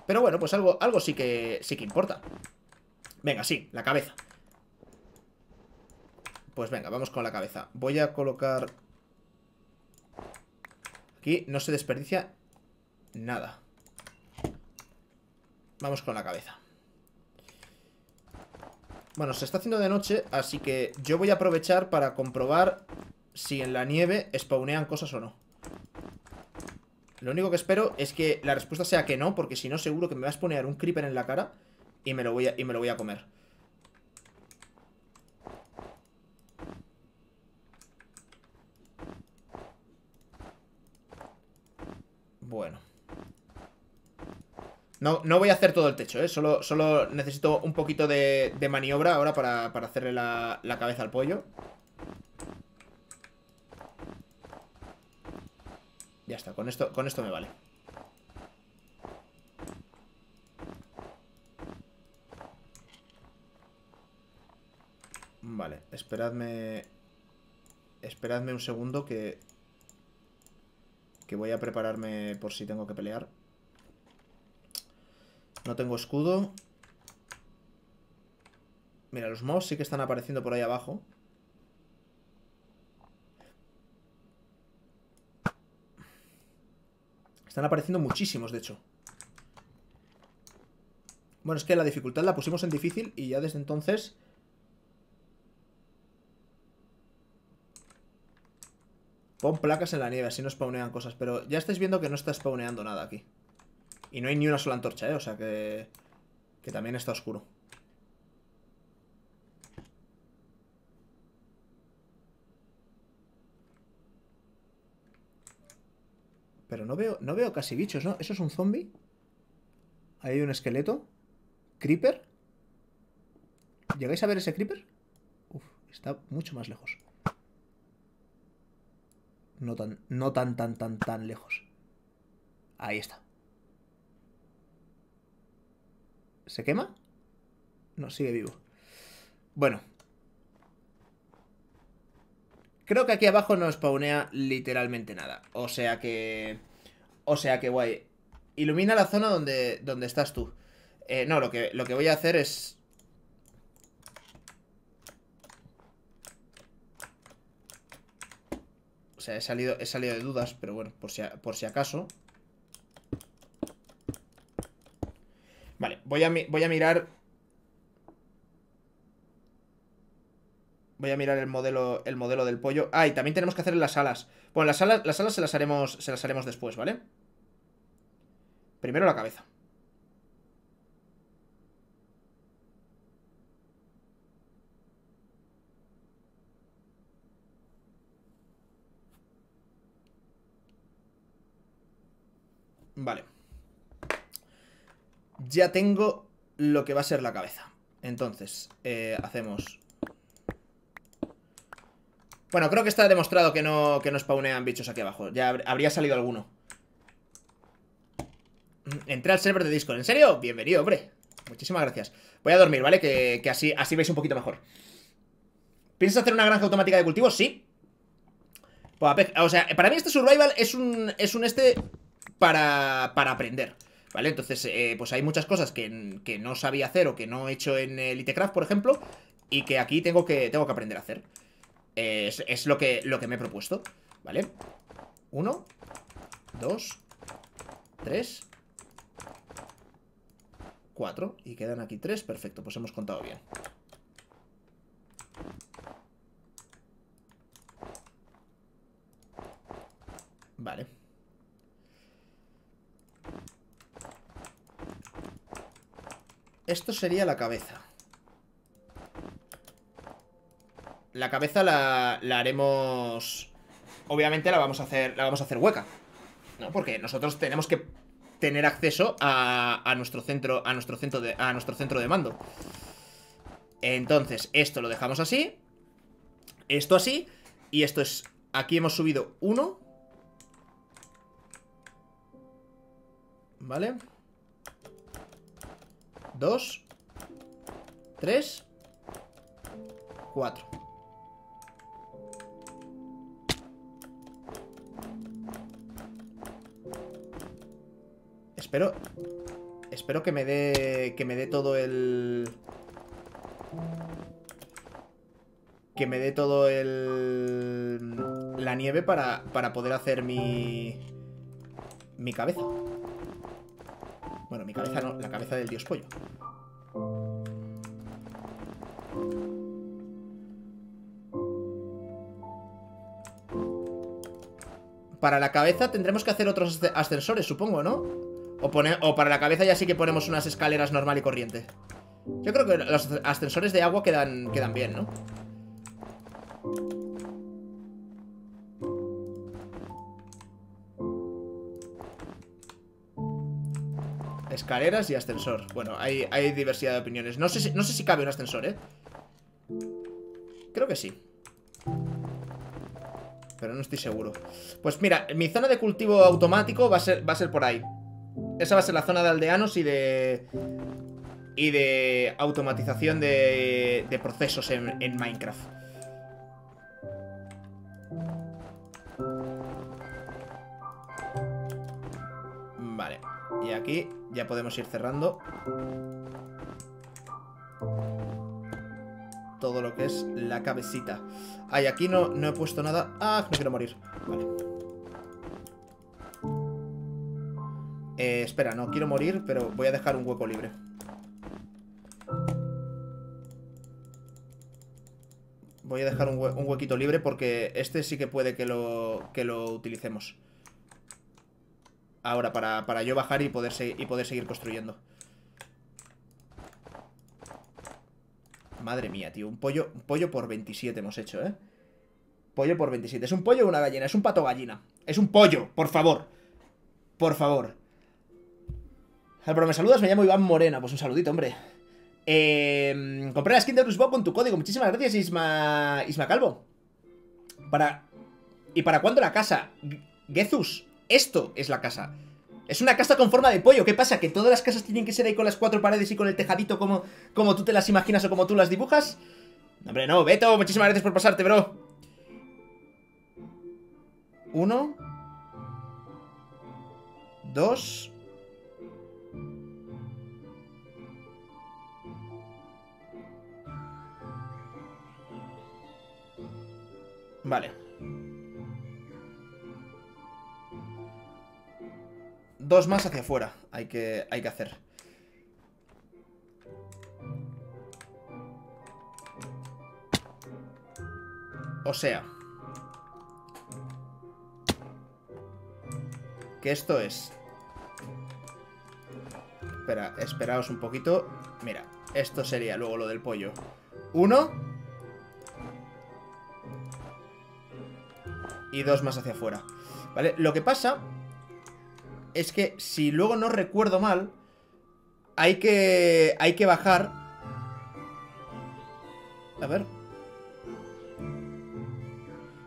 pero bueno, pues algo algo sí que sí que importa. Venga, sí, la cabeza. Pues venga, vamos con la cabeza. Voy a colocar... Aquí no se desperdicia nada. Vamos con la cabeza. Bueno, se está haciendo de noche, así que yo voy a aprovechar para comprobar si en la nieve spawnean cosas o no. Lo único que espero es que la respuesta sea que no, porque si no seguro que me va a spawnear un creeper en la cara y me lo voy y me lo voy a comer. Bueno. No, no voy a hacer todo el techo, ¿eh? Solo, solo necesito un poquito de, maniobra ahora para, hacerle la, la cabeza al pollo. Ya está, con esto, con esto me vale. Vale, esperadme... Esperadme un segundo que que voy a prepararme por si tengo que pelear. No tengo escudo. Mira, los mobs sí que están apareciendo por ahí abajo. Están apareciendo muchísimos, de hecho. Bueno, es que la dificultad la pusimos en difícil y ya desde entonces Pon placas en la nieve, así no spawnean cosas. Pero ya estáis viendo que no está spawneando nada aquí. Y no hay ni una sola antorcha, ¿eh? O sea que... Que también está oscuro. Pero no veo, no veo casi bichos, ¿no? ¿Eso es un zombie? Ahí hay un esqueleto. ¿Creeper? ¿Llegáis a ver ese creeper? Uf, está mucho más lejos. No tan, no tan, tan, tan, tan lejos. Ahí está. ¿Se quema? No, sigue vivo. Bueno. Creo que aquí abajo no spawnea literalmente nada. O sea que... O sea que guay. Ilumina la zona donde, donde estás tú. Eh, no, lo que, lo que voy a hacer es sea, he salido, he salido de dudas, pero bueno, por si, por si acaso. Vale, voy a, voy a mirar... Voy a mirar el modelo, el modelo del pollo. Ah, y también tenemos que hacer las alas. Bueno, las alas, las alas se las haremos, se las haremos después, ¿vale? Primero la cabeza. Vale. Ya tengo lo que va a ser la cabeza. Entonces, eh, hacemos... Bueno, creo que está demostrado que no, que no spawnean bichos aquí abajo. Ya habría salido alguno. Entré al server de Discord. ¿En serio? Bienvenido, hombre. Muchísimas gracias. Voy a dormir, ¿vale? Que, así, así veis un poquito mejor. ¿Piensas hacer una granja automática de cultivos? Sí. Pues, o sea, para mí este survival es un, es un este para, para aprender. ¿Vale? Entonces, eh, pues hay muchas cosas que, no sabía hacer o que no he hecho en el Itecraft, por ejemplo, y que aquí tengo que, tengo que aprender a hacer. es, es lo, que, lo que me he propuesto, ¿vale? Uno, dos, tres, cuatro. Y quedan aquí tres, perfecto, pues hemos contado bien. Vale. Esto sería la cabeza. La cabeza la, haremos... Obviamente la vamos a hacer, la vamos a hacer hueca. ¿No? Porque nosotros tenemos que tener acceso a, a, nuestro centro a nuestro centro de a nuestro centro de mando. Entonces, esto lo dejamos así. Esto así. Y esto es... Aquí hemos subido uno. ¿Vale? Dos. Tres. Cuatro. Espero... Espero que me dé... Que me dé todo el... Que me dé todo el... La nieve para, para poder hacer mi... Mi cabeza. Bueno, mi cabeza no, la cabeza del dios pollo. Para la cabeza tendremos que hacer otros ascensores, supongo, ¿no? O, o para la cabeza ya sí que ponemos unas escaleras normal y corriente. Yo creo que los ascensores de agua quedan, quedan bien, ¿no? Escaleras y ascensor. Bueno, hay, hay diversidad de opiniones. No sé, si, no sé si cabe un ascensor, ¿eh? Creo que sí. Pero no estoy seguro. Pues mira, mi zona de cultivo automático va a ser, va a ser por ahí. Esa va a ser la zona de aldeanos y de... Y de automatización de, de procesos en, en Minecraft. Vale. Y aquí ya podemos ir cerrando todo lo que es la cabecita. Ay, aquí no, no he puesto nada. Ah, me quiero morir. Vale. Eh, espera, no quiero morir, pero voy a dejar un hueco libre. Voy a dejar un, huequito libre porque este sí que puede que lo, que lo utilicemos. Ahora, para, yo bajar y poder, y poder seguir construyendo. Madre mía, tío. Un pollo, un pollo por 27 hemos hecho, ¿eh? Pollo por 27. ¿Es un pollo o una gallina? Es un pato gallina. Es un pollo, por favor. Por favor. Pero me saludas, me llamo Iván Morena. Pues un saludito, hombre. Eh, compré la skin de Bruce con tu código. Muchísimas gracias, Isma, Isma Calvo. Para... ¿Y para cuándo la casa? Gezus, esto es la casa. Es una casa con forma de pollo. ¿Qué pasa? ¿Que todas las casas tienen que ser ahí con las cuatro paredes y con el tejadito como, como tú te las imaginas o como tú las dibujas? Hombre, no, Beto, muchísimas gracias por pasarte, bro. Uno. Dos. Vale. Dos más hacia afuera hay que, hay que hacer. O sea... Que esto es... Espera, esperaos un poquito. Mira, esto sería luego lo del pollo. Uno... y dos más hacia afuera. ¿Vale? Lo que pasa es que si luego no recuerdo mal, hay que, hay que bajar... A ver.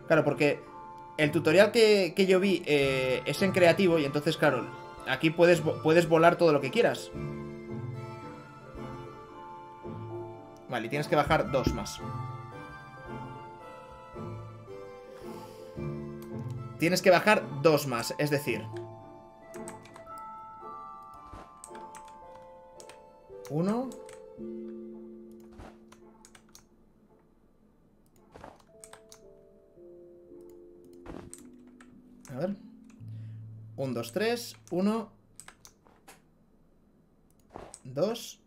Claro, porque el tutorial que, yo vi eh, es en creativo y entonces, claro, Aquí puedes, puedes volar todo lo que quieras. Vale, y tienes que bajar dos más. Tienes que bajar dos más, es decir... Uno... A ver. Un, dos, tres. Uno. Dos.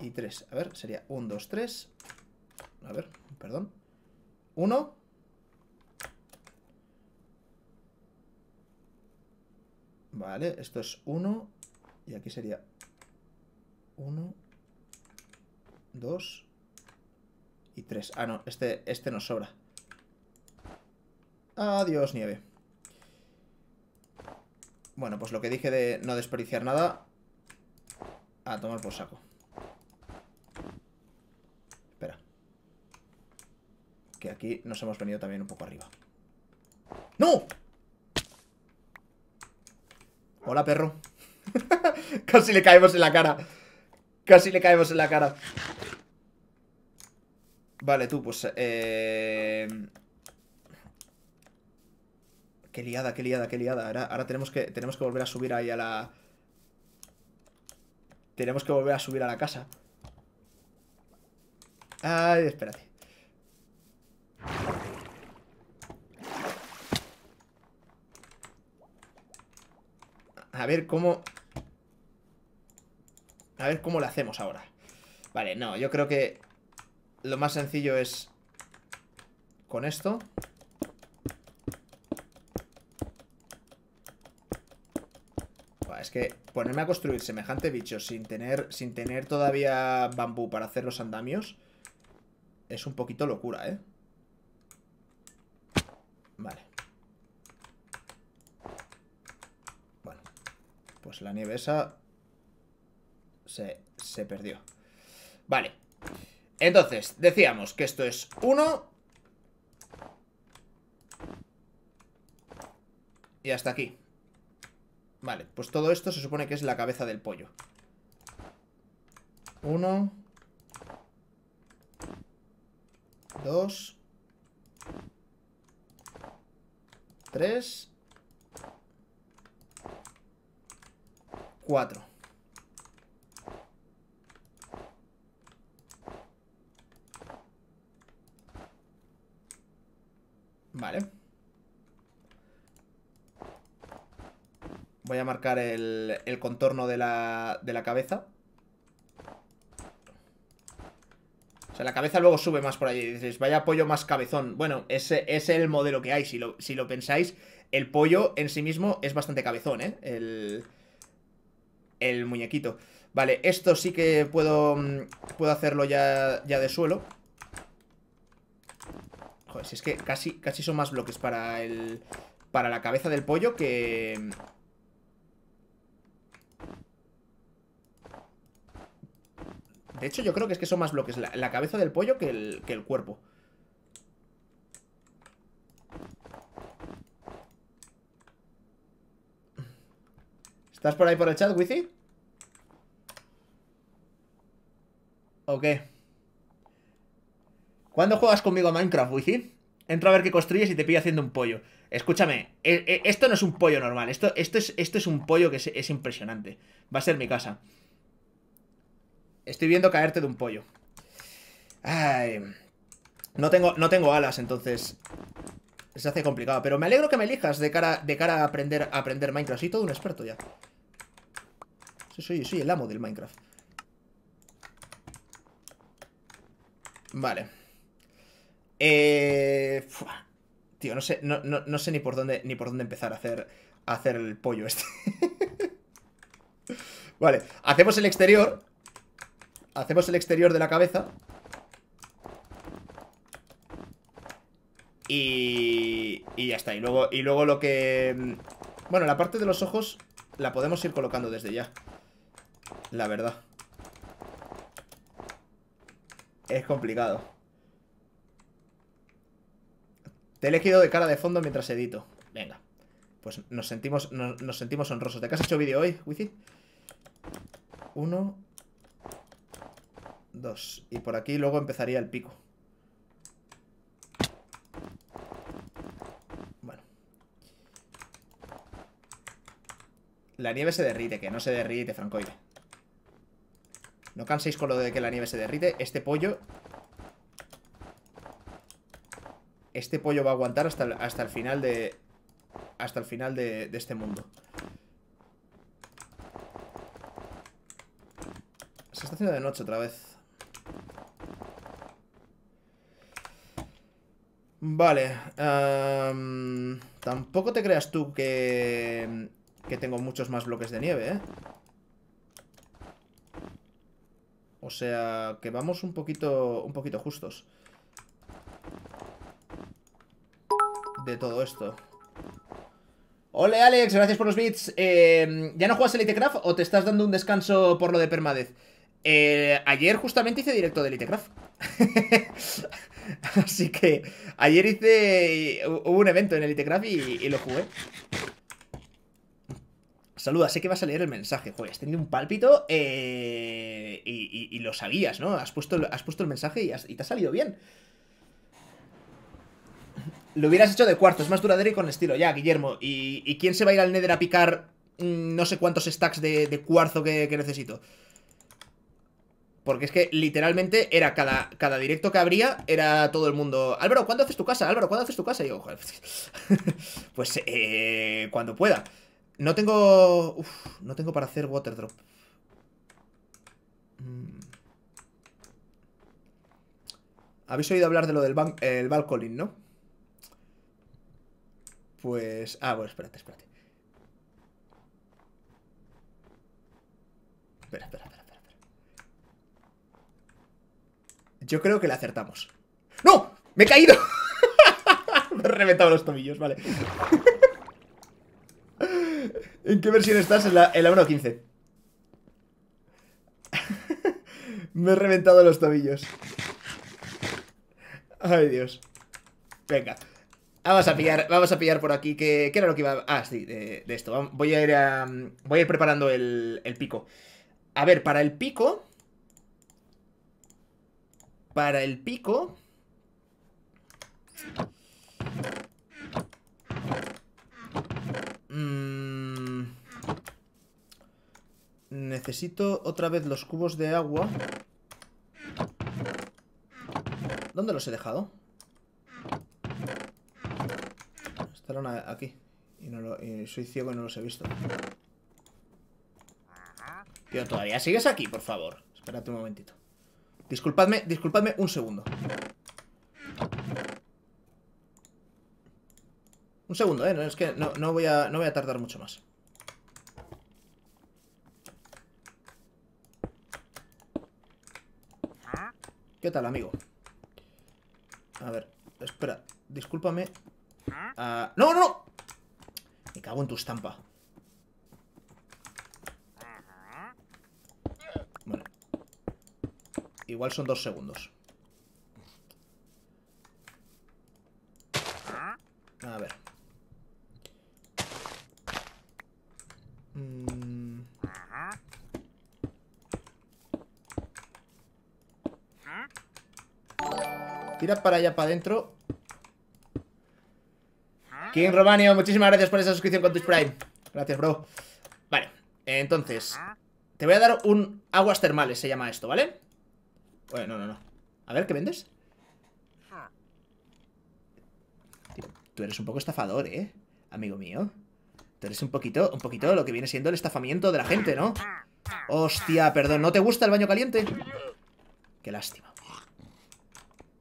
Y tres. A ver, sería un, dos, tres. A ver, perdón. Uno. Vale, esto es uno. Y aquí sería uno. Dos. Y tres. Ah, no, este, este nos sobra. Adiós, nieve. Bueno, pues lo que dije de no desperdiciar nada A tomar por saco Espera Que aquí nos hemos venido también un poco arriba ¡No! Hola, perro Casi le caemos en la cara Casi le caemos en la cara Vale, tú, pues eh... Qué liada, qué liada, qué liada. Ahora, tenemos, que, tenemos que volver a subir ahí a la... Tenemos que volver a subir a la casa. Ay, espérate. A ver cómo... A ver cómo lo hacemos ahora. Vale, no, yo creo que lo más sencillo es con esto. es que ponerme a construir semejante bicho sin tener, sin tener todavía bambú para hacer los andamios es un poquito locura, ¿eh? Vale. Pues la nieve esa se, se perdió. Vale. Entonces, decíamos que esto es uno Y hasta aquí. Vale, pues todo esto se supone que es la cabeza del pollo. Uno. Dos. Tres. Cuatro. Vale. Voy a marcar el, contorno de la, de la cabeza. O sea, la cabeza luego sube más por allí. Dices, vaya pollo más cabezón. Bueno, ese, es el modelo que hay. Si lo, si lo pensáis, el pollo en sí mismo es bastante cabezón, ¿eh? El, el muñequito. Vale, esto sí que puedo, puedo hacerlo ya, ya de suelo. Joder, si es que casi, casi son más bloques para el... Para la cabeza del pollo que... De hecho, yo creo que es que son más bloques la, cabeza del pollo que el, que el cuerpo. ¿Estás por ahí por el chat, Wizzy? ¿O qué? ¿Cuándo juegas conmigo a Minecraft, Wizzy? Entro a ver qué construyes y te pillo haciendo un pollo. Escúchame, e, e, esto no es un pollo normal. Esto, esto, es, esto es un pollo que es impresionante. Va a ser mi casa. Estoy viendo caerte de un pollo. Ay. No tengo, no tengo alas, entonces... Se hace complicado. Pero me alegro que me elijas de cara, de cara a, aprender, a aprender Minecraft. Soy todo un experto ya. soy, soy el amo del Minecraft. Vale. Eh... Tío, no sé, no, no, sé ni por dónde ni por dónde empezar a hacer, a hacer el pollo este. vale, hacemos el exterior Hacemos el exterior de la cabeza Y, ya está. Y luego, y luego lo que... Bueno, la parte de los ojos la podemos ir colocando desde ya. La verdad. Es complicado. Te he elegido de cara de fondo mientras edito. Venga. Pues nos sentimos, nos, sentimos honrosos. ¿De qué has hecho vídeo hoy, Wifi? Uno. Dos. Y por aquí luego empezaría el pico. Bueno. La nieve se derrite, que no se derrite, francoide. No canséis con lo de que la nieve se derrite. Este pollo... Este pollo va a aguantar hasta el, hasta el final de... Hasta el final de, de este mundo. Se está haciendo de noche otra vez. Vale. tampoco te creas tú que... Que tengo muchos más bloques de nieve, ¿eh? O sea, que vamos un poquito, un poquito justos. De todo esto. Ole, Alex, gracias por los bits. Eh, ¿Ya no juegas Elitecraft o te estás dando un descanso por lo de permadez? Eh, ayer justamente hice directo de Elitecraft. Así que ayer hice... Hubo un evento en Elitecraft y, y lo jugué. Saluda, sé que vas a leer el mensaje. Joder, has tenido un pálpito eh, y, lo sabías, ¿no? Has puesto, has puesto el mensaje y, te ha salido bien. Lo hubieras hecho de cuarto, es más duradero y con estilo. Ya, Guillermo. ¿Y, quién se va a ir al Nether a picar mm, no sé cuántos stacks de, cuarzo que, necesito? Porque es que literalmente era cada, cada directo que habría, era todo el mundo. Álvaro, ¿cuándo haces tu casa? Álvaro, ¿cuándo haces tu casa? Y yo, joder, pues eh, cuando pueda. No tengo... Uf, no tengo para hacer water drop. Mm. Habéis oído hablar de lo del el balconing, ¿no? Pues... Ah, bueno, espérate, espérate. Espera, espera, espera, espera. Yo creo que le acertamos. ¡No! ¡Me he caído! Me he reventado los tobillos, vale. ¿En qué versión estás? En la, 1.15. Me he reventado los tobillos. Ay, Dios. Venga. Vamos a pillar, vamos a pillar por aquí. ¿Qué, era lo que iba Ah, sí, de, esto. Voy a ir Voy a ir preparando el, el pico. A ver, para el pico. Para el pico. Mmm... Necesito otra vez los cubos de agua. ¿Dónde los he dejado? Estarán aquí. Y, no lo, soy ciego y no los he visto. Tío, ¿todavía sigues aquí, por favor? Espérate un momentito. Disculpadme, disculpadme un segundo. Un segundo, ¿eh? No, es que no, voy a, no voy a tardar mucho más. ¿Qué tal, amigo? A ver, espera, discúlpame. Ah, ¡No, no, no! Me cago en tu estampa. Bueno. Igual son dos segundos. A ver. Mm. Tira para allá, para adentro. King Romanio, muchísimas gracias por esa suscripción con Twitch Prime. Gracias, bro. Vale, entonces Te voy a dar un aguas termales, se llama esto, ¿vale? Bueno, no, no, no A ver, ¿qué vendes? tú eres un poco estafador, ¿eh? Amigo mío Tú eres un poquito, un poquito lo que viene siendo el estafamiento de la gente, ¿no? Hostia, perdón, ¿no te gusta el baño caliente? Qué lástima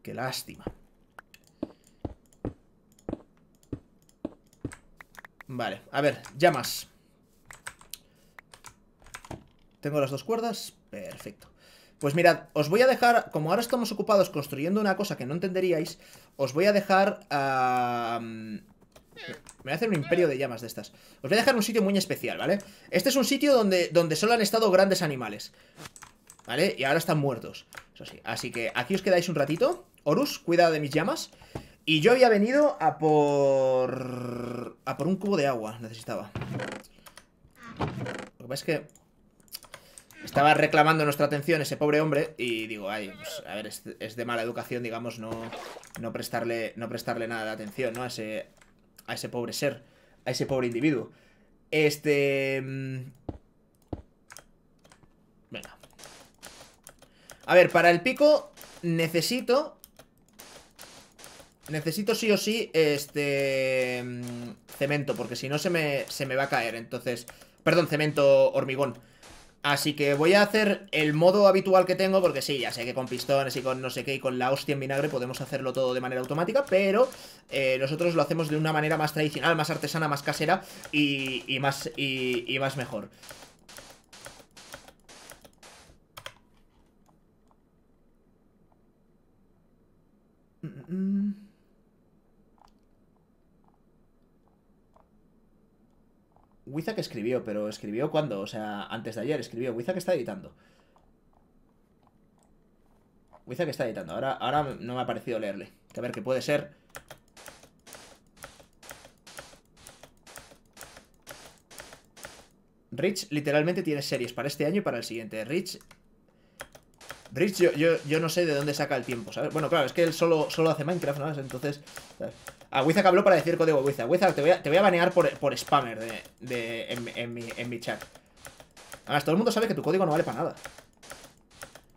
Qué lástima. Vale, a ver, llamas Tengo las dos cuerdas Perfecto. Pues mirad, os voy a dejar Como ahora estamos ocupados construyendo una cosa que no entenderíais Os voy a dejar me voy a hacer un imperio de llamas de estas. Os voy a dejar un sitio muy especial, ¿vale? Este es un sitio donde, donde solo han estado grandes animales ¿Vale? Y ahora están muertos. Así que aquí os quedáis un ratito Horus, cuida de mis llamas Y yo había venido a por... A por un cubo de agua, necesitaba. Lo que pasa es que... Estaba reclamando nuestra atención ese pobre hombre y digo, ay, pues, a ver, es, es, de mala educación, digamos, no, no, prestarle, no prestarle nada de atención, ¿no? A ese, a ese pobre ser, a ese pobre individuo. Este... Mm, venga. A ver, para el pico necesito... Necesito sí o sí este... Mm, cemento, porque si no se me, se me va a caer. Entonces... Perdón, cemento hormigón. Así que voy a hacer el modo habitual que tengo, porque sí, ya sé que con pistones y con no sé qué y con la hostia en vinagre podemos hacerlo todo de manera automática, pero eh, nosotros lo hacemos de una manera más tradicional, más artesana, más casera y, y más, y, y más mejor. Mm, mm, Wizak escribió, pero ¿escribió cuándo? O sea, antes de ayer escribió. Wizak está editando. Wizak está editando. Ahora, ahora no me ha parecido leerle. Que a ver, que puede ser... Rich literalmente tiene series para este año y para el siguiente. Rich... Rich, yo, yo, no sé de dónde saca el tiempo, ¿sabes? Bueno, claro, es que él solo, solo hace Minecraft, ¿no? Entonces... A Wizak habló para decir código Wizak. Wizak, te voy a, te voy a banear por, por spammer de, de, en, mi, en mi chat. Además, todo el mundo sabe que tu código no vale para nada.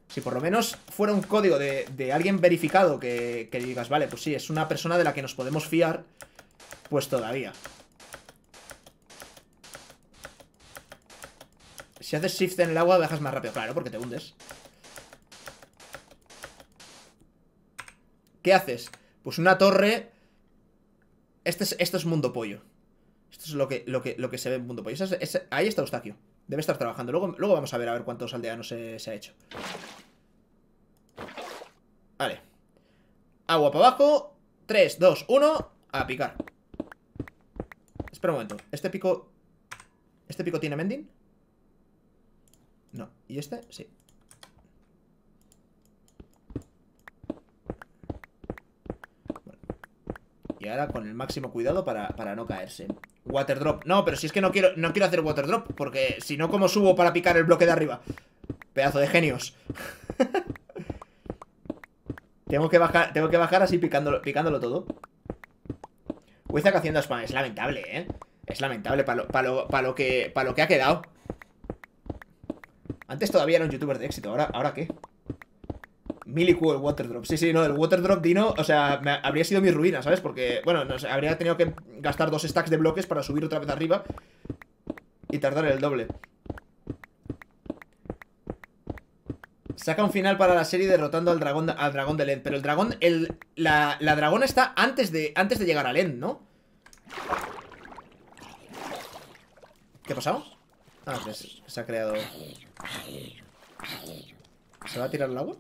Si por lo menos fuera un código de, de alguien verificado que, que, digas, vale, pues sí, es una persona de la que nos podemos fiar, pues todavía. Si haces shift en el agua, bajas más rápido. Claro, porque te hundes. ¿Qué haces? Pues una torre este es, esto es Mundo Pollo. Esto es lo que, lo que, lo que se ve en Mundo Pollo. ahí está Eustaquio. Debe estar trabajando. Luego, luego vamos a ver a ver cuántos aldeanos se, se ha hecho. Vale. Agua para abajo. 3, 2, 1. A picar. Espera un momento. ¿Este pico... ¿Este pico tiene mending? No. ¿Y este? Sí. Y ahora con el máximo cuidado para, no caerse. Water drop. No, pero si es que no quiero, no quiero hacer water drop. Porque si no, ¿cómo subo para picar el bloque de arriba? Pedazo de genios. tengo, que bajar, tengo que bajar así picándolo, picándolo todo. Wizak haciendo spam. Es lamentable, ¿eh? Es lamentable para lo, lo, que, para lo que ha quedado. Antes todavía era un youtuber de éxito. ¿Ahora, ¿ahora qué? Milicu el water drop. Sí, sí, no, el water drop Dino, o sea, habría sido mi ruina, ¿sabes? Porque, bueno, habría tenido que gastar dos stacks de bloques para subir otra vez arriba y tardar el doble. Saca un final para la serie derrotando al dragón, al dragón del End. Pero el dragón, el, la, la dragona está antes de, antes de llegar al End, ¿no? ¿Qué ha pasado? Ah, pues se ha creado... ¿Se va a tirar el agua?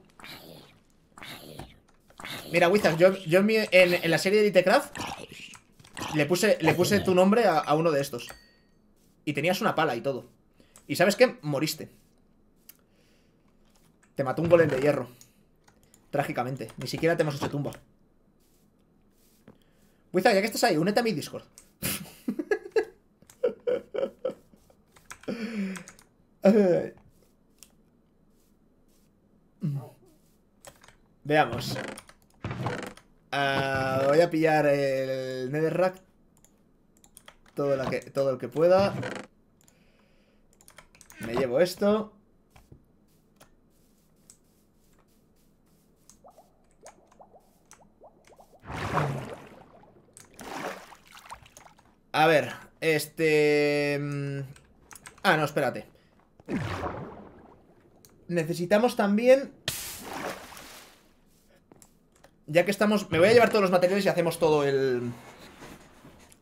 Mira, Wizard, yo, en, la serie de Ditecraft le puse, tu nombre a, uno de estos. Y tenías una pala y todo. ¿Y sabes qué? Moriste. Te mató un golem de hierro. Trágicamente. Ni siquiera te hemos hecho tumba. Wizard, ya que estás ahí, únete a mi Discord. Veamos. Uh, voy a pillar el Netherrack. Todo, la que, todo el que pueda. Me llevo esto. A ver, este... Mm, ah, no, espérate. Necesitamos también ya que estamos... Me voy a llevar todos los materiales y hacemos todo el...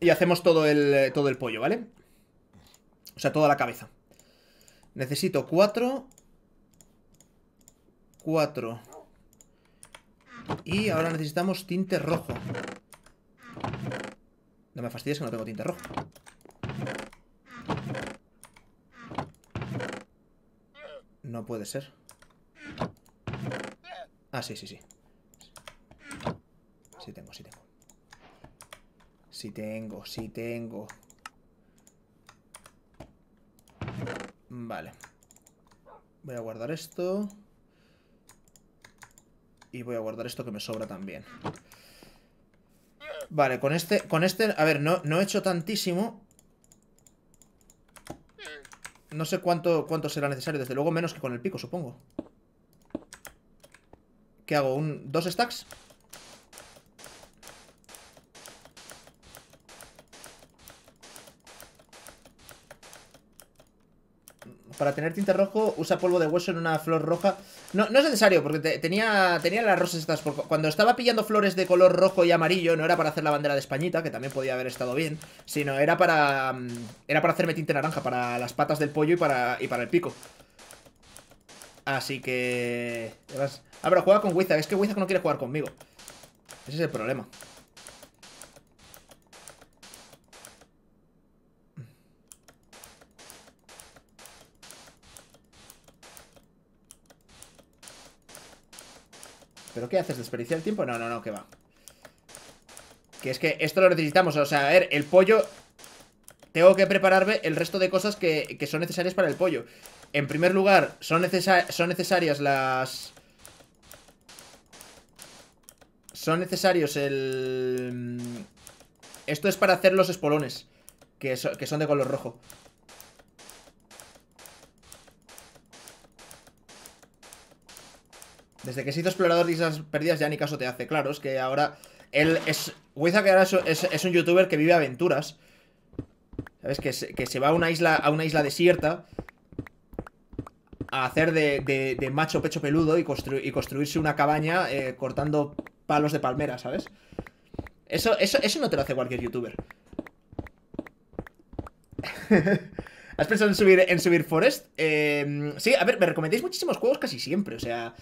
Y hacemos todo el, todo el pollo, ¿vale? O sea, toda la cabeza. Necesito cuatro. Cuatro. Y ahora necesitamos tinte rojo. No me fastidies que no tengo tinte rojo. No puede ser. Ah, sí, sí, sí. Sí tengo, sí tengo. Sí tengo, sí tengo. Vale. Voy a guardar esto. Y voy a guardar esto que me sobra también. Vale, con este... Con este... A ver, no, no he hecho tantísimo. No sé cuánto, cuánto será necesario. Desde luego menos que con el pico, supongo. ¿Qué hago? ¿Un, ¿Dos stacks? Para tener tinte rojo, usa polvo de hueso en una flor roja. No, es necesario, porque tenía, tenía las rosas estas. Cuando estaba pillando flores de color rojo y amarillo, no era para hacer la bandera de Españita, que también podía haber estado bien, sino era para. Mm, era para hacerme tinte naranja, para las patas del pollo y para, y para el pico. Así que. Ah, pero juega con Wizard. Es que Wizard no quiere jugar conmigo. Ese es el problema. ¿Pero qué haces? ¿Desperdiciar el tiempo? No, no, no, que va Que es que esto lo necesitamos O sea, a ver, el pollo Tengo que prepararme el resto de cosas que, son necesarias para el pollo En primer lugar, son, son necesarias las... Son necesarios el... Esto es para hacer los espolones que, que son de color rojo Desde que se hizo explorador de islas perdidas ya ni caso te hace. Claro, es que ahora... Él es... Wizard ahora es, un youtuber que vive aventuras. ¿Sabes? Que se, que se va a una isla, a una isla desierta a hacer de, de, macho pecho peludo y, y construirse una cabaña eh, cortando palos de palmera, ¿sabes? Eso, eso, eso no te lo hace cualquier youtuber. ¿Has pensado en subir, en subir Forest? Eh, sí, a ver, me recomendéis muchísimos juegos casi siempre, o sea...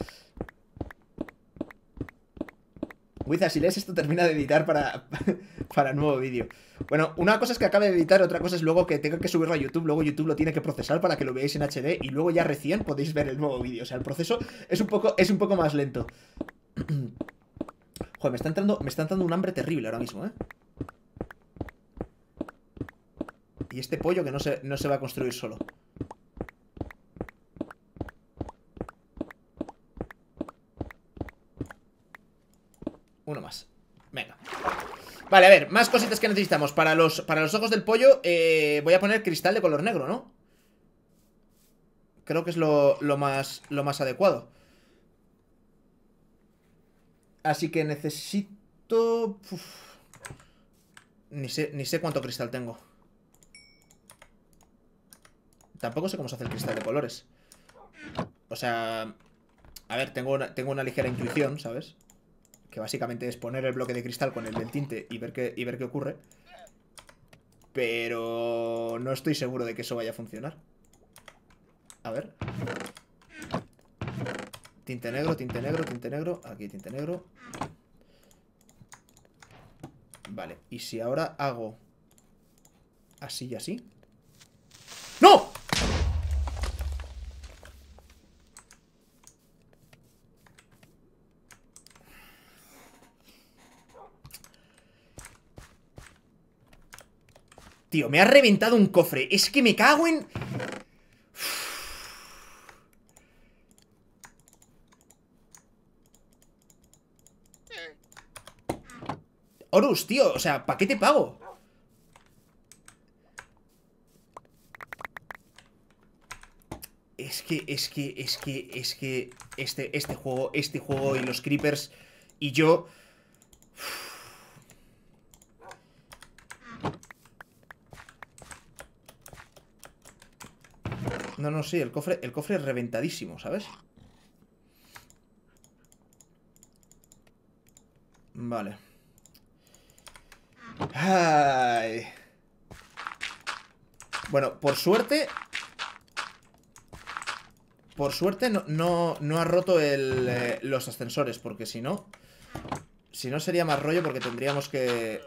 Wiza, si lees esto, termina de editar para, para nuevo vídeo. Bueno, una cosa es que acabe de editar, otra cosa es luego que tenga que subirlo a YouTube, luego YouTube lo tiene que procesar para que lo veáis en HD y luego ya recién podéis ver el nuevo vídeo. O sea, el proceso es un poco, es un poco más lento. Joder, me está entrando, me está entrando un hambre terrible ahora mismo, ¿eh? Y este pollo que no se, no se va a construir solo. Uno más. Venga. Vale, a ver, más cositas que necesitamos. Para los, para los ojos del pollo eh, voy a poner cristal de color negro, ¿no? Creo que es lo, más, lo más adecuado. Así que necesito... Ni, sé, ni sé cuánto cristal tengo. Tampoco sé cómo se hace el cristal de colores. O sea... A ver, tengo una, tengo una ligera intuición, ¿sabes? Que básicamente es poner el bloque de cristal con el del tinte y ver qué, y ver qué ocurre. Pero no estoy seguro de que eso vaya a funcionar. A ver. Tinte negro, tinte negro, tinte negro. Aquí tinte negro. Vale, y si ahora hago así y así. ¡No! Tío, me ha reventado un cofre. Es que me cago en... Horus, tío, o sea, ¿para qué te pago? Es que, es que, es que, es que este, este juego, este juego y los creepers y yo... No, no, sí, el cofre, el cofre es reventadísimo, ¿sabes? Vale. Ay. Bueno, por suerte... Por suerte no, no, ha roto el, eh, los ascensores, porque si no... Si no sería más rollo porque tendríamos que...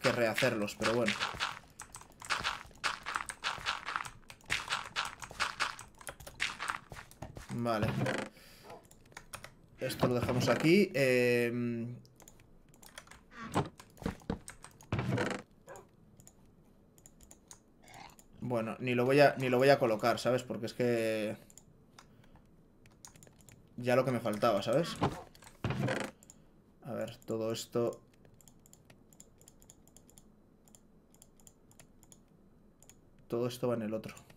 Que rehacerlos, pero bueno. Vale. Esto lo dejamos aquí. Em, bueno, ni lo voy a ni lo voy a colocar, ¿sabes? Porque es que ya lo que me faltaba, ¿sabes? A ver, todo esto todo esto va en el otro.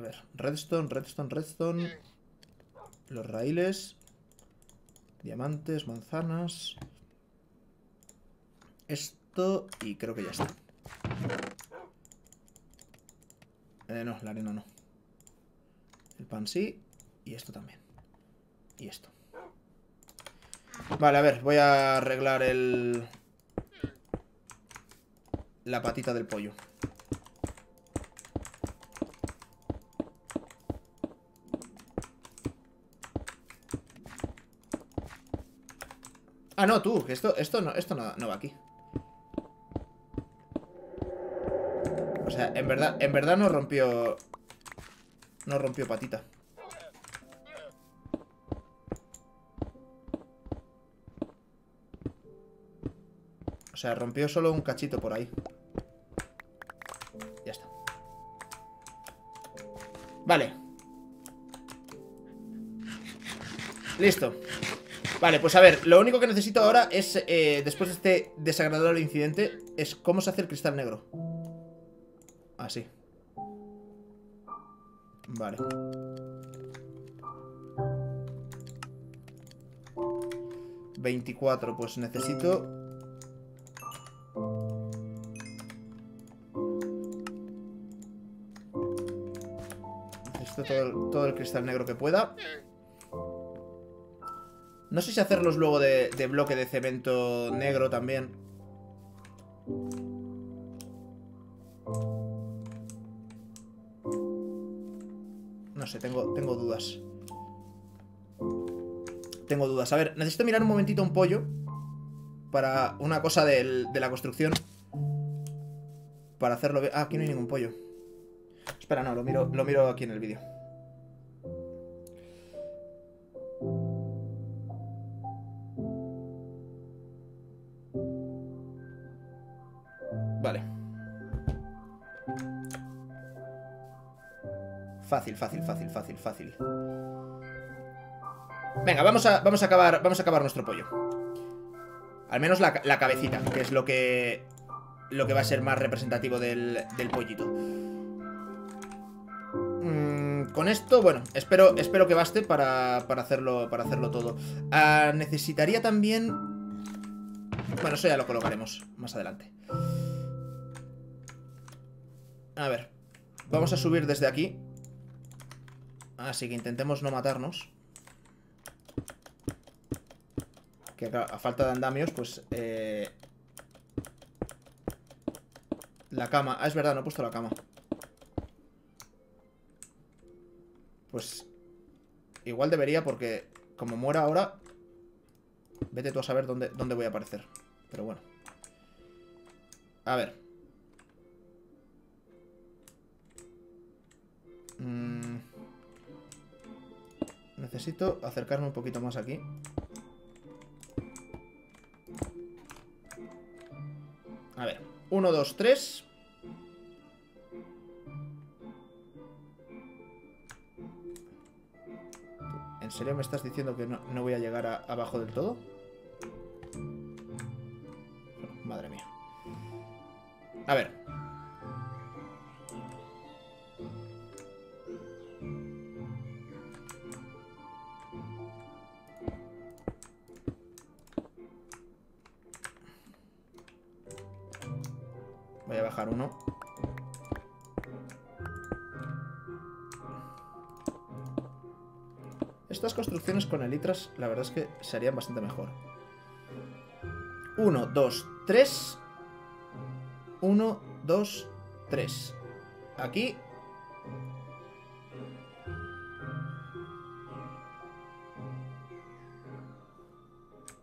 A ver, redstone, redstone, redstone. Los raíles. Diamantes, manzanas. Esto y creo que ya está. Eh, no, la arena no. El pan sí. Y esto también. Y esto. Vale, a ver, voy a arreglar el... La patita del pollo. Ah, no, tú, esto, esto, no, esto no, no va aquí. O sea, en verdad, en verdad no rompió... No rompió patita. O sea, rompió solo un cachito por ahí. Ya está. Vale. Listo. Vale, pues a ver, lo único que necesito ahora es, eh, después de este desagradable incidente, es cómo se hace el cristal negro. Así. Vale. ¿24? pues necesito... Necesito todo todo el cristal negro que pueda. No sé si hacerlos luego de, bloque de cemento negro también. No sé, tengo, tengo dudas. Tengo dudas. A ver, necesito mirar un momentito un pollo. Para una cosa de la construcción. Para hacerlo... Ah, aquí no hay ningún pollo. Espera, no, lo miro, lo miro aquí en el vídeo. Fácil, fácil, fácil, fácil, fácil. Venga, vamos a, vamos a, acabar, vamos a acabar nuestro pollo. Al menos la, cabecita, que es lo que, lo que va a ser más representativo del, del pollito. Mm, con esto, bueno, espero, espero que baste para, hacerlo, para hacerlo todo. Ah, necesitaría también... Bueno, eso ya lo colocaremos más adelante. A ver, vamos a subir desde aquí Así que intentemos no matarnos. Que a falta de andamios, pues... Eh... La cama. Ah, es verdad, no he puesto la cama. Pues... Igual debería porque... Como muera ahora... Vete tú a saber dónde, dónde voy a aparecer. Pero bueno. A ver. Mmm... Necesito acercarme un poquito más aquí. A ver, 1, 2, 3. ¿En serio me estás diciendo que no, voy a llegar abajo del todo? Madre mía. A ver, uno. Estas construcciones con elitras, la verdad es que serían bastante mejor. 1, 2, 3. 1, 2, 3. Aquí.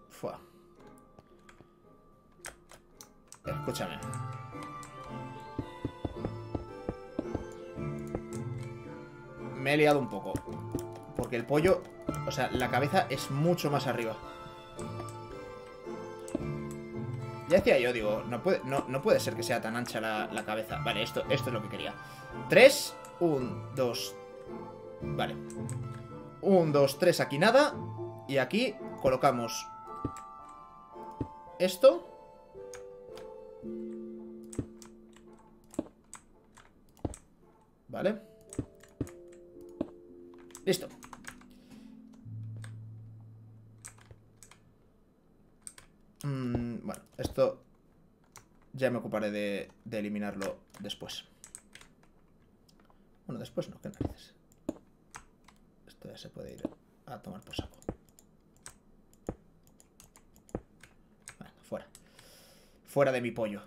Fua. Escúchame. Me he liado un poco. Porque el pollo, o sea, la cabeza es mucho más arriba. Ya decía yo, digo, no puede, no, no puede ser que sea tan ancha la, la cabeza. Vale, esto, esto es lo que quería. Tres, un, dos... Vale. Un, dos, tres, aquí nada. Y aquí colocamos esto. Vale. Listo. Mm, bueno, esto ya me ocuparé de, de eliminarlo después. Bueno, después no, qué narices. Esto ya se puede ir a tomar por saco. Bueno, fuera. Fuera de mi pollo.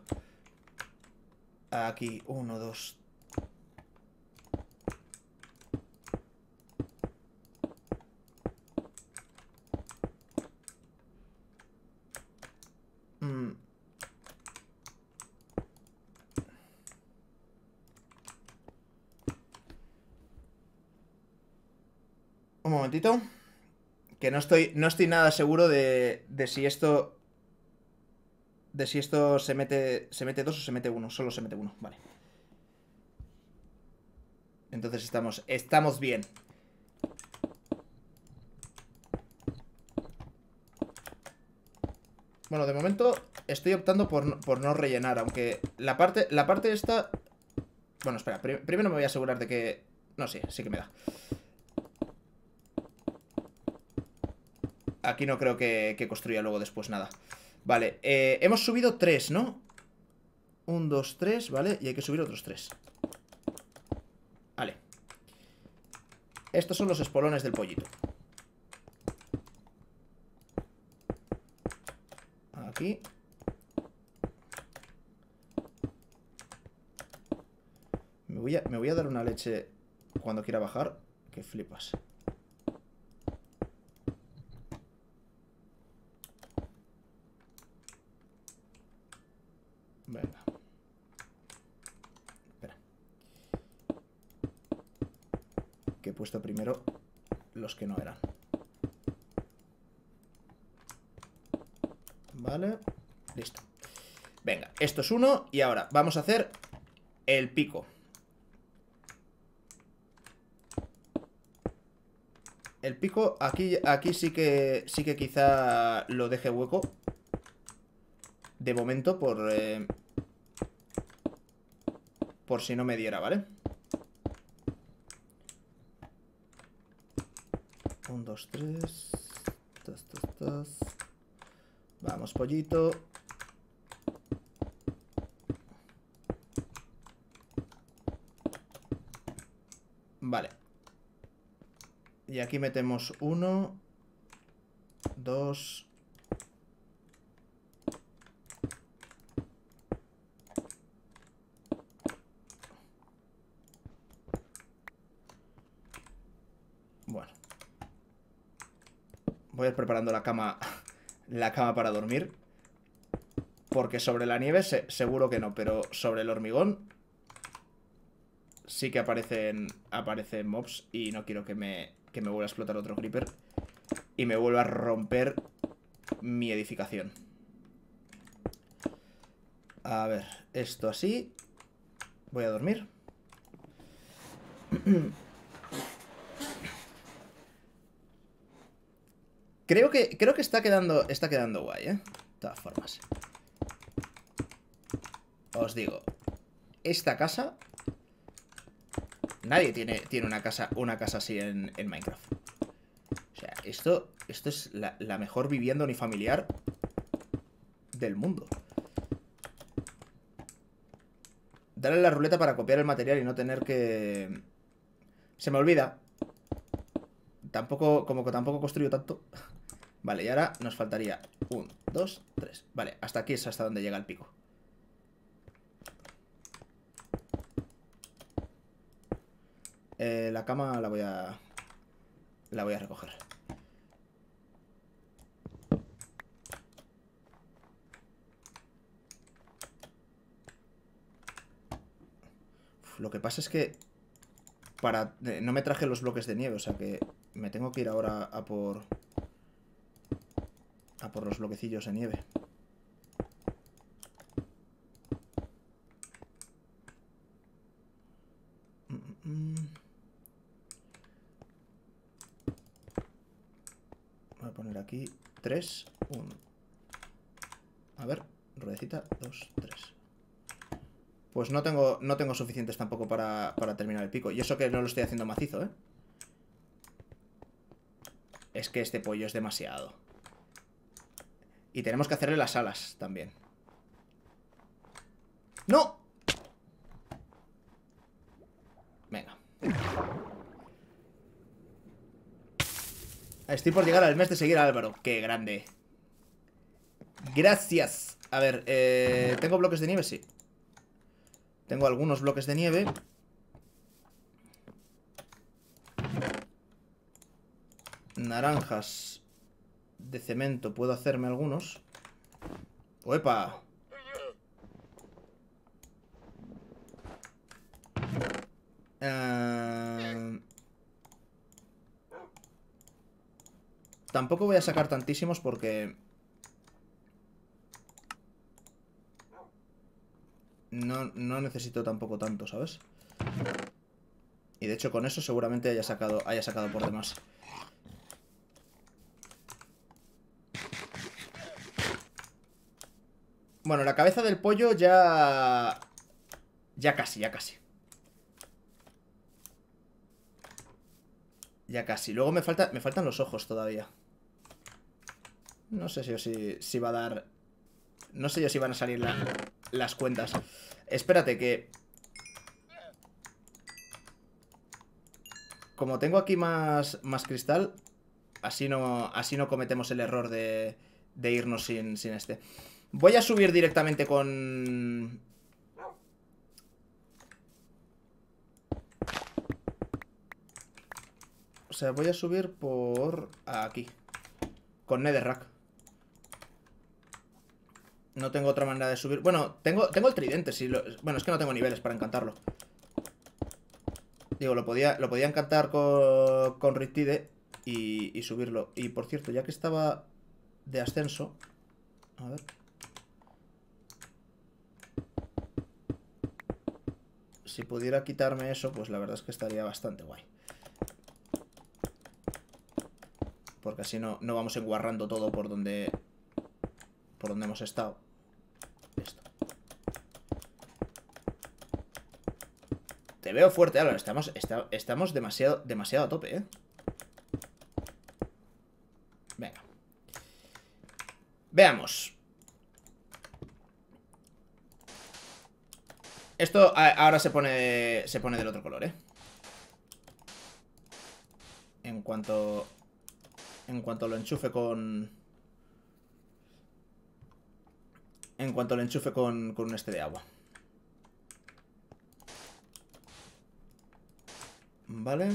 Aquí, uno, dos, Que no estoy, no estoy nada seguro de, de si esto... De si esto se mete, se mete dos o se mete uno. Solo se mete uno, vale. Entonces estamos, estamos bien. Bueno, de momento estoy optando por, por no rellenar, aunque la parte, la parte esta... Bueno, espera, pri- primero me voy a asegurar de que... No, sí, sí que me da. Aquí no creo que, que construya luego después nada. Vale, eh, hemos subido tres, ¿no? Un, dos, tres, ¿vale? Y hay que subir otros tres. Vale. Estos son los espolones del pollito. Aquí. Me voy, a, me voy a dar una leche cuando quiera bajar. Que flipas. Venga. Espera. Que he puesto primero los que no eran. Vale, listo. Venga, esto es uno y ahora vamos a hacer el pico. El pico, aquí, aquí sí que sí que quizá lo deje hueco. De momento, por... eh, por si no me diera, ¿vale? 1, 2, 3. Tas, tas, tas. Vamos, pollito. Vale. Y aquí metemos 1, 2, Voy a ir preparando la cama, la cama para dormir. Porque sobre la nieve se- seguro que no, pero sobre el hormigón sí que aparecen, aparecen mobs y no quiero que me, que me vuelva a explotar otro creeper y me vuelva a romper mi edificación. A ver, esto así. Voy a dormir. Creo que, creo que está quedando, está quedando guay, ¿eh? De todas formas. Os digo, esta casa... Nadie tiene, tiene una casa una casa así en, Minecraft. O sea, esto, esto es la, mejor vivienda unifamiliar del mundo. Dale la ruleta para copiar el material y no tener que... Se me olvida. Tampoco, como que tampoco construyo tanto. Vale, y ahora nos faltaría un, dos, tres. Vale, hasta aquí es hasta donde llega el pico. Eh, la cama la voy a... La voy a recoger. Lo que pasa es que... Para... eh, no me traje los bloques de nieve, o sea que me tengo que ir ahora a por... A por los bloquecillos de nieve. Mm, mm, mm. Voy a poner aquí 3, 1. A ver, ruedecita, 2, 3. Pues no tengo, no tengo suficientes tampoco para, para terminar el pico. Y eso que no lo estoy haciendo macizo, ¿eh? Es que este pollo es demasiado. Y tenemos que hacerle las alas también. ¡No! Venga. Estoy por llegar al mes de seguir a Álvaro. ¡Qué grande! Gracias. A ver, eh, ¿tengo bloques de nieve? Sí. Tengo algunos bloques de nieve. Naranjas de cemento. Puedo hacerme algunos. ¡Uepa! Eh, Tampoco voy a sacar tantísimos porque... No, no necesito tampoco tanto, ¿sabes? Y de hecho con eso seguramente haya sacado, haya sacado por demás. Bueno, la cabeza del pollo ya... Ya casi, ya casi. Ya casi. Luego me, falta, me faltan los ojos todavía. No sé si, si, va a dar... No sé yo si van a salir las cuentas. Espérate que... Como tengo aquí más, más cristal, así no, así no cometemos el error de, de irnos sin, sin este. Voy a subir directamente con... O sea, voy a subir por aquí. Con Netherrack. No tengo otra manera de subir. Bueno, tengo, tengo el tridente. Si Bueno, es que no tengo niveles para encantarlo. Digo, lo podía, lo podía encantar con, con Riptide y, y subirlo. Y por cierto, ya que estaba de ascenso... A ver... Si pudiera quitarme eso, pues la verdad es que estaría bastante guay. Porque así no, no vamos enguarrando todo por donde... Por donde hemos estado. Esto. Te veo fuerte, Álvaro. Estamos, estamos demasiado, demasiado a tope, ¿eh? Venga. Veamos. Esto ahora se pone, se pone del otro color, ¿eh? En cuanto... En cuanto lo enchufe con... En cuanto lo enchufe con, con un este de agua. Vale.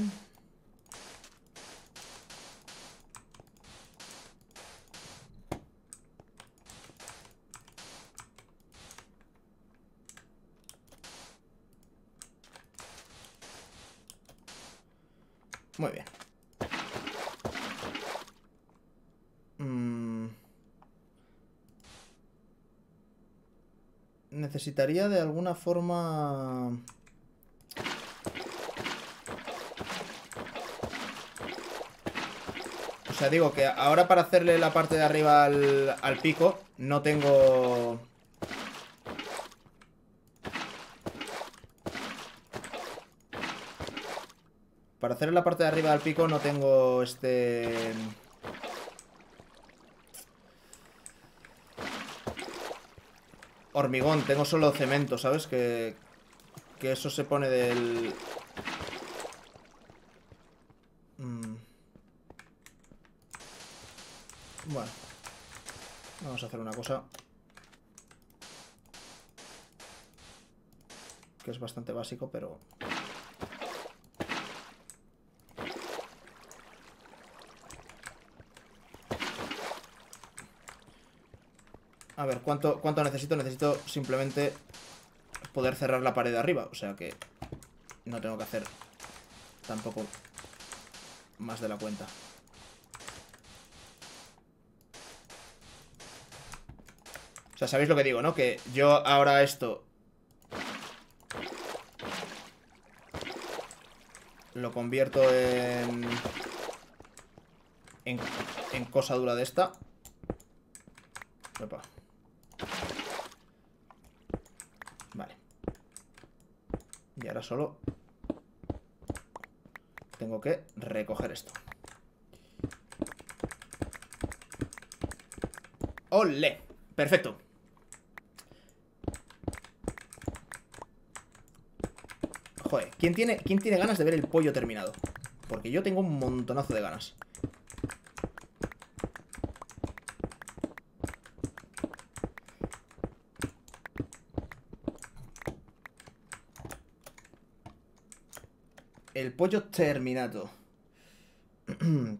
Muy bien. Mm. Necesitaría de alguna forma... O sea, digo que ahora para hacerle la parte de arriba al, al pico no tengo... Para hacer la parte de arriba del pico no tengo este... Hormigón, tengo solo cemento, ¿sabes? Que, que eso se pone del... Mm. Bueno. Vamos a hacer una cosa. Que es bastante básico, pero... A ver, ¿cuánto, ¿cuánto necesito? Necesito simplemente poder cerrar la pared de arriba. O sea que no tengo que hacer tampoco más de la cuenta. O sea, sabéis lo que digo, ¿no? Que yo ahora esto... Lo convierto en... en, en cosa dura de esta. Opa. Vale. Y ahora solo tengo que recoger esto. ¡Ole! Perfecto. Joder, ¿quién tiene, ¿quién tiene ganas de ver el pollo terminado? Porque yo tengo un montonazo de ganas. Pollo terminado.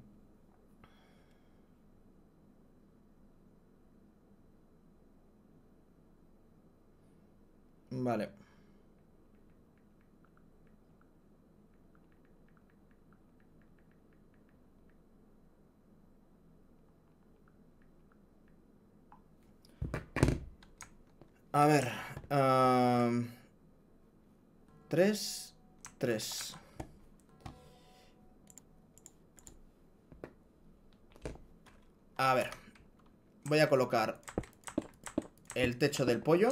vale. A ver. Tres. Tres. A ver. Voy a colocar el techo del pollo.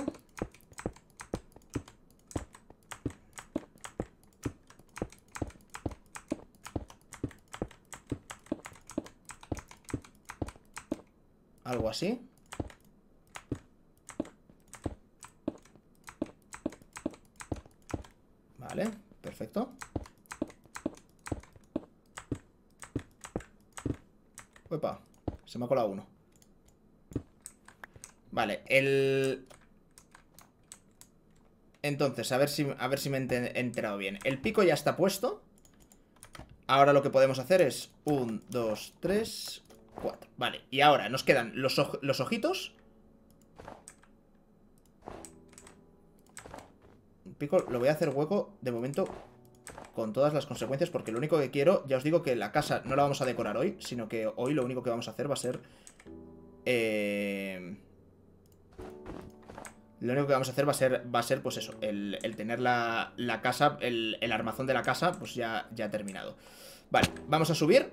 Algo así. Vale, perfecto. Opa. Se me ha colado uno. Vale, el... Entonces, a ver si, a ver si me he enterado bien. El pico ya está puesto. Ahora lo que podemos hacer es... Un, dos, tres, cuatro. Vale, y ahora nos quedan los, los ojitos. El pico lo voy a hacer hueco de momento con todas las consecuencias, porque lo único que quiero, ya os digo que la casa no la vamos a decorar hoy, sino que hoy lo único que vamos a hacer va a ser... Eh, lo único que vamos a hacer va a ser, va a ser pues eso, el, tener la, la casa, el, el, armazón de la casa, pues ya, ya terminado. Vale, vamos a subir.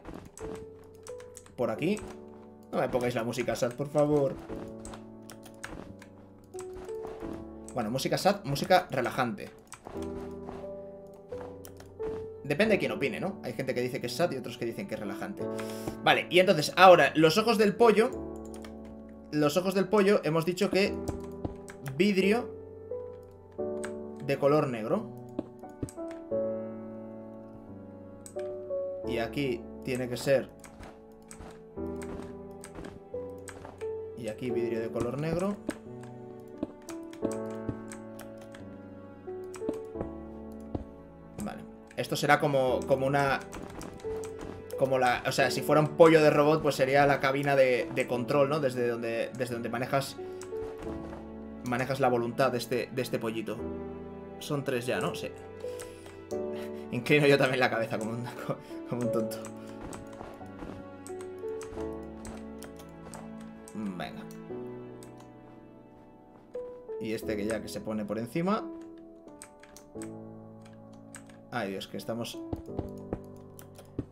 Por aquí. No me pongáis la música sad, por favor. Bueno, música sad, música relajante. Depende de quién opine, ¿no? Hay gente que dice que es sad y otros que dicen que es relajante. Vale, y entonces, ahora, los ojos del pollo. Los ojos del pollo, hemos dicho que vidrio de color negro. Y aquí tiene que ser... Y aquí vidrio de color negro. Esto será como, como una... Como la... O sea, si fuera un pollo de robot, pues sería la cabina de, control, ¿no? Desde donde, desde donde manejas... Manejas la voluntad de este, de este pollito. Son tres ya, ¿no? Sí. Inclino yo también la cabeza como un, como un tonto. Venga. Y este que ya que se pone por encima. Ay, Dios, que estamos...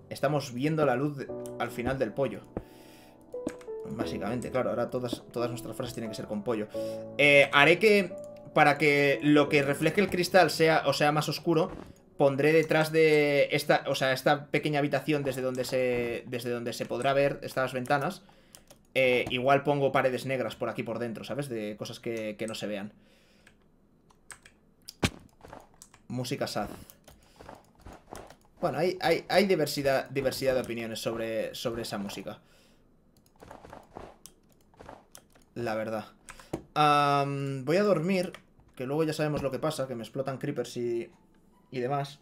Estamos viendo la luz al final del pollo. Básicamente, claro, ahora todas, todas nuestras frases tienen que ser con pollo. Eh, haré que, para que lo que refleje el cristal sea, o sea más oscuro, pondré detrás de esta, o sea, esta pequeña habitación desde donde se, desde donde se podrá ver estas ventanas. Eh, igual pongo paredes negras por aquí por dentro, ¿sabes? De cosas que, que no se vean. Música sad. Bueno, hay, hay, diversidad, diversidad de opiniones sobre, sobre esa música. La verdad. voy a dormir, que luego ya sabemos lo que pasa, que me explotan creepers y, y demás.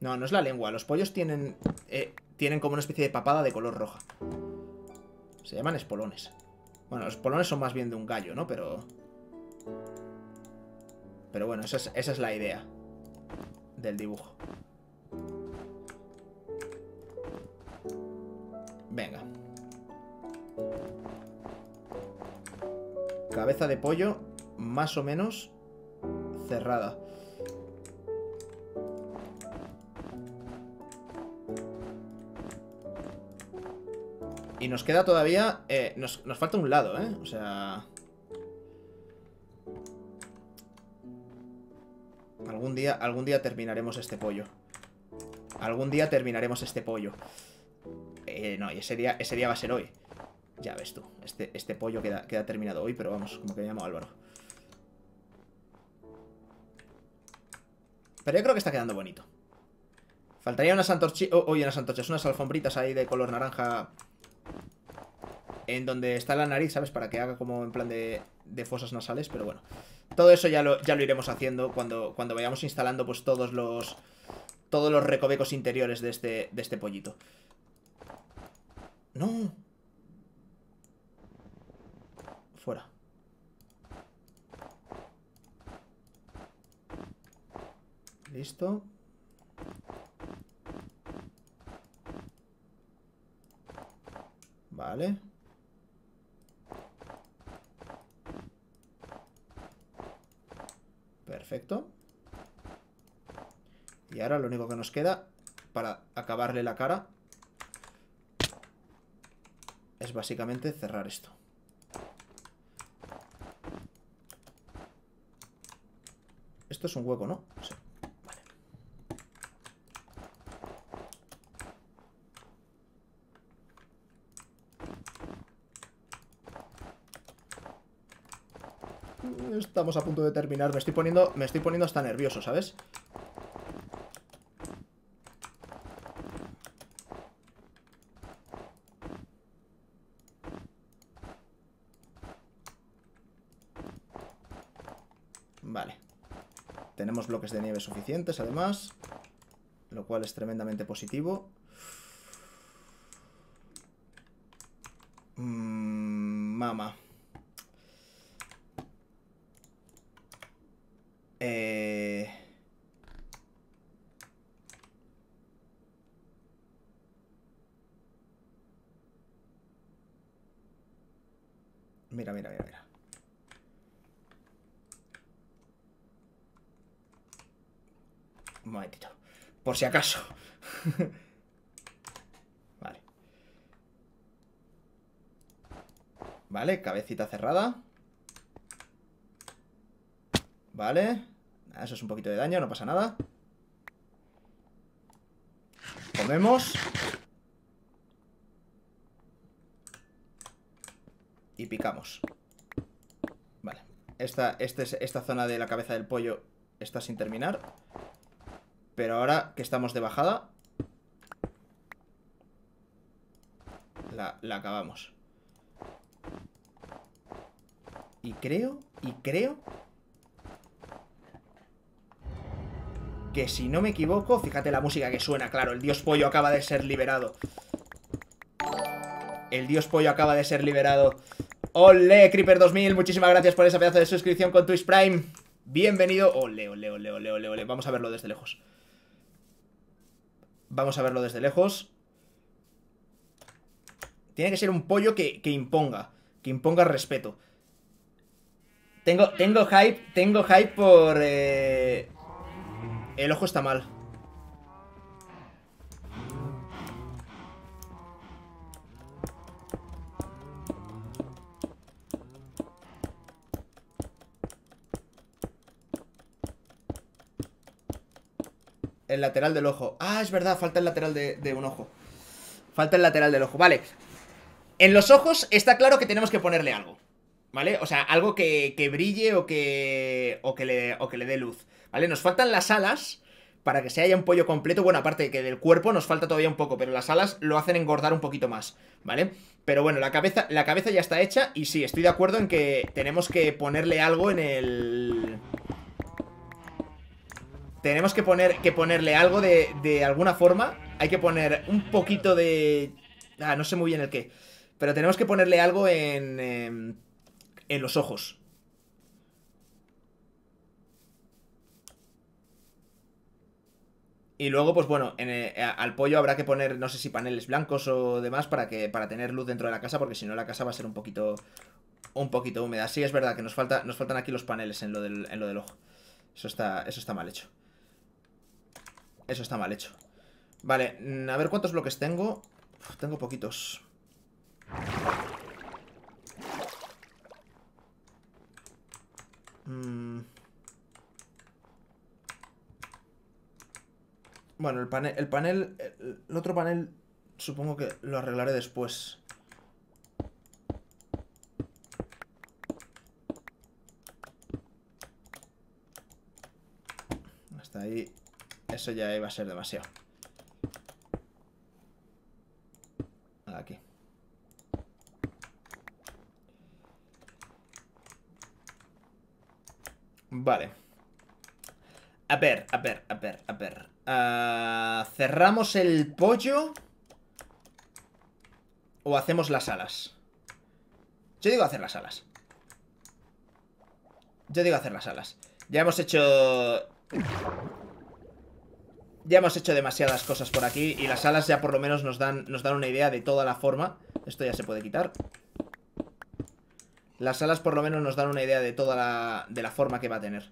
No, no es la lengua. Los pollos tienen, eh, tienen como una especie de papada de color roja. Se llaman espolones. Bueno, los espolones son más bien de un gallo, ¿no? Pero... Pero bueno, esa es, esa es la idea del dibujo. Venga. Cabeza de pollo, más o menos cerrada. Y nos queda todavía... Eh, nos, nos falta un lado, ¿eh? O sea... Algún día, algún día terminaremos este pollo. Algún día terminaremos este pollo. Eh, no, y ese día, ese día va a ser hoy. Ya ves tú. Este, este pollo queda, queda terminado hoy, pero vamos, como que me llamo Álvaro. Pero yo creo que está quedando bonito. Faltaría unas antorchas... Oh, oye, unas antorchas, unas alfombritas ahí de color naranja. En donde está la nariz, ¿sabes? Para que haga como en plan de, fosas nasales, pero bueno. Todo eso ya lo, ya lo iremos haciendo cuando, cuando vayamos instalando pues todos los todos los recovecos interiores de este, de este pollito. ¡No! Fuera. Listo. Vale. Perfecto. Y ahora lo único que nos queda para acabarle la cara es básicamente cerrar esto. Esto es un hueco, ¿no? Sí. Estamos a punto de terminar. Me estoy poniendo, me estoy poniendo hasta nervioso, ¿sabes? Vale. Tenemos bloques de nieve suficientes, además. Lo cual es tremendamente positivo. Mmm, mama. Eh... Mira, mira, mira, mira. Un momentito. Por si acaso. vale. Vale, cabecita cerrada. Vale. Eso es un poquito de daño, no pasa nada. Comemos. Y picamos. Vale. Esta, este esta zona de la cabeza del pollo está sin terminar. Pero ahora que estamos de bajada... La, la acabamos. Y creo, y creo Que si no me equivoco, fíjate la música que suena, claro, el dios pollo acaba de ser liberado. El dios pollo acaba de ser liberado. ¡Ole, Creeper2000! Muchísimas gracias por esa pedazo de suscripción con Twitch Prime. Bienvenido. ¡Ole, ole, ole, ole, ole, ole! Vamos a verlo desde lejos. Vamos a verlo desde lejos. Tiene que ser un pollo que, imponga. Que imponga respeto. Tengo, tengo hype, tengo hype por... Eh, el ojo está mal. El lateral del ojo. Ah, es verdad, falta el lateral de, un ojo. Falta el lateral del ojo. Vale. En los ojos está claro que tenemos que ponerle algo. ¿Vale? O sea, algo que, que brille o que, o que, le, o que le dé luz. ¿Vale? Nos faltan las alas para que se haya un pollo completo. Bueno, aparte que del cuerpo nos falta todavía un poco, pero las alas lo hacen engordar un poquito más, ¿vale? Pero bueno, la cabeza, la cabeza ya está hecha y sí, estoy de acuerdo en que tenemos que ponerle algo en el... Tenemos que, poner, que ponerle algo de, de alguna forma. Hay que poner un poquito de... Ah, no sé muy bien el qué. Pero tenemos que ponerle algo en, em, en los ojos. Y luego, pues bueno, eh, al pollo habrá que poner, no sé si paneles blancos o demás para que para tener luz dentro de la casa, porque si no la casa va a ser un poquito un poquito húmeda. Sí, es verdad que nos falta nos faltan aquí los paneles en lo del, en lo del ojo. Eso está, eso está mal hecho. Eso está mal hecho. Vale, mm, a ver cuántos bloques tengo. tengo poquitos. Mm. Bueno, el panel, el panel, el otro panel supongo que lo arreglaré después. Hasta ahí, eso ya iba a ser demasiado. Aquí. Vale. A ver, a ver, a ver, a ver. Ah, ¿Cerramos el pollo? ¿O hacemos las alas? Yo digo hacer las alas. Yo digo hacer las alas. Ya hemos hecho... Ya hemos hecho demasiadas cosas por aquí Y las alas ya por lo menos nos dan, nos dan una idea de toda la forma Esto ya se puede quitar Las alas por lo menos nos dan una idea de toda la, de la forma que va a tener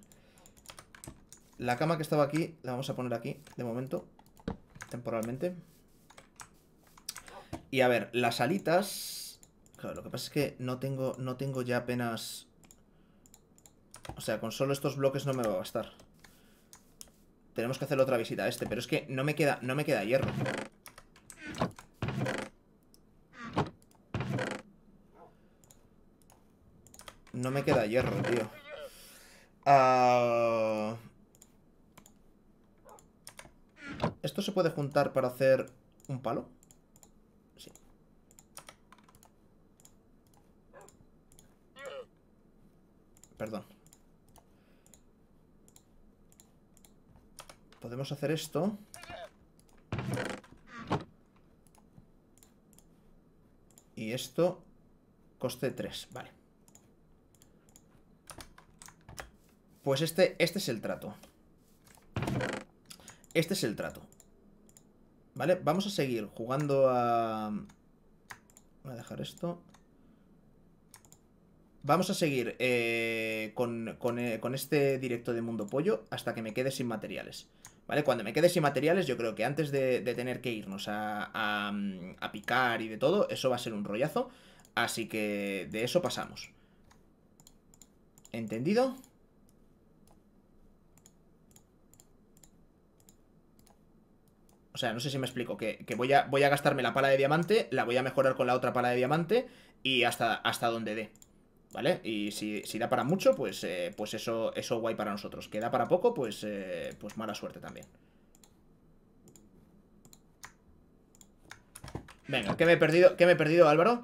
La cama que estaba aquí La vamos a poner aquí, de momento Temporalmente Y a ver, las alitas Claro, lo que pasa es que no tengo, no tengo ya apenas O sea, con solo estos bloques no me va a bastar tenemos que hacer otra visita a este, pero es que no me queda, no me queda hierro. No me queda hierro, tío. Ah, ¿Esto se puede juntar para hacer un palo? Sí. Perdón. Podemos hacer esto. Y esto coste 3, vale. Pues este, este es el trato. Este es el trato. ¿Vale? Vamos a seguir jugando a... Voy a dejar esto. Vamos a seguir eh, con, eh, con este directo de Mundo Pollo hasta que me quede sin materiales. ¿Vale? Cuando me quede sin materiales, yo creo que antes de, tener que irnos a, picar y de todo, eso va a ser un rollazo. Así que de eso pasamos. ¿Entendido? Sea, no sé si me explico, que, voy, a, voy a gastarme la pala de diamante, la voy a mejorar con la otra pala de diamante y hasta, hasta donde dé. ¿Vale? Y si, da para mucho, pues, eh, pues eso, eso guay para nosotros. Que da para poco, pues, eh, pues mala suerte también. Venga, ¿qué me he perdido, qué me he perdido Álvaro?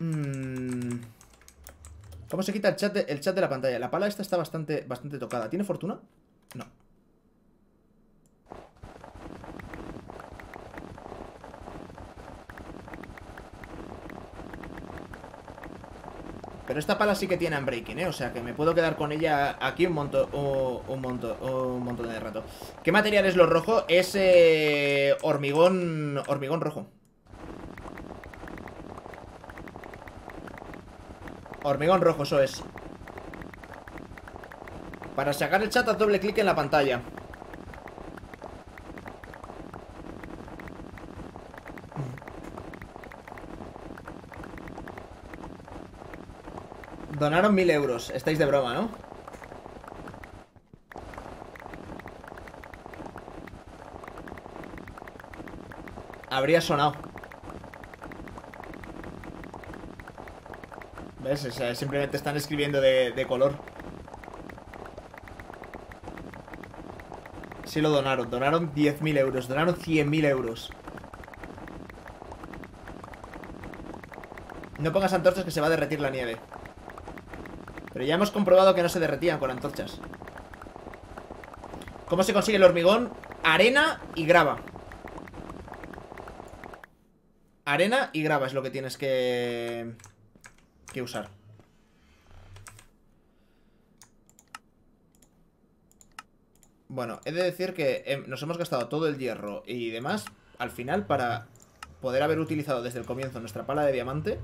Mm. ¿Cómo se quita el chat, de, el chat de la pantalla? La pala esta está bastante, bastante tocada. ¿Tiene fortuna? No. Pero esta pala sí que tiene unbreaking, ¿eh? O sea que me puedo quedar con ella aquí un montón, un, montón, un montón de rato. ¿Qué material es lo rojo? Es eh, hormigón, hormigón rojo. Hormigón rojo, eso es. Para sacar el chat, a doble clic en la pantalla. Donaron mil euros. Estáis de broma, ¿no? Habría sonado. ¿Ves? O sea, simplemente están escribiendo de, color. Sí lo donaron. Donaron 10.000 euros. Donaron 100.000 euros. No pongas antorchas que se va a derretir la nieve. Pero ya hemos comprobado que no se derretían con antorchas. ¿Cómo se consigue el hormigón? Arena y grava. Arena y grava es lo que tienes que... Que usar. Bueno, he de decir que nos hemos gastado todo el hierro y demás Al final para poder haber utilizado desde el comienzo nuestra pala de diamante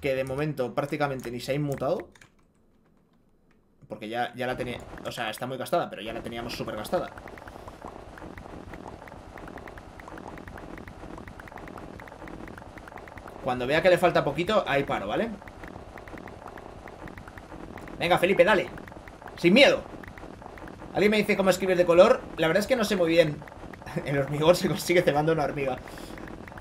que de momento prácticamente ni se ha inmutado. Porque ya, ya la tenía... O sea, está muy gastada, pero ya la teníamos súper gastada. Cuando vea que le falta poquito, ahí paro, ¿vale? Venga, Felipe, dale. Sin miedo. Alguien me dice cómo escribir de color. La verdad es que no sé muy bien. El hormigón se consigue cebando una hormiga.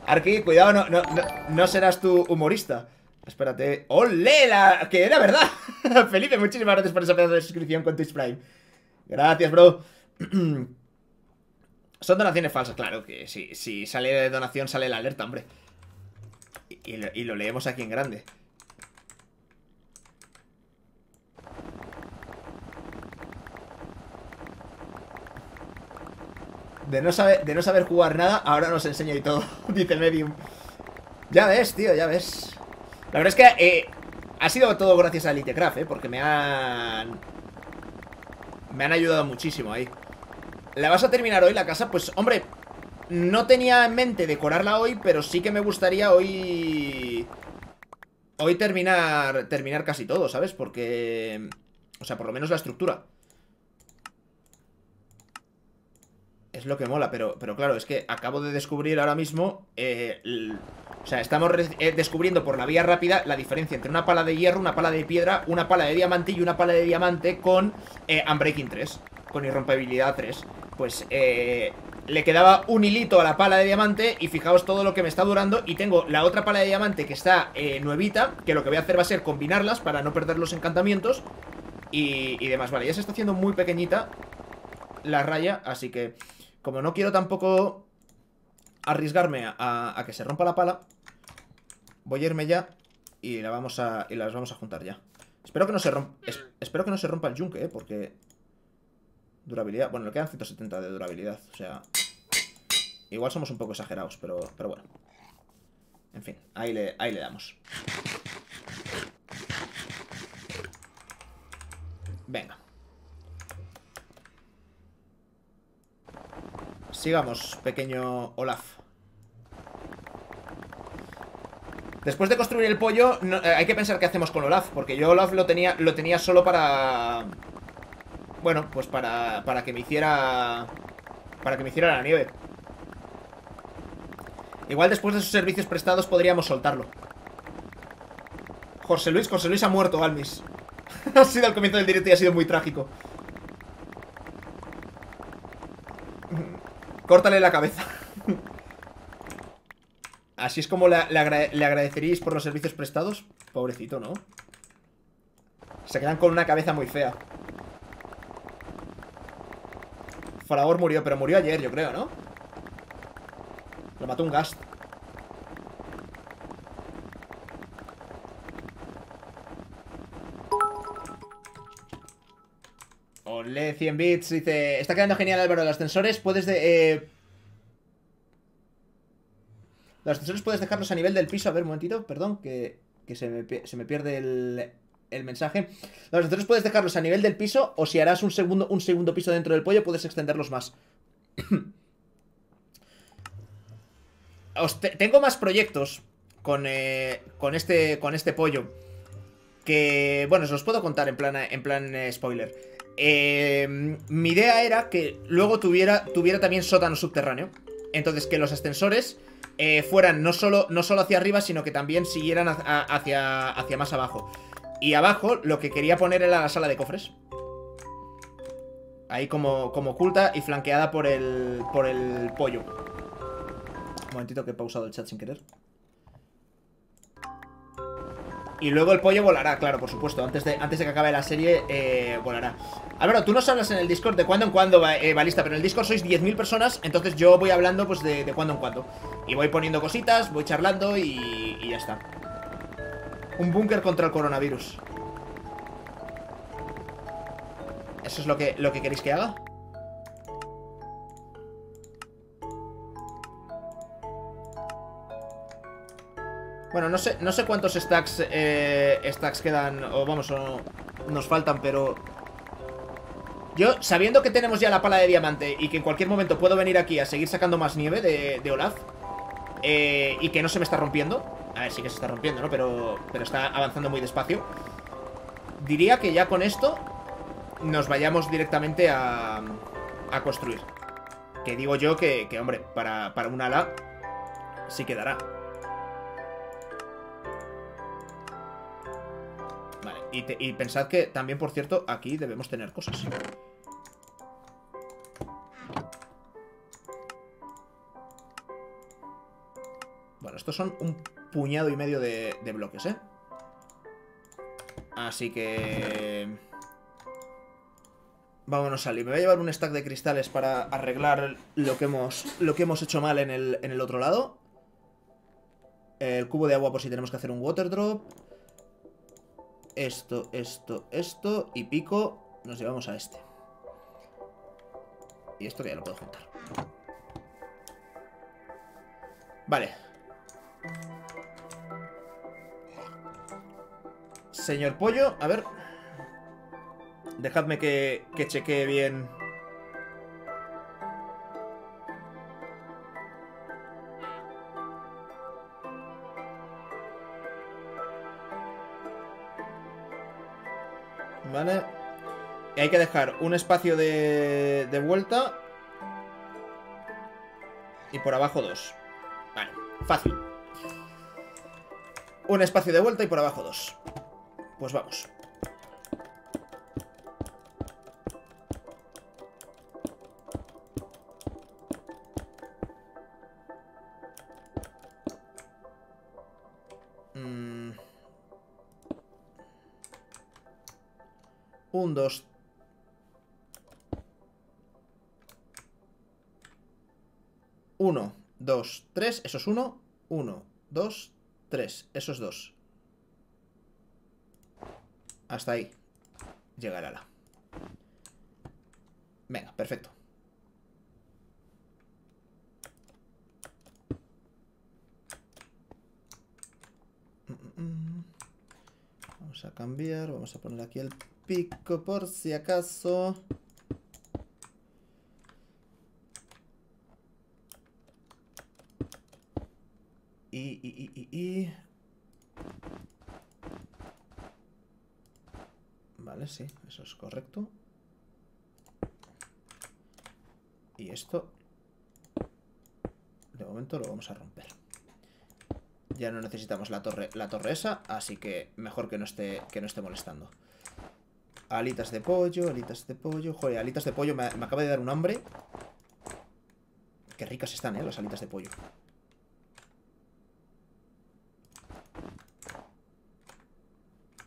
Arqui, cuidado, no, no, no, no serás tu humorista. Espérate ¡Ole! Que era verdad Felipe, muchísimas gracias por esa pedazo de suscripción con Twitch Prime Gracias, bro Son donaciones falsas, claro que si, si sale de donación sale la alerta, hombre y lo leemos aquí en grande De no, saber, jugar nada, ahora nos enseña y todo, dice Medium. Ya ves, tío, ya ves. La verdad es que eh, ha sido todo gracias a Elitecraft, ¿eh? Porque me han... Me han ayudado muchísimo ahí. ¿La vas a terminar hoy la casa? Pues, hombre, no tenía en mente decorarla hoy, pero sí que me gustaría hoy... Hoy terminar, terminar casi todo, ¿sabes? Porque... O sea, por lo menos la estructura. Es lo que mola, pero, pero claro, es que acabo de descubrir ahora mismo eh, O sea, estamos eh, descubriendo por la vía rápida la diferencia entre una pala de hierro, una pala de piedra, una pala de diamante y una pala de diamante con eh, Unbreaking 3 Con irrompibilidad 3 Pues eh, le quedaba un hilito a la pala de diamante y fijaos todo lo que me está durando Y tengo la otra pala de diamante que está nuevita Que lo que voy a hacer va a ser combinarlas para no perder los encantamientos y, y demás, vale, ya se está haciendo muy pequeñita la raya, así que... Como no quiero tampoco arriesgarme a, que se rompa la pala, voy a irme ya y, las vamos a juntar ya. Espero que no se rompa, espero que no se rompa el yunque, ¿eh? porque... Durabilidad, bueno, le quedan 170 de durabilidad, o sea... Igual somos un poco exagerados, pero, pero bueno. En fin, ahí le, ahí le damos. Venga. Sigamos, pequeño Olaf. Después de construir el pollo, eh, hay que pensar qué hacemos con Olaf, porque yo Olaf lo tenía, lo tenía solo para... Bueno, pues para, para que me hiciera... Para que me hiciera la nieve. Igual después de sus servicios prestados podríamos soltarlo. José Luis, José Luis ha muerto, Almis. ha sido el comienzo del directo y ha sido muy trágico. Córtale la cabeza. Así es como le, agradeceríais por los servicios prestados. Pobrecito, ¿no? Se quedan con una cabeza muy fea. Faragor murió, pero murió ayer, yo creo, ¿no? Lo mató un gas. Ole, 100 bits, dice... Está quedando genial Álvaro, los ascensores puedes de... Eh... Los ascensores puedes dejarlos a nivel del piso. A ver, un momentito, perdón, que, se, me, pierde el, el mensaje. Los ascensores puedes dejarlos a nivel del piso o si harás un segundo, un segundo piso dentro del pollo puedes extenderlos más. tengo más proyectos con, eh, con, este, con este pollo que, bueno, os los puedo contar en plan, en plan eh, spoiler. Eh, mi idea era que luego tuviera, tuviera también sótano subterráneo. Entonces que los ascensores eh, fueran no solo, no solo hacia arriba, sino que también siguieran hacia, hacia más abajo. Y abajo lo que quería poner era la sala de cofres. Ahí como, como oculta y flanqueada por el, por el pollo. Un momentito que he pausado el chat sin querer. Y luego el pollo volará, claro, por supuesto. Antes de, antes de que acabe la serie, eh, volará. Álvaro, tú nos hablas en el Discord de cuando en cuando, eh, balista, pero en el Discord sois 10.000 personas, entonces yo voy hablando pues de, de cuando en cuando. Y voy poniendo cositas, voy charlando y, y ya está. Un búnker contra el coronavirus. ¿Eso es lo que, lo que queréis que haga? Bueno, no sé, no sé cuántos stacks eh, stacks quedan, o vamos, o nos faltan, pero... Yo, sabiendo que tenemos ya la pala de diamante y que en cualquier momento puedo venir aquí a seguir sacando más nieve de, Olaf, eh, y que no se me está rompiendo, a ver, sí que se está rompiendo, ¿no? Pero, pero está avanzando muy despacio. Diría que ya con esto nos vayamos directamente a, a construir. Que digo yo que, que hombre, para, para un ala sí quedará. Y pensad que también, por cierto, aquí debemos tener cosas. Bueno, estos son un puñado y medio de, bloques, ¿eh? Así que... Vámonos a salir. Me voy a llevar un stack de cristales para arreglar lo que hemos, lo que hemos hecho mal en el, en el otro lado. El cubo de agua por si tenemos que hacer un water drop. Esto, esto, esto. Y pico. Nos llevamos a este. Y esto que ya lo puedo juntar. Vale. Señor Pollo, a ver. Dejadme que, que chequee bien. Y hay que dejar un espacio de, de vuelta. Y por abajo dos. Vale, fácil. Un espacio de vuelta y por abajo dos. Pues vamos. Un, dos. Uno, dos, tres. Eso es uno. Uno, dos, tres. Eso es dos. Hasta ahí. Llegará la. Venga, perfecto. Vamos a cambiar, vamos a poner aquí el pico por si acaso. Y, y, y, y, Vale, sí, eso es correcto. Y esto, de momento lo vamos a romper. Ya no necesitamos la torre, la torre esa, así que mejor que no esté, que no esté molestando. Alitas de pollo, alitas de pollo. Joder, alitas de pollo, me, me acaba de dar un hambre. Qué ricas están, eh, las alitas de pollo.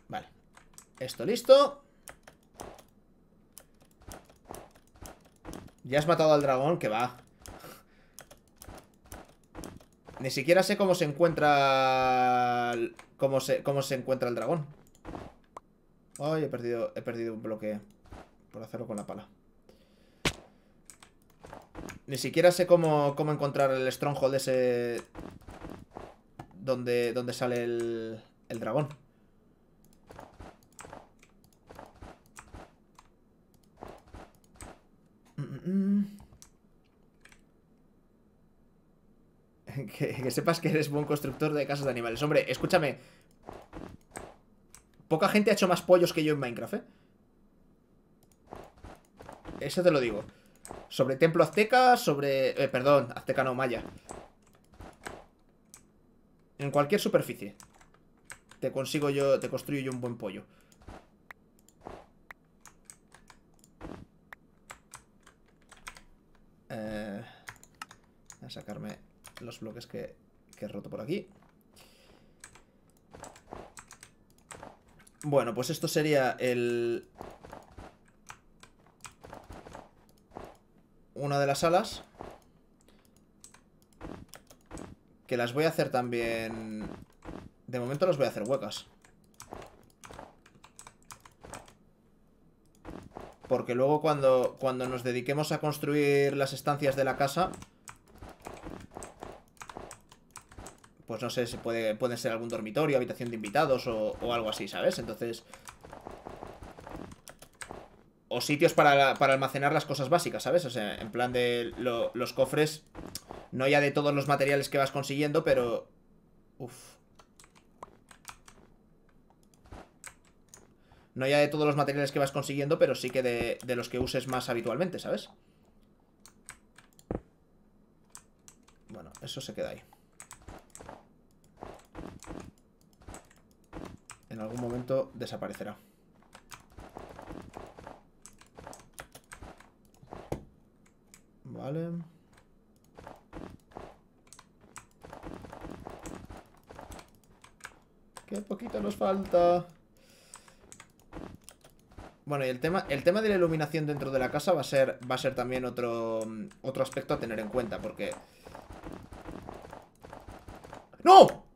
Vale. Esto listo. Ya has matado al dragón, que va. Ni siquiera sé cómo se encuentra... Cómo se, cómo se encuentra el dragón. Ay, he perdido, he perdido un bloque por hacerlo con la pala. Ni siquiera sé cómo, cómo encontrar el stronghold ese... Donde, donde sale el, el dragón. Que, sepas que eres buen constructor de casas de animales. Hombre, escúchame. Poca gente ha hecho más pollos que yo en Minecraft, ¿eh? Eso te lo digo. Sobre templo azteca, sobre... Eh, perdón, azteca no, maya. En cualquier superficie. Te consigo yo, te construyo yo un buen pollo. Eh, a sacarme los bloques que, he roto por aquí. Bueno, pues esto sería el... Una de las alas. Que las voy a hacer también... De momento las voy a hacer huecas. Porque luego cuando, cuando nos dediquemos a construir las estancias de la casa pues no sé, si puede, puede ser algún dormitorio, habitación de invitados o, algo así, ¿sabes? Entonces... O sitios para, almacenar las cosas básicas, ¿sabes? O sea, en plan de los cofres, no ya de todos los materiales que vas consiguiendo, pero... Uf. No ya de todos los materiales que vas consiguiendo, pero sí que de, de los que uses más habitualmente, ¿sabes? Bueno, eso se queda ahí. Algún momento desaparecerá. Vale. Qué poquito nos falta. Bueno, y el tema, el tema de la iluminación dentro de la casa va a ser, va a ser también otro, otro aspecto a tener en cuenta, porque... ¡No!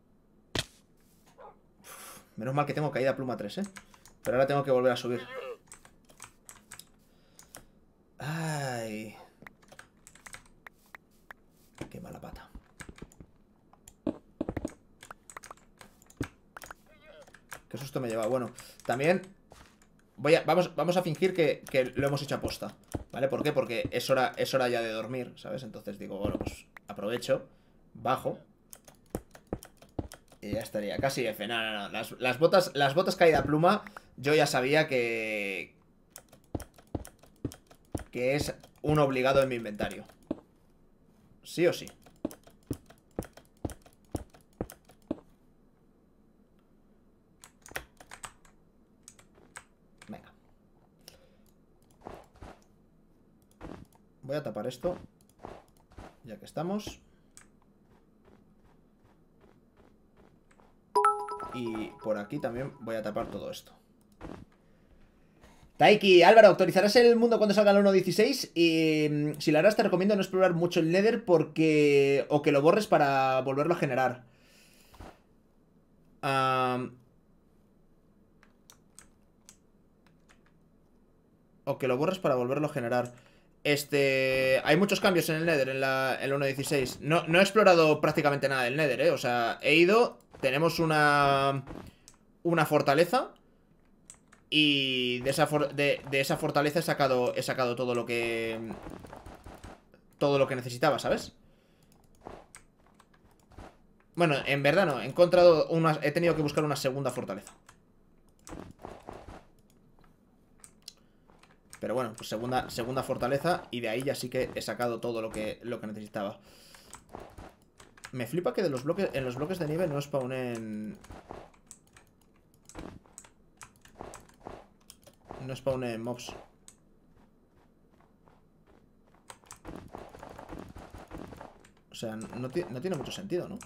Menos mal que tengo caída pluma 3, ¿eh? Pero ahora tengo que volver a subir. Ay... Qué mala pata. Qué susto me lleva. Bueno, también voy a, vamos, vamos a fingir que, lo hemos hecho a posta. ¿Vale? ¿Por qué? Porque es hora, es hora ya de dormir, ¿sabes? Entonces digo, bueno, pues aprovecho, bajo. Ya estaría. Casi F. No, no, no. Las, las botas, las botas caída pluma, yo ya sabía que... Que es un obligado en mi inventario. Sí o sí. Venga. Voy a tapar esto. Ya que estamos. Y por aquí también voy a tapar todo esto. Taiki, Álvaro, ¿autorizarás el mundo cuando salga el 1.16? Y mm, si lo harás, te recomiendo no explorar mucho el Nether porque... O que lo borres para volverlo a generar. O que lo borres para volverlo a generar. Este... Hay muchos cambios en el Nether, en, la, en el 1.16. No, no he explorado prácticamente nada del Nether, ¿eh? O sea, he ido... Tenemos una... Una fortaleza y de esa, de, esa fortaleza he sacado, he sacado todo lo que... Todo lo que necesitaba, ¿sabes? Bueno, en verdad no. He encontrado una... He tenido que buscar una segunda fortaleza. Pero bueno, pues segunda, segunda fortaleza y de ahí ya sí que he sacado todo lo que, lo que necesitaba. Me flipa que de los bloques, en los bloques de nieve no spawnen no spawne mobs. O sea, no, no tiene mucho sentido, ¿no?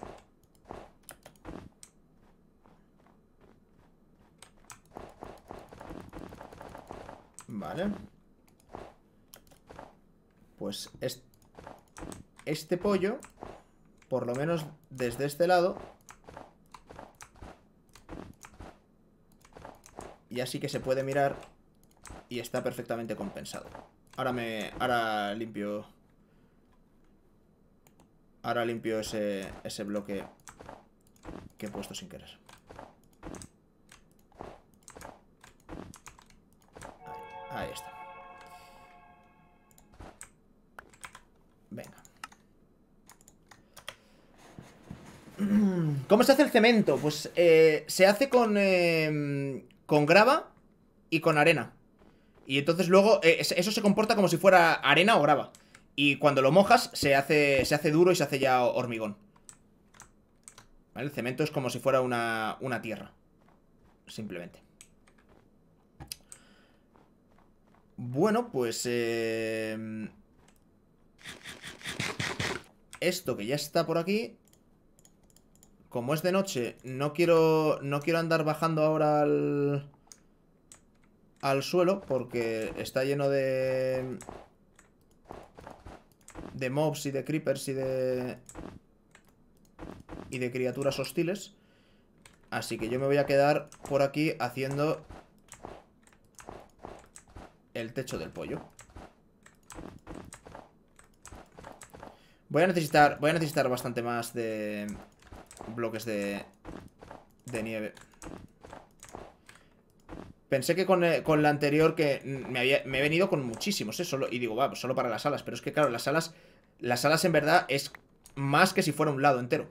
Vale. Pues este pollo, por lo menos desde este lado, ya sí que se puede mirar y está perfectamente compensado. Ahora me... Ahora limpio... Ahora limpio ese, ese bloque que he puesto sin querer. ¿Cómo se hace el cemento? Pues eh, se hace con, eh, con grava y con arena. Y entonces luego eh, eso se comporta como si fuera arena o grava. Y cuando lo mojas se hace, se hace duro y se hace ya hormigón. ¿Vale? El cemento es como si fuera una, una tierra. Simplemente. Bueno, pues... Esto que ya está por aquí... Como es de noche, no quiero, no quiero andar bajando ahora al al suelo porque está lleno de... De mobs y de creepers y de... Y de criaturas hostiles. Así que yo me voy a quedar por aquí haciendo... El techo del pollo. Voy a necesitar, voy a necesitar bastante más de bloques de, de nieve. Pensé que eh, con, la anterior que me, había, me he venido con muchísimos, ¿eh? Solo, y digo, va, pues solo para las alas. Pero es que, claro, las alas, las alas en verdad es más que si fuera un lado entero.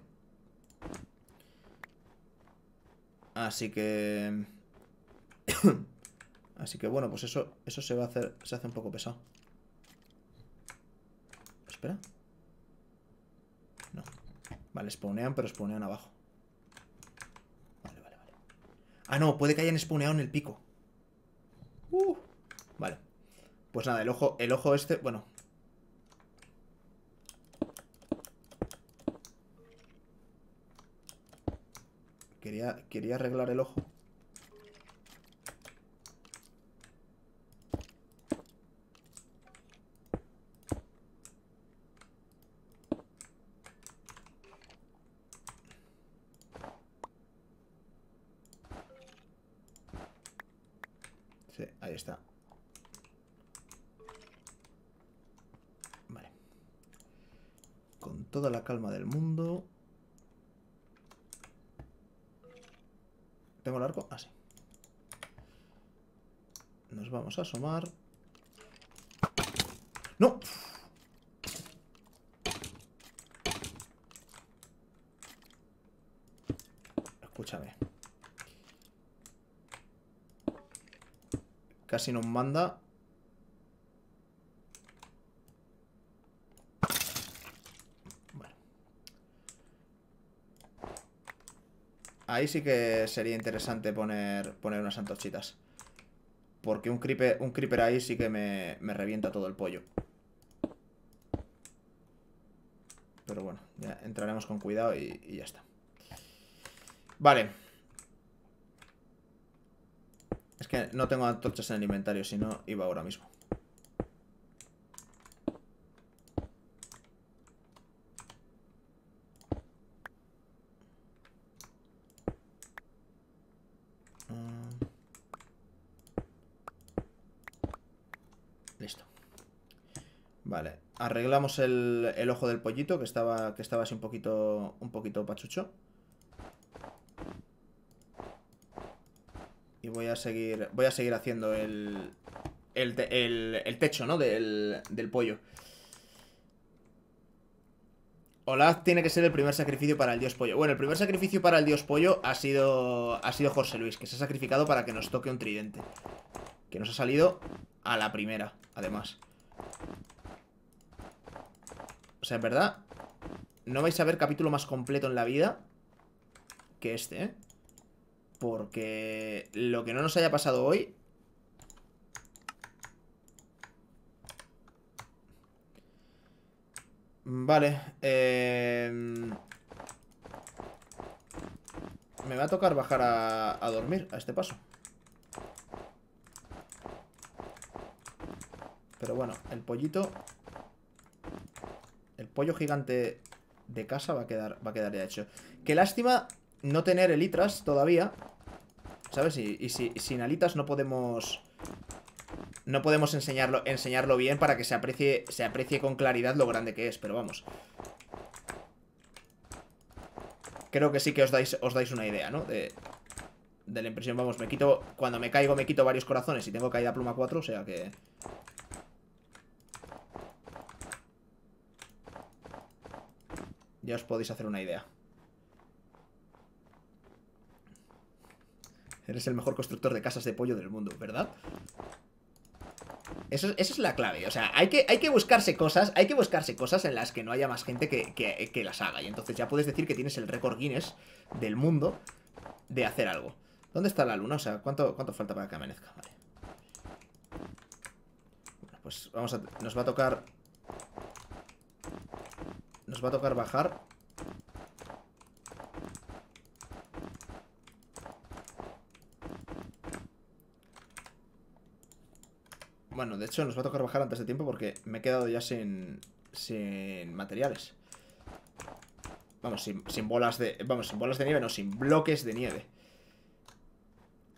Así que... Así que bueno, pues eso, eso se va a hacer, se hace un poco pesado. Espera. Vale, spawnean, pero spawnean abajo. Ah, no, puede que hayan spawneado en el pico. Uh, vale. Pues nada, el ojo, el ojo este, bueno. Quería, quería arreglar el ojo. Sí, ahí está. Vale. Con toda la calma del mundo. ¿Tengo el arco? Ah, sí. Nos a asomar. ¡No! Escúchame. Casi nos manda. Ahí sí que sería interesante poner, poner unas antorchitas. Porque un creeper, un creeper ahí sí que me, me revienta todo el pollo. Pero bueno, ya entraremos con cuidado y, y ya está. Vale. Es que no tengo antorchas en el inventario, si no iba ahora mismo. Mm. Listo. Vale, arreglamos el, ojo del pollito que estaba, que estaba así un poquito, un poquito pachucho. Y voy a seguir. Voy a seguir haciendo el- el techo, ¿no? Del, del pollo. Olaf tiene que ser el primer sacrificio para el dios pollo. Bueno, el primer sacrificio para el dios pollo ha sido. Ha sido José Luis, que se ha sacrificado para que nos toque un tridente. Que nos ha salido a la primera, además. Sea, en verdad. No vais a ver capítulo más completo en la vida que este, ¿eh? Porque lo que no nos haya pasado hoy... Vale. eh, Me va a tocar bajar a dormir a este paso. Pero bueno, el pollito... El pollo gigante de casa va a quedar, va a quedar ya hecho. Qué lástima no tener elitras todavía. ¿Sabes? Y, y si, sin alitas no podemos... No podemos enseñarlo, enseñarlo bien para que se aprecie, se aprecie con claridad lo grande que es, pero vamos. Creo que sí que os dais, os dais una idea, ¿no? De, de la impresión, vamos, me quito... Cuando me caigo me quito varios corazones y tengo caída pluma 4, o sea que... Ya os podéis hacer una idea. Eres el mejor constructor de casas de pollo del mundo, ¿verdad? Eso, esa es la clave, o sea, hay que, hay que buscarse cosas, hay que buscarse cosas en las que no haya más gente que, que- que las haga. Y entonces ya puedes decir que tienes el récord Guinness del mundo de hacer algo. ¿Dónde está la luna? O sea, ¿cuánto, cuánto falta para que amanezca? Vale. Bueno, pues vamos a... Nos va a tocar... Nos va a tocar bajar Bueno, de hecho nos va a tocar bajar antes de tiempo porque me he quedado ya sin, sin materiales. Vamos, sin, sin bolas de... Vamos, sin bolas de nieve, no, sin bloques de nieve.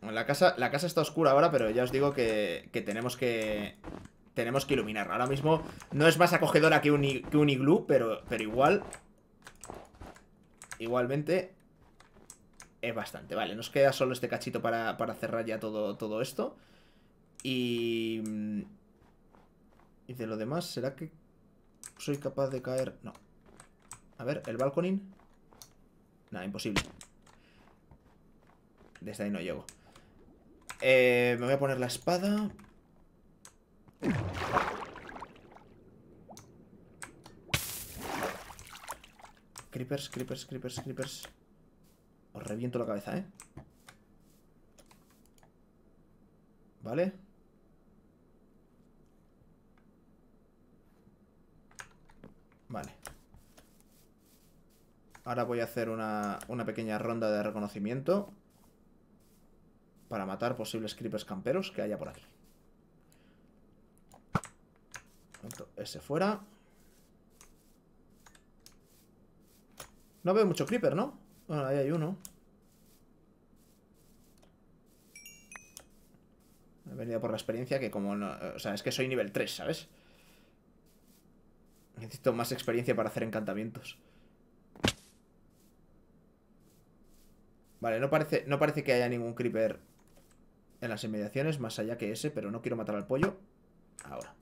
La casa, la casa está oscura ahora, pero ya os digo que, que tenemos que... Tenemos que iluminarla. Ahora mismo no es más acogedora que un, que un iglú, pero, pero igual... Igualmente... Es bastante. Vale, nos queda solo este cachito para, para cerrar ya todo, todo esto. Y... mm, Y de lo demás, ¿será que soy capaz de caer? No. A ver, ¿el balconín? Nada, imposible. Desde ahí no llego. Eh, me voy a poner la espada. Creepers, creepers, creepers, creepers. Os reviento la cabeza, ¿eh? Vale. Vale. Ahora voy a hacer una, una pequeña ronda de reconocimiento para matar posibles creepers camperos que haya por aquí. Ese fuera. No veo mucho creeper, ¿no? Bueno, ahí hay uno. He venido por la experiencia que como no... O sea, es que soy nivel 3, ¿sabes? Necesito más experiencia para hacer encantamientos. Vale, no parece, no parece que haya ningún creeper en las inmediaciones, más allá que ese, pero no quiero matar al pollo ahora.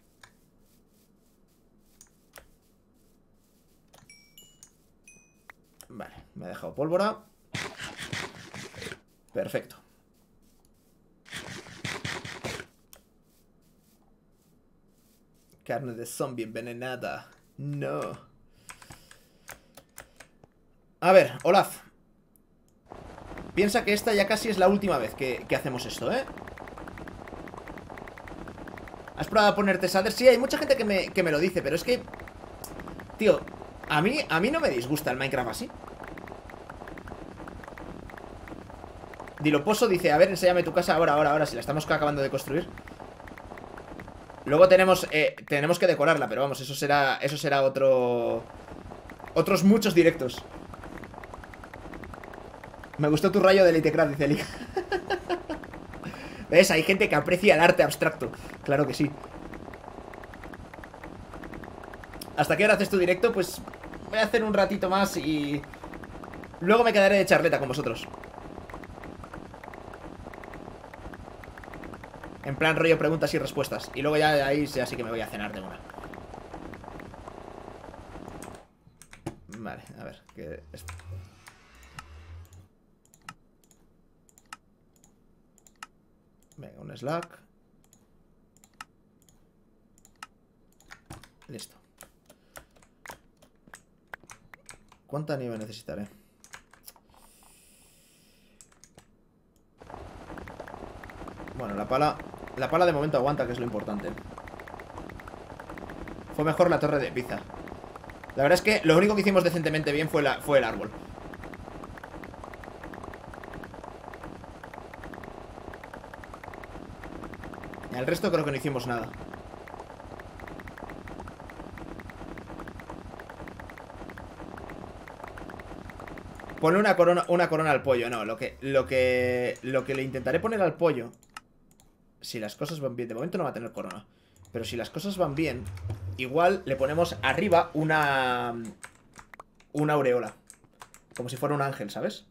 Vale, me ha dejado pólvora. Perfecto. Carne de zombie envenenada. No. A ver, Olaf. Piensa que esta ya casi es la última vez que, hacemos esto, ¿eh? ¿Has probado a ponerte Sader? Sí, hay mucha gente que me, que me lo dice, pero es que... Tío, a mí, a mí no me disgusta el Minecraft así. Diloposo dice, a ver, enséñame tu casa ahora, ahora, ahora, si la estamos acabando de construir. Luego tenemos, eh, tenemos que decorarla, pero vamos, eso será, eso será otro... Otros muchos directos. Me gustó tu rayo de Litecraft, dice Eli. ¿Ves? Hay gente que aprecia el arte abstracto. Claro que sí. ¿Hasta qué hora haces tu directo? Pues voy a hacer un ratito más y... Luego me quedaré de charleta con vosotros. En plan rollo preguntas y respuestas. Y luego ya de ahí sí, así que me voy a cenar de una. Vale, a ver. Venga, un slack. Listo. ¿Cuánta nieve necesitaré? Bueno, la pala... La pala de momento aguanta, que es lo importante. Fue mejor la torre de pizza. La verdad es que lo único que hicimos decentemente bien fue, la, fue el árbol. El resto creo que no hicimos nada. Pone una corona, una corona al pollo, no, lo que, lo que. Lo que le intentaré poner al pollo. Si las cosas van bien. De momento no va a tener corona. Pero si las cosas van bien. Igual le ponemos arriba una. Una aureola. Como si fuera un ángel, ¿sabes?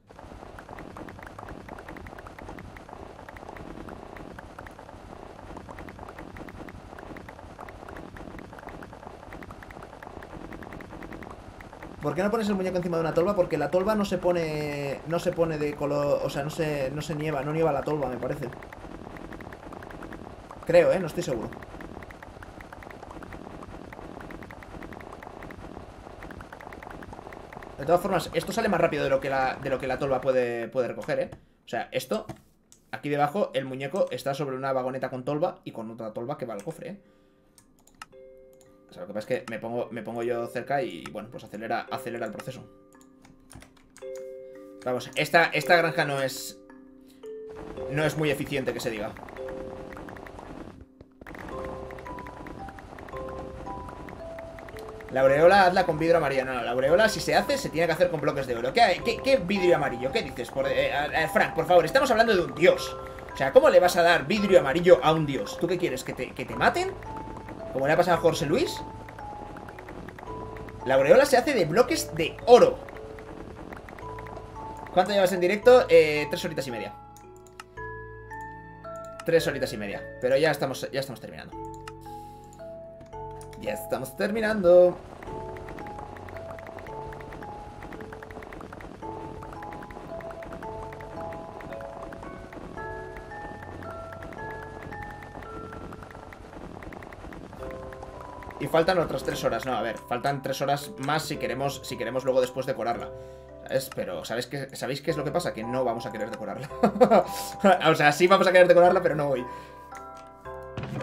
¿Por qué no pones el muñeco encima de una tolva? Porque la tolva no se pone... No se pone de color... O sea, no se, no se nieva. No nieva la tolva, me parece. Creo, ¿eh? No estoy seguro. De todas formas, esto sale más rápido de lo que la, de lo que la tolva puede, puede recoger, ¿eh? O sea, esto... Aquí debajo el muñeco está sobre una vagoneta con tolva y con otra tolva que va al cofre, ¿eh? lo que pasa es que me pongo, me pongo yo cerca y, bueno, pues acelera, acelera el proceso. Vamos, esta, esta granja no es... No es muy eficiente, que se diga. La aureola hazla con vidrio amarillo. No, no, la aureola si se hace, se tiene que hacer con bloques de oro. ¿Qué, qué, vidrio amarillo? ¿Qué dices? Por, eh, Frank, por favor, estamos hablando de un dios. O sea, ¿cómo le vas a dar vidrio amarillo a un dios? ¿Tú qué quieres? ¿Que te, que te maten? Como le ha pasado a Jorge Luis La aureola se hace de bloques de oro ¿Cuánto llevas en directo? Eh, tres horitas y media Tres horitas y media Pero ya estamos, ya estamos terminando Ya estamos terminando Y faltan otras tres horas. No, a ver, faltan tres horas más si queremos, si queremos luego después decorarla. ¿Sabes? Pero ¿sabéis qué, ¿sabéis qué es lo que pasa? Que no vamos a querer decorarla. o sea, sí vamos a querer decorarla, pero no hoy.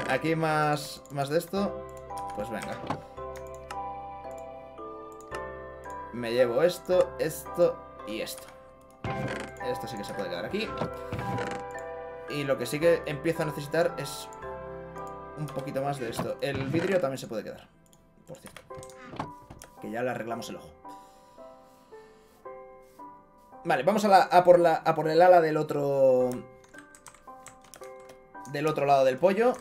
aquí más, más de esto. Pues venga. Me llevo esto, esto y esto. Esto sí que se puede quedar aquí. Y lo que sí que empiezo a necesitar es un poquito más de esto. El vidrio también se puede quedar, por cierto. Que ya le arreglamos el ojo. Vale, vamos a, por la, a por el ala del otro... Del otro lado del pollo.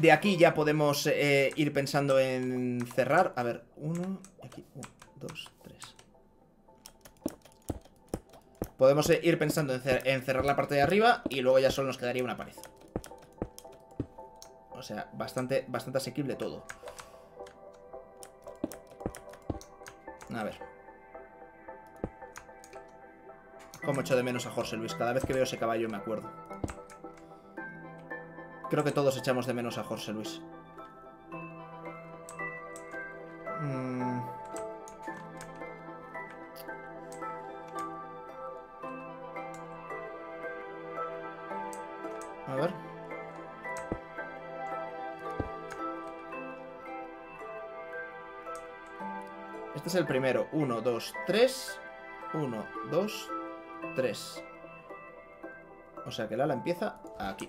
De aquí ya podemos eh, ir pensando en cerrar. A ver, uno, aquí, uno, dos, tres. Podemos eh, ir pensando en, cerrar la parte de arriba y luego ya solo nos quedaría una pared. O sea, bastante, bastante asequible todo. A ver. Como echo de menos a Jorge Luis. Cada vez que veo ese caballo me acuerdo. Creo que todos echamos de menos a Jorge Luis. Mm. A ver. Este es el primero. Uno, dos, tres. Uno, dos, tres. O sea que el ala empieza aquí.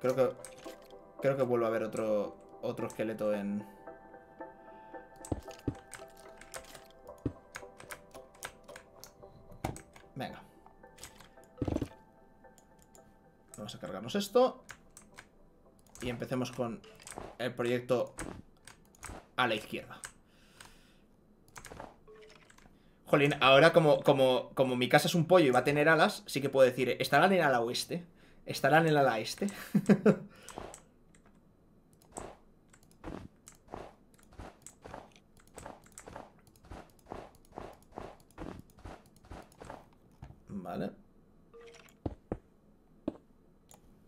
Creo que... Creo que vuelvo a ver otro, otro esqueleto en... Venga. Vamos a cargarnos esto. Y empecemos con el proyecto a la izquierda. Jolín, ahora como, como, como mi casa es un pollo y va a tener alas, sí que puedo decir, estarán en ala oeste. ¿Estará en el ala este? vale.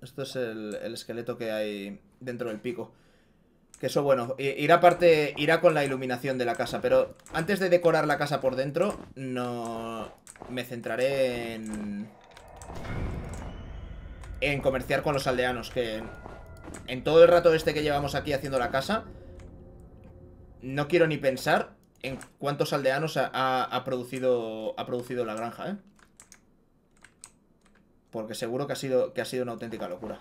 Esto es el, esqueleto que hay dentro del pico. Que eso, bueno, irá parte, irá con la iluminación de la casa. Pero antes de decorar la casa por dentro, no me centraré en en comerciar con los aldeanos, que en todo el rato este que llevamos aquí haciendo la casa, no quiero ni pensar en cuántos aldeanos ha, producido, ha producido la granja, ¿eh? Porque seguro que ha sido, que ha sido una auténtica locura.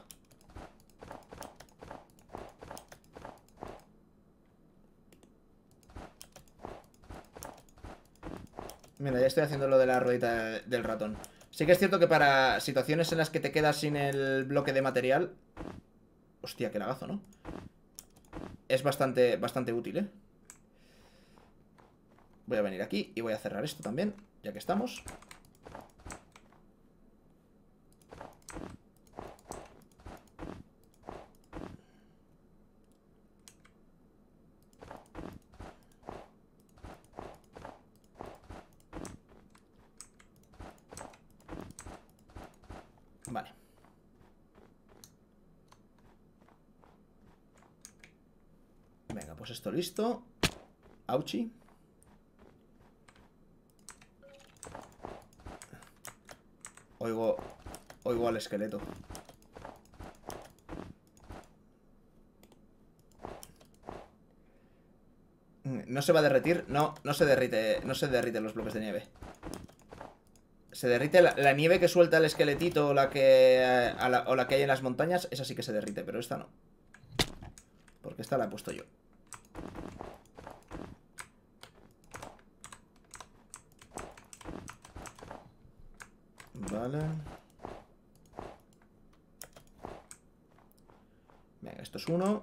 Mira, ya estoy haciendo lo de la ruedita del ratón. Sí que es cierto que para situaciones en las que te quedas sin el bloque de material... Hostia, qué lagazo, ¿no? Es bastante, bastante útil, ¿eh? Voy a venir aquí y voy a cerrar esto también, ya que estamos. Esto listo. Auchi. Oigo, oigo al esqueleto. ¿No se va a derretir? No, no se derrite, no se derriten los bloques de nieve. Se derrite la, nieve que suelta el esqueletito o la que, o la que hay en las montañas, esa sí que se derrite, pero esta no. Porque esta la he puesto yo. Vale. Venga, esto es uno.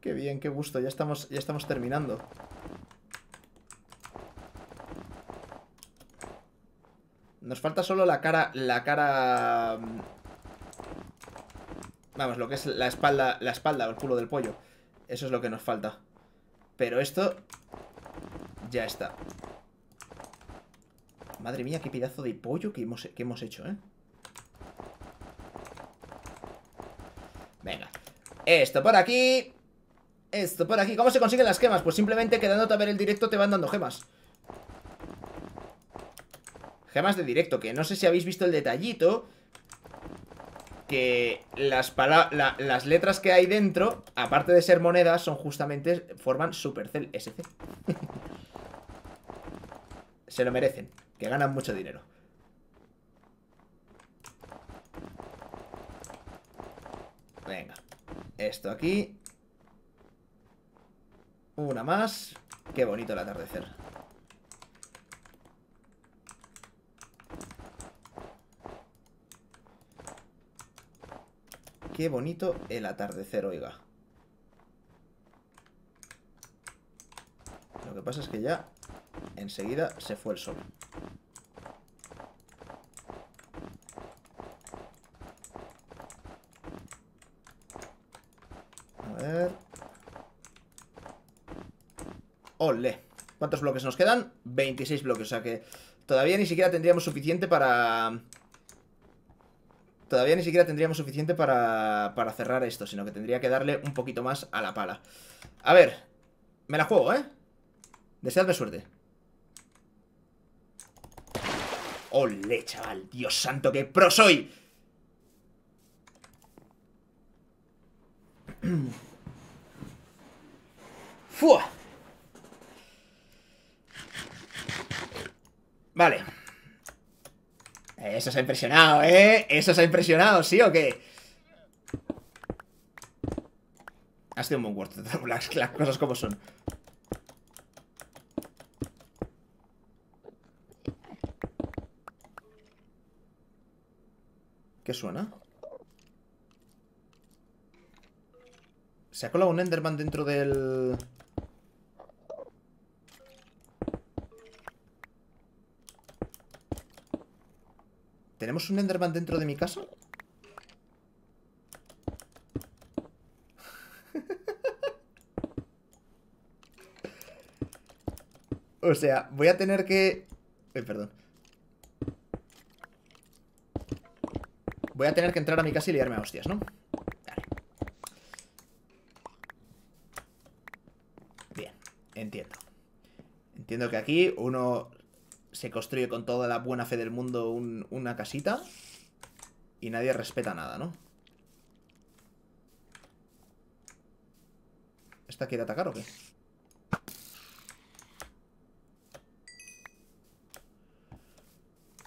Qué bien, qué gusto. Ya estamos, ya estamos terminando. Nos falta solo la cara... La cara... Mm, vamos, lo que es la espalda, la espalda o el culo del pollo. Eso es lo que nos falta. Pero esto ya está. Madre mía, qué pedazo de pollo que hemos, que hemos hecho, ¿eh? Venga. Esto por aquí. esto por aquí. ¿Cómo se consiguen las gemas? Pues simplemente quedándote a ver el directo te van dando gemas. Gemas de directo, que no sé si habéis visto el detallito. Que las, letras que hay dentro, aparte de ser monedas, son justamente, forman Supercell SC. se lo merecen, que ganan mucho dinero. Venga, esto aquí una más. Qué bonito el atardecer. Qué bonito el atardecer, oiga. Lo que pasa es que ya enseguida se fue el sol. A ver... ¡Ole! ¿Cuántos bloques nos quedan? 26 bloques, o sea que todavía ni siquiera tendríamos suficiente para... Todavía ni siquiera tendríamos suficiente para, para cerrar esto, sino que tendría que darle un poquito más a la pala. A ver, me la juego, ¿eh? Deseadme suerte. ¡Ole, chaval! ¡Dios santo, qué pro soy! ¡Fua! Vale. Eso se ha impresionado, ¿eh? Eso se ha impresionado, ¿sí o qué? Ha sido un buen cuarto, las, las cosas como son. ¿Qué suena? Se ha colado un Enderman dentro del... ¿Tenemos un Enderman dentro de mi casa? o sea, voy a tener que... Eh, perdón. Voy a tener que entrar a mi casa y liarme a hostias, ¿no? Vale. Bien, entiendo. Entiendo que aquí uno se construye con toda la buena fe del mundo una casita y nadie respeta nada, ¿no? ¿Esta quiere atacar o qué?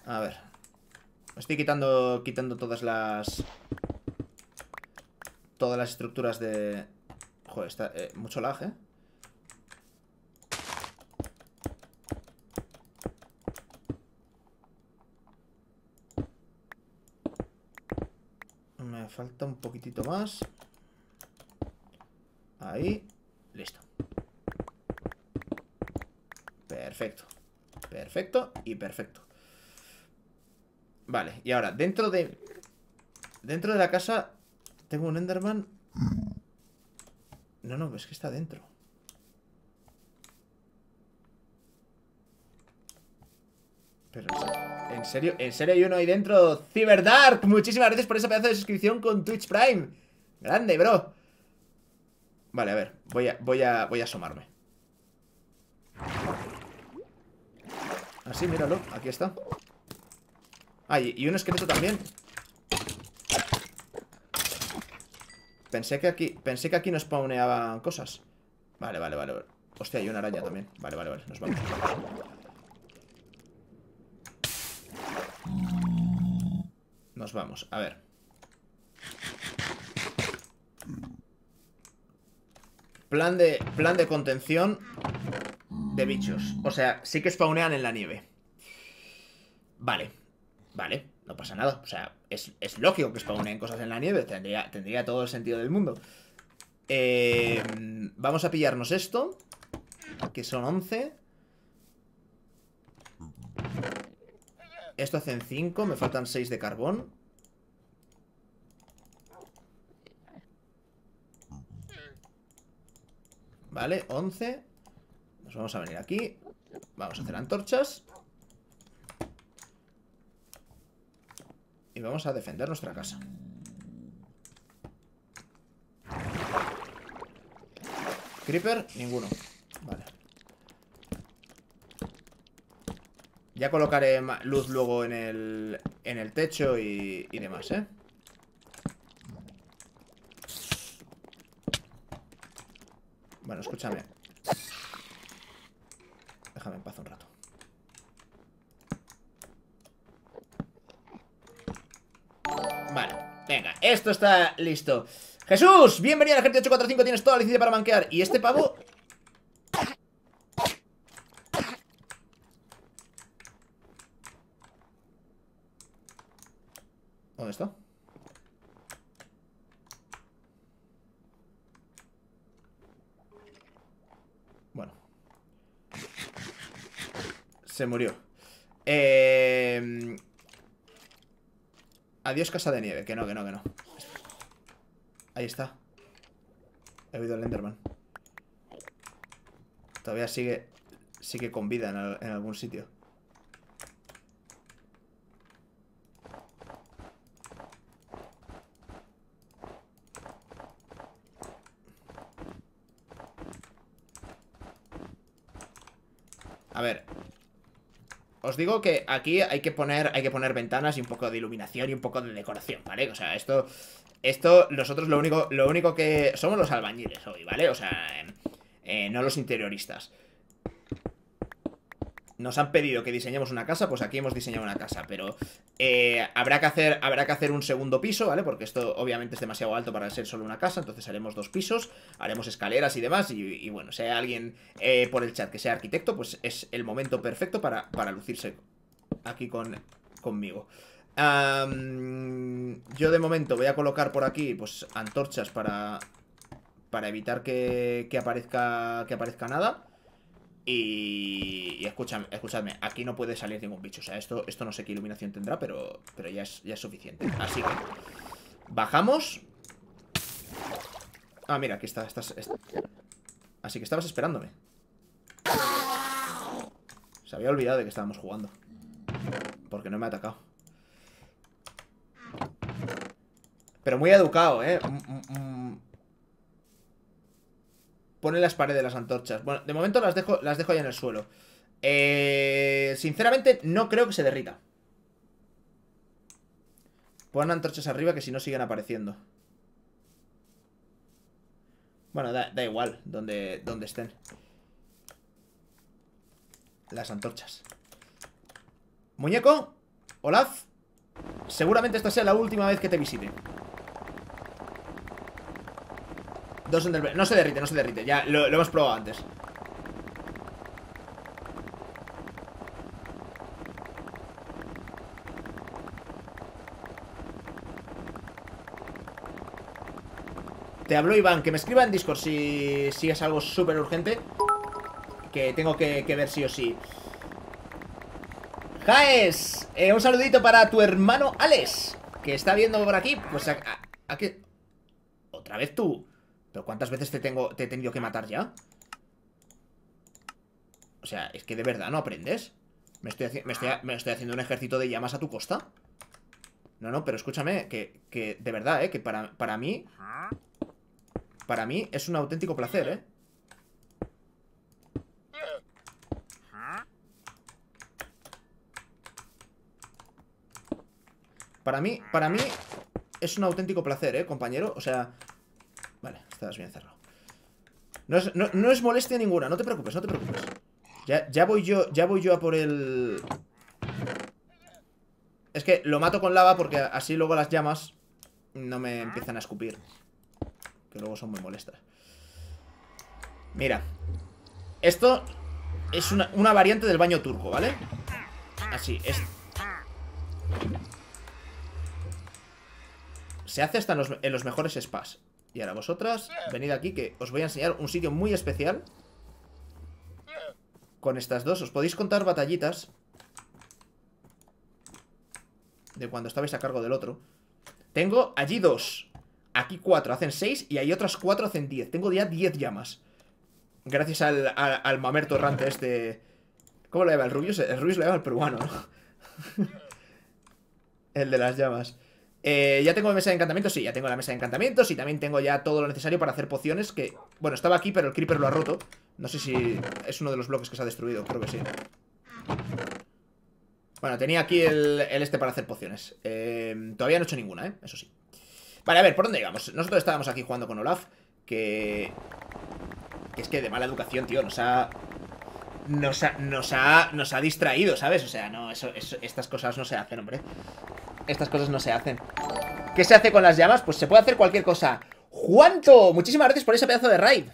A ver. Estoy quitando, quitando todas las... Todas las estructuras de... Joder, está... Eh, mucho lag, ¿eh? Falta un poquitito más. Ahí. Listo. Perfecto. Perfecto y perfecto. Vale, y ahora, dentro de... Dentro de la casa tengo un Enderman. No, no, es que está dentro. Pero... ¿En serio? ¿En serio hay uno ahí dentro? Cyberdark, muchísimas gracias por esa pedazo de suscripción con Twitch Prime. Grande, bro. Vale, a ver, voy a, voy a, voy a asomarme. Así, míralo, aquí está. Ah, y un esqueleto también. Pensé que aquí, pensé que aquí nos spawneaban cosas. Vale, vale, vale. Hostia, hay una araña también. Vale, vale, vale. Nos vamos, a ver. Plan de, plan de contención de bichos. O sea, sí que spawnean en la nieve. Vale, vale, no pasa nada. O sea, es, lógico que spawneen cosas en la nieve Tendría, tendría todo el sentido del mundo. Eh, Vamos a pillarnos esto Que son 11 Esto hacen 5, me faltan 6 de carbón. Vale, 11 Nos vamos a venir aquí. Vamos a hacer antorchas. Y vamos a defender nuestra casa. Creeper, ninguno. Vale. Ya colocaré luz luego en el, en el techo y, y demás, ¿eh? Bueno, escúchame. Déjame en paz un rato. Vale, venga, esto está listo Jesús, bienvenido al ejército 845 Tienes toda la licencia para manquear Y este pavo... ¿Dónde está? Bueno Se murió. Eh... Adiós casa de nieve, que no, que no, que no. Ahí está. He oído el Enderman Todavía sigue Sigue con vida en algún sitio A ver os digo que aquí hay que poner hay que poner ventanas y un poco de iluminación y un poco de decoración, ¿vale? O sea, esto esto nosotros lo único lo único que somos los albañiles hoy, ¿vale? O sea, eh, no los interioristas nos han pedido que diseñemos una casa, pues aquí hemos diseñado una casa, pero eh, habrá, que hacer, habrá que hacer un segundo piso, ¿vale? Porque esto obviamente es demasiado alto para ser solo una casa, entonces haremos dos pisos, haremos escaleras y demás, y, bueno, si hay alguien eh, por el chat que sea arquitecto, pues es el momento perfecto para, lucirse aquí con, conmigo. yo de momento voy a colocar por aquí, pues, antorchas para, para evitar que, que, aparezca, que aparezca nada. Y, escúchame, escúchame, aquí no puede salir ningún bicho. O sea, esto, esto no sé qué iluminación tendrá, pero, pero ya, es, ya es suficiente. Así que bajamos. Ah, mira, aquí está, estás, Así que estabas esperándome. Se había olvidado de que estábamos jugando. Porque no me ha atacado. Pero muy educado, ¿eh? Pone las paredes de las antorchas. Bueno, de momento las dejo, las dejo en el suelo. Eh, sinceramente, no creo que se derrita. Pon antorchas arriba que si no siguen apareciendo. Bueno, da, igual donde, donde estén. Las antorchas. Muñeco, Olaf, seguramente esta sea la última vez que te visite. Dos No se derrite, no se derrite. Ya lo, hemos probado antes. Te hablo Iván, que me escriba en Discord si, si es algo súper urgente Que tengo que, ver sí o sí Jaes, eh, un saludito para tu hermano Alex Que está viendo por aquí Pues a, a, ¿Otra vez tú? ¿Pero cuántas veces te, tengo, te he tenido que matar ya? O sea, es que de verdad no aprendes ¿Me estoy, me estoy, haciendo un ejército de llamas a tu costa? No, no, pero escúchame Que, que de verdad, ¿eh? Que para, para mí Para mí es un auténtico placer, ¿eh? Para mí, para mí es un auténtico placer, ¿eh, compañero? O sea, Vale, estás bien cerrado. No es, molestia ninguna, no te preocupes, no te preocupes. Ya, ya, voy yo, ya voy yo a por el... Es que lo mato con lava porque así luego las llamas no me empiezan a escupir. Que luego son muy molestas. Mira. Esto es una, una variante del baño turco, ¿vale? Así, es... Se hace hasta en los mejores spas. Y ahora vosotras, venid aquí que os voy a enseñar un sitio muy especial. Con estas dos, os podéis contar batallitas De cuando estabais a cargo del otro. Tengo allí dos. Aquí cuatro, hacen seis Y hay otras cuatro, hacen diez. Tengo ya diez llamas. Gracias al, al, mamerto errante este. ¿Cómo lo llama? El Rubius, el Rubius lo llama el peruano, ¿no? el de las llamas eh, ¿Ya tengo mesa de encantamientos? Sí, ya tengo la mesa de encantamientos Y también tengo ya todo lo necesario para hacer pociones Que Bueno, estaba aquí, pero el creeper lo ha roto. No sé si es uno de los bloques que se ha destruido, creo que sí. Bueno, tenía aquí el, este para hacer pociones. Eh, todavía no he hecho ninguna, ¿eh? Eso sí. Vale, a ver, ¿por dónde íbamos? Nosotros estábamos aquí jugando con Olaf, que... Que es que de mala educación, tío, nos ha... Nos ha, nos ha, nos ha distraído, ¿sabes? O sea, no, eso, estas cosas no se hacen, hombre. Estas cosas no se hacen. ¿Qué se hace con las llamas? Pues se puede hacer cualquier cosa. ¡Juanto! Muchísimas gracias por ese pedazo de raid.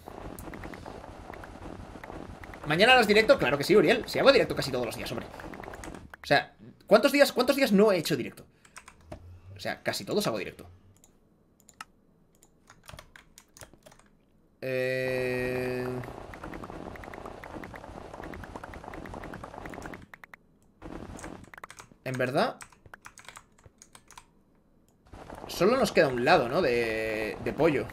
¿Mañana harás directo? Claro que sí, Uriel. Si hago directo casi todos los días, hombre. O sea, ¿cuántos días, cuántos días no he hecho directo? O sea, casi todos hago directo. Eh... En verdad Solo nos queda un lado, ¿no? De, de pollo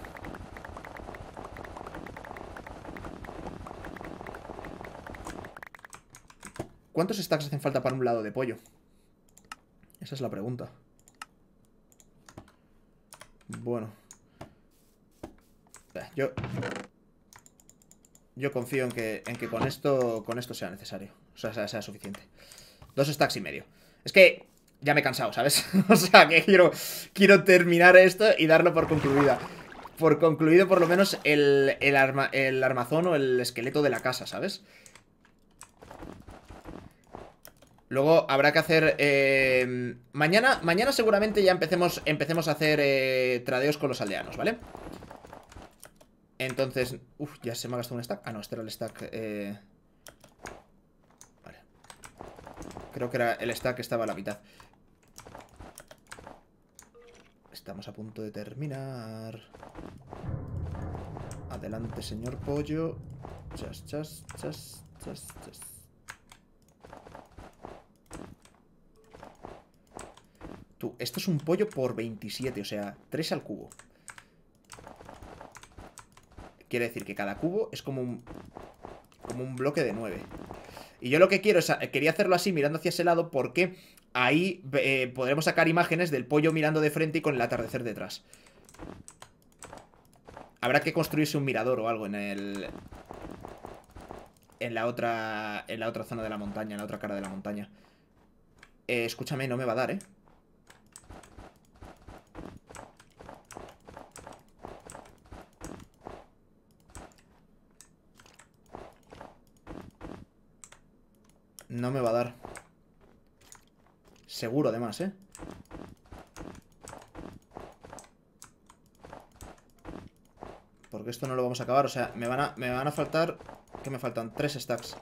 ¿Cuántos stacks hacen falta para un lado de pollo? Esa es la pregunta. Bueno. Yo... Yo confío en que, en que con esto con esto sea necesario. O sea, sea, suficiente. Dos stacks y medio. Es que ya me he cansado, ¿sabes? o sea, que quiero, quiero terminar esto y darlo por concluida. Por concluido por lo menos el, el, arma, el armazón o el esqueleto de la casa, ¿sabes? Luego habrá que hacer... Eh, mañana, mañana seguramente ya empecemos, empecemos a hacer eh, tradeos con los aldeanos, ¿vale? Entonces... Uf, ya se me ha gastado un stack. Ah, no, este era el stack... Eh... Vale. Creo que era el stack que estaba a la mitad. Estamos a punto de terminar. Adelante, señor pollo. Chas, chas, chas, chas, chas. esto es un pollo por 27, o sea, 3 al cubo. Quiere decir que cada cubo es como un, como un bloque de 9. Y yo lo que quiero es, quería hacerlo así mirando hacia ese lado porque ahí eh, podremos sacar imágenes del pollo mirando de frente y con el atardecer detrás. Habrá que construirse un mirador o algo en el... En la otra... En la otra zona de la montaña, en la otra cara de la montaña. Eh, escúchame, no me va a dar, ¿eh? No me va a dar. Seguro, además, ¿eh? Porque esto no lo vamos a acabar. O sea, me van a, me van a faltar... ¿Qué me faltan? Tres stacks.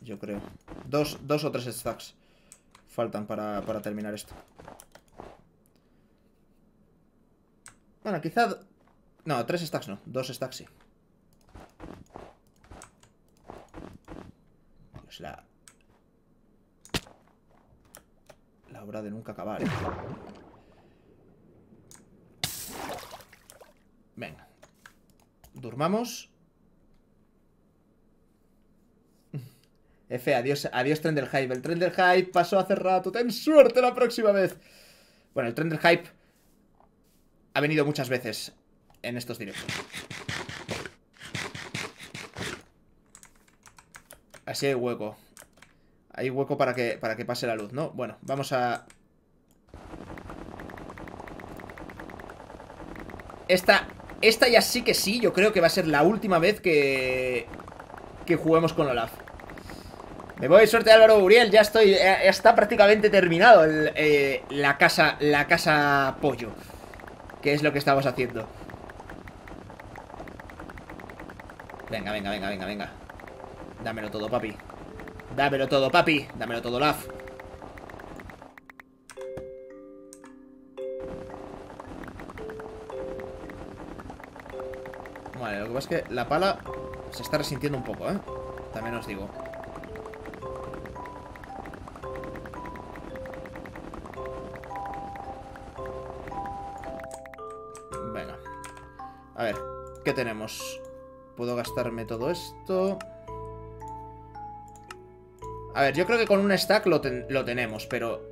Yo creo. Dos, dos o tres stacks faltan para, para terminar esto. Bueno, quizá... No, tres stacks no. Dos stacks sí. la... La obra de nunca acabar, ¿eh? Venga. Durmamos. F, adiós, adiós tren del hype. El tren del hype pasó hace rato. Ten suerte la próxima vez. Bueno, el tren del hype ha venido muchas veces en estos directos. Así hay hueco. Hay hueco para que, para que pase la luz, ¿no? Bueno, vamos a... Esta, esta ya sí que sí, yo creo que va a ser la última vez que... Que juguemos con Olaf. Me voy, suerte Álvaro Uriel, ya estoy... Está prácticamente terminado eh, la casa... La casa pollo. Que es lo que estamos haciendo. Venga, venga, venga, venga, venga. Dámelo todo, papi. Dámelo todo, papi. Dámelo todo, Laf. Vale, lo que pasa es que la pala se está resintiendo un poco, ¿eh? También os digo. Venga. A ver, ¿qué tenemos? Puedo gastarme todo esto... A ver, yo creo que con un stack lo, tenemos, pero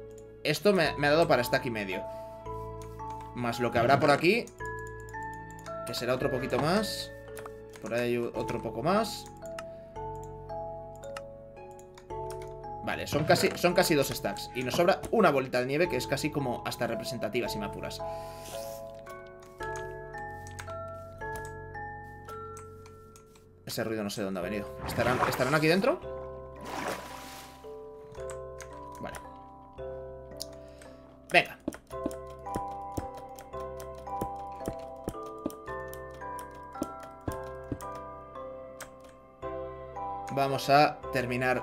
esto me, ha dado para stack y medio. Más lo que habrá por aquí. Que será otro poquito más. Por ahí hay otro poco más. Vale, son casi, son casi dos stacks. Y nos sobra una bolita de nieve que es casi como hasta representativa, si me apuras. Ese ruido no sé de dónde ha venido. ¿Estarán, ¿estarán aquí dentro? Vamos a terminar.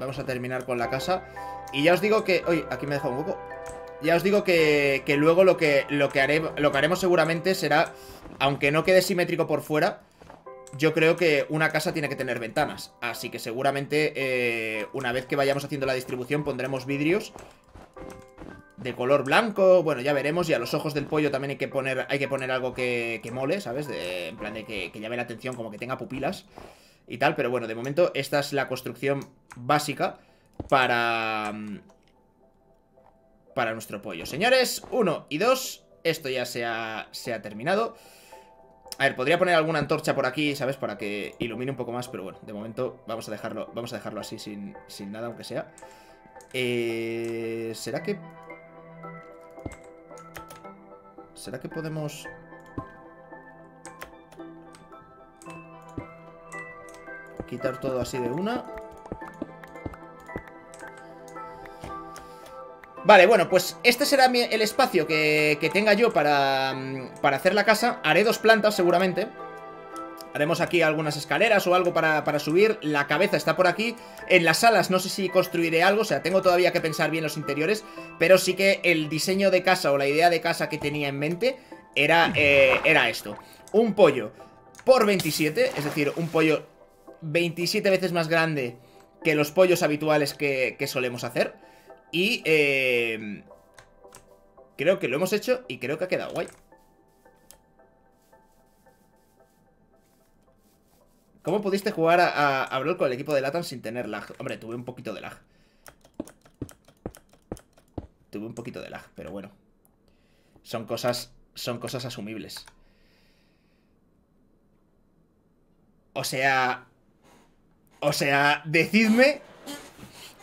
Vamos a terminar con la casa. Y ya os digo que... Uy, aquí me he dejado un poco Ya os digo que, que luego lo que, lo, que lo que haremos seguramente será Aunque no quede simétrico por fuera yo creo que una casa tiene que tener ventanas. Así que seguramente eh, una vez que vayamos haciendo la distribución pondremos vidrios de color blanco, bueno, ya veremos. Y a los ojos del pollo también hay que poner, hay que poner algo que, mole, ¿sabes? En plan de que, que llame la atención, como que tenga pupilas y tal. Pero bueno, de momento esta es la construcción básica para... Mm, para nuestro pollo. Señores, uno y dos, esto ya se ha, se ha terminado. A ver, podría poner alguna antorcha por aquí, ¿sabes? Para que ilumine un poco más, pero bueno, de momento vamos a dejarlo, vamos a dejarlo así sin, sin nada, aunque sea. Eh, ¿Será que... ¿Será que podemos Quitar todo así de una. Vale, bueno, pues este será el espacio que, tenga yo para, mm, para, hacer la casa. Haré dos plantas seguramente. Haremos aquí algunas escaleras o algo para, para, subir. La cabeza está por aquí. En las salas no sé si construiré algo. O sea, tengo todavía que pensar bien los interiores. Pero sí que el diseño de casa o la idea de casa que tenía en mente era, eh, era esto. Un pollo por 27. Es decir, un pollo 27 veces más grande que los pollos habituales que, solemos hacer. Y eh, creo que lo hemos hecho y creo que ha quedado guay. ¿Cómo pudiste jugar a, a, con el equipo de Latan sin tener lag? Hombre, tuve un poquito de lag. Tuve un poquito de lag, pero bueno. Son cosas, son cosas asumibles. O sea, o sea, decidme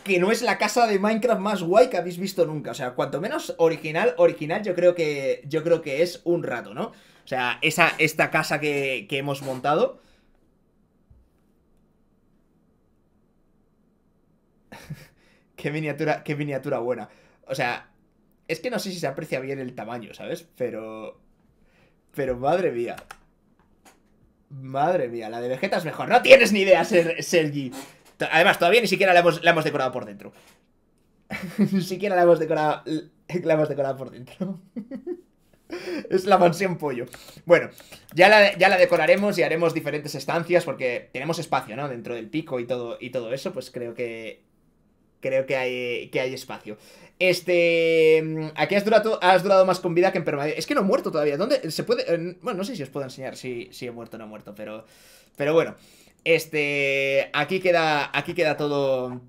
que no es la casa de Minecraft más guay que habéis visto nunca. O sea, cuanto menos original, original, yo creo que. Yo creo que es un rato, ¿no? O sea, esa, esta casa que, que hemos montado. Qué miniatura, qué miniatura buena. O sea, es que no sé si se aprecia bien el tamaño, ¿sabes? Pero. Pero madre mía. Madre mía, la de Vegeta es mejor. No tienes ni idea, Sergi. Además, todavía ni siquiera la hemos, decorado por dentro. ni siquiera la hemos decorado, la hemos decorado por dentro. es la mansión pollo. Bueno, ya la, ya la decoraremos y haremos diferentes estancias porque tenemos espacio, ¿no? Dentro del pico y todo, y todo eso, pues creo que creo que hay, que hay espacio. Este. Mm, aquí has durado, has durado más con vida que en permadeath. Es que no he muerto todavía. ¿Dónde? Se puede. Bueno, no sé si os puedo enseñar si, si he muerto o no he muerto, pero. Pero bueno. Este. Aquí queda. Aquí queda todo.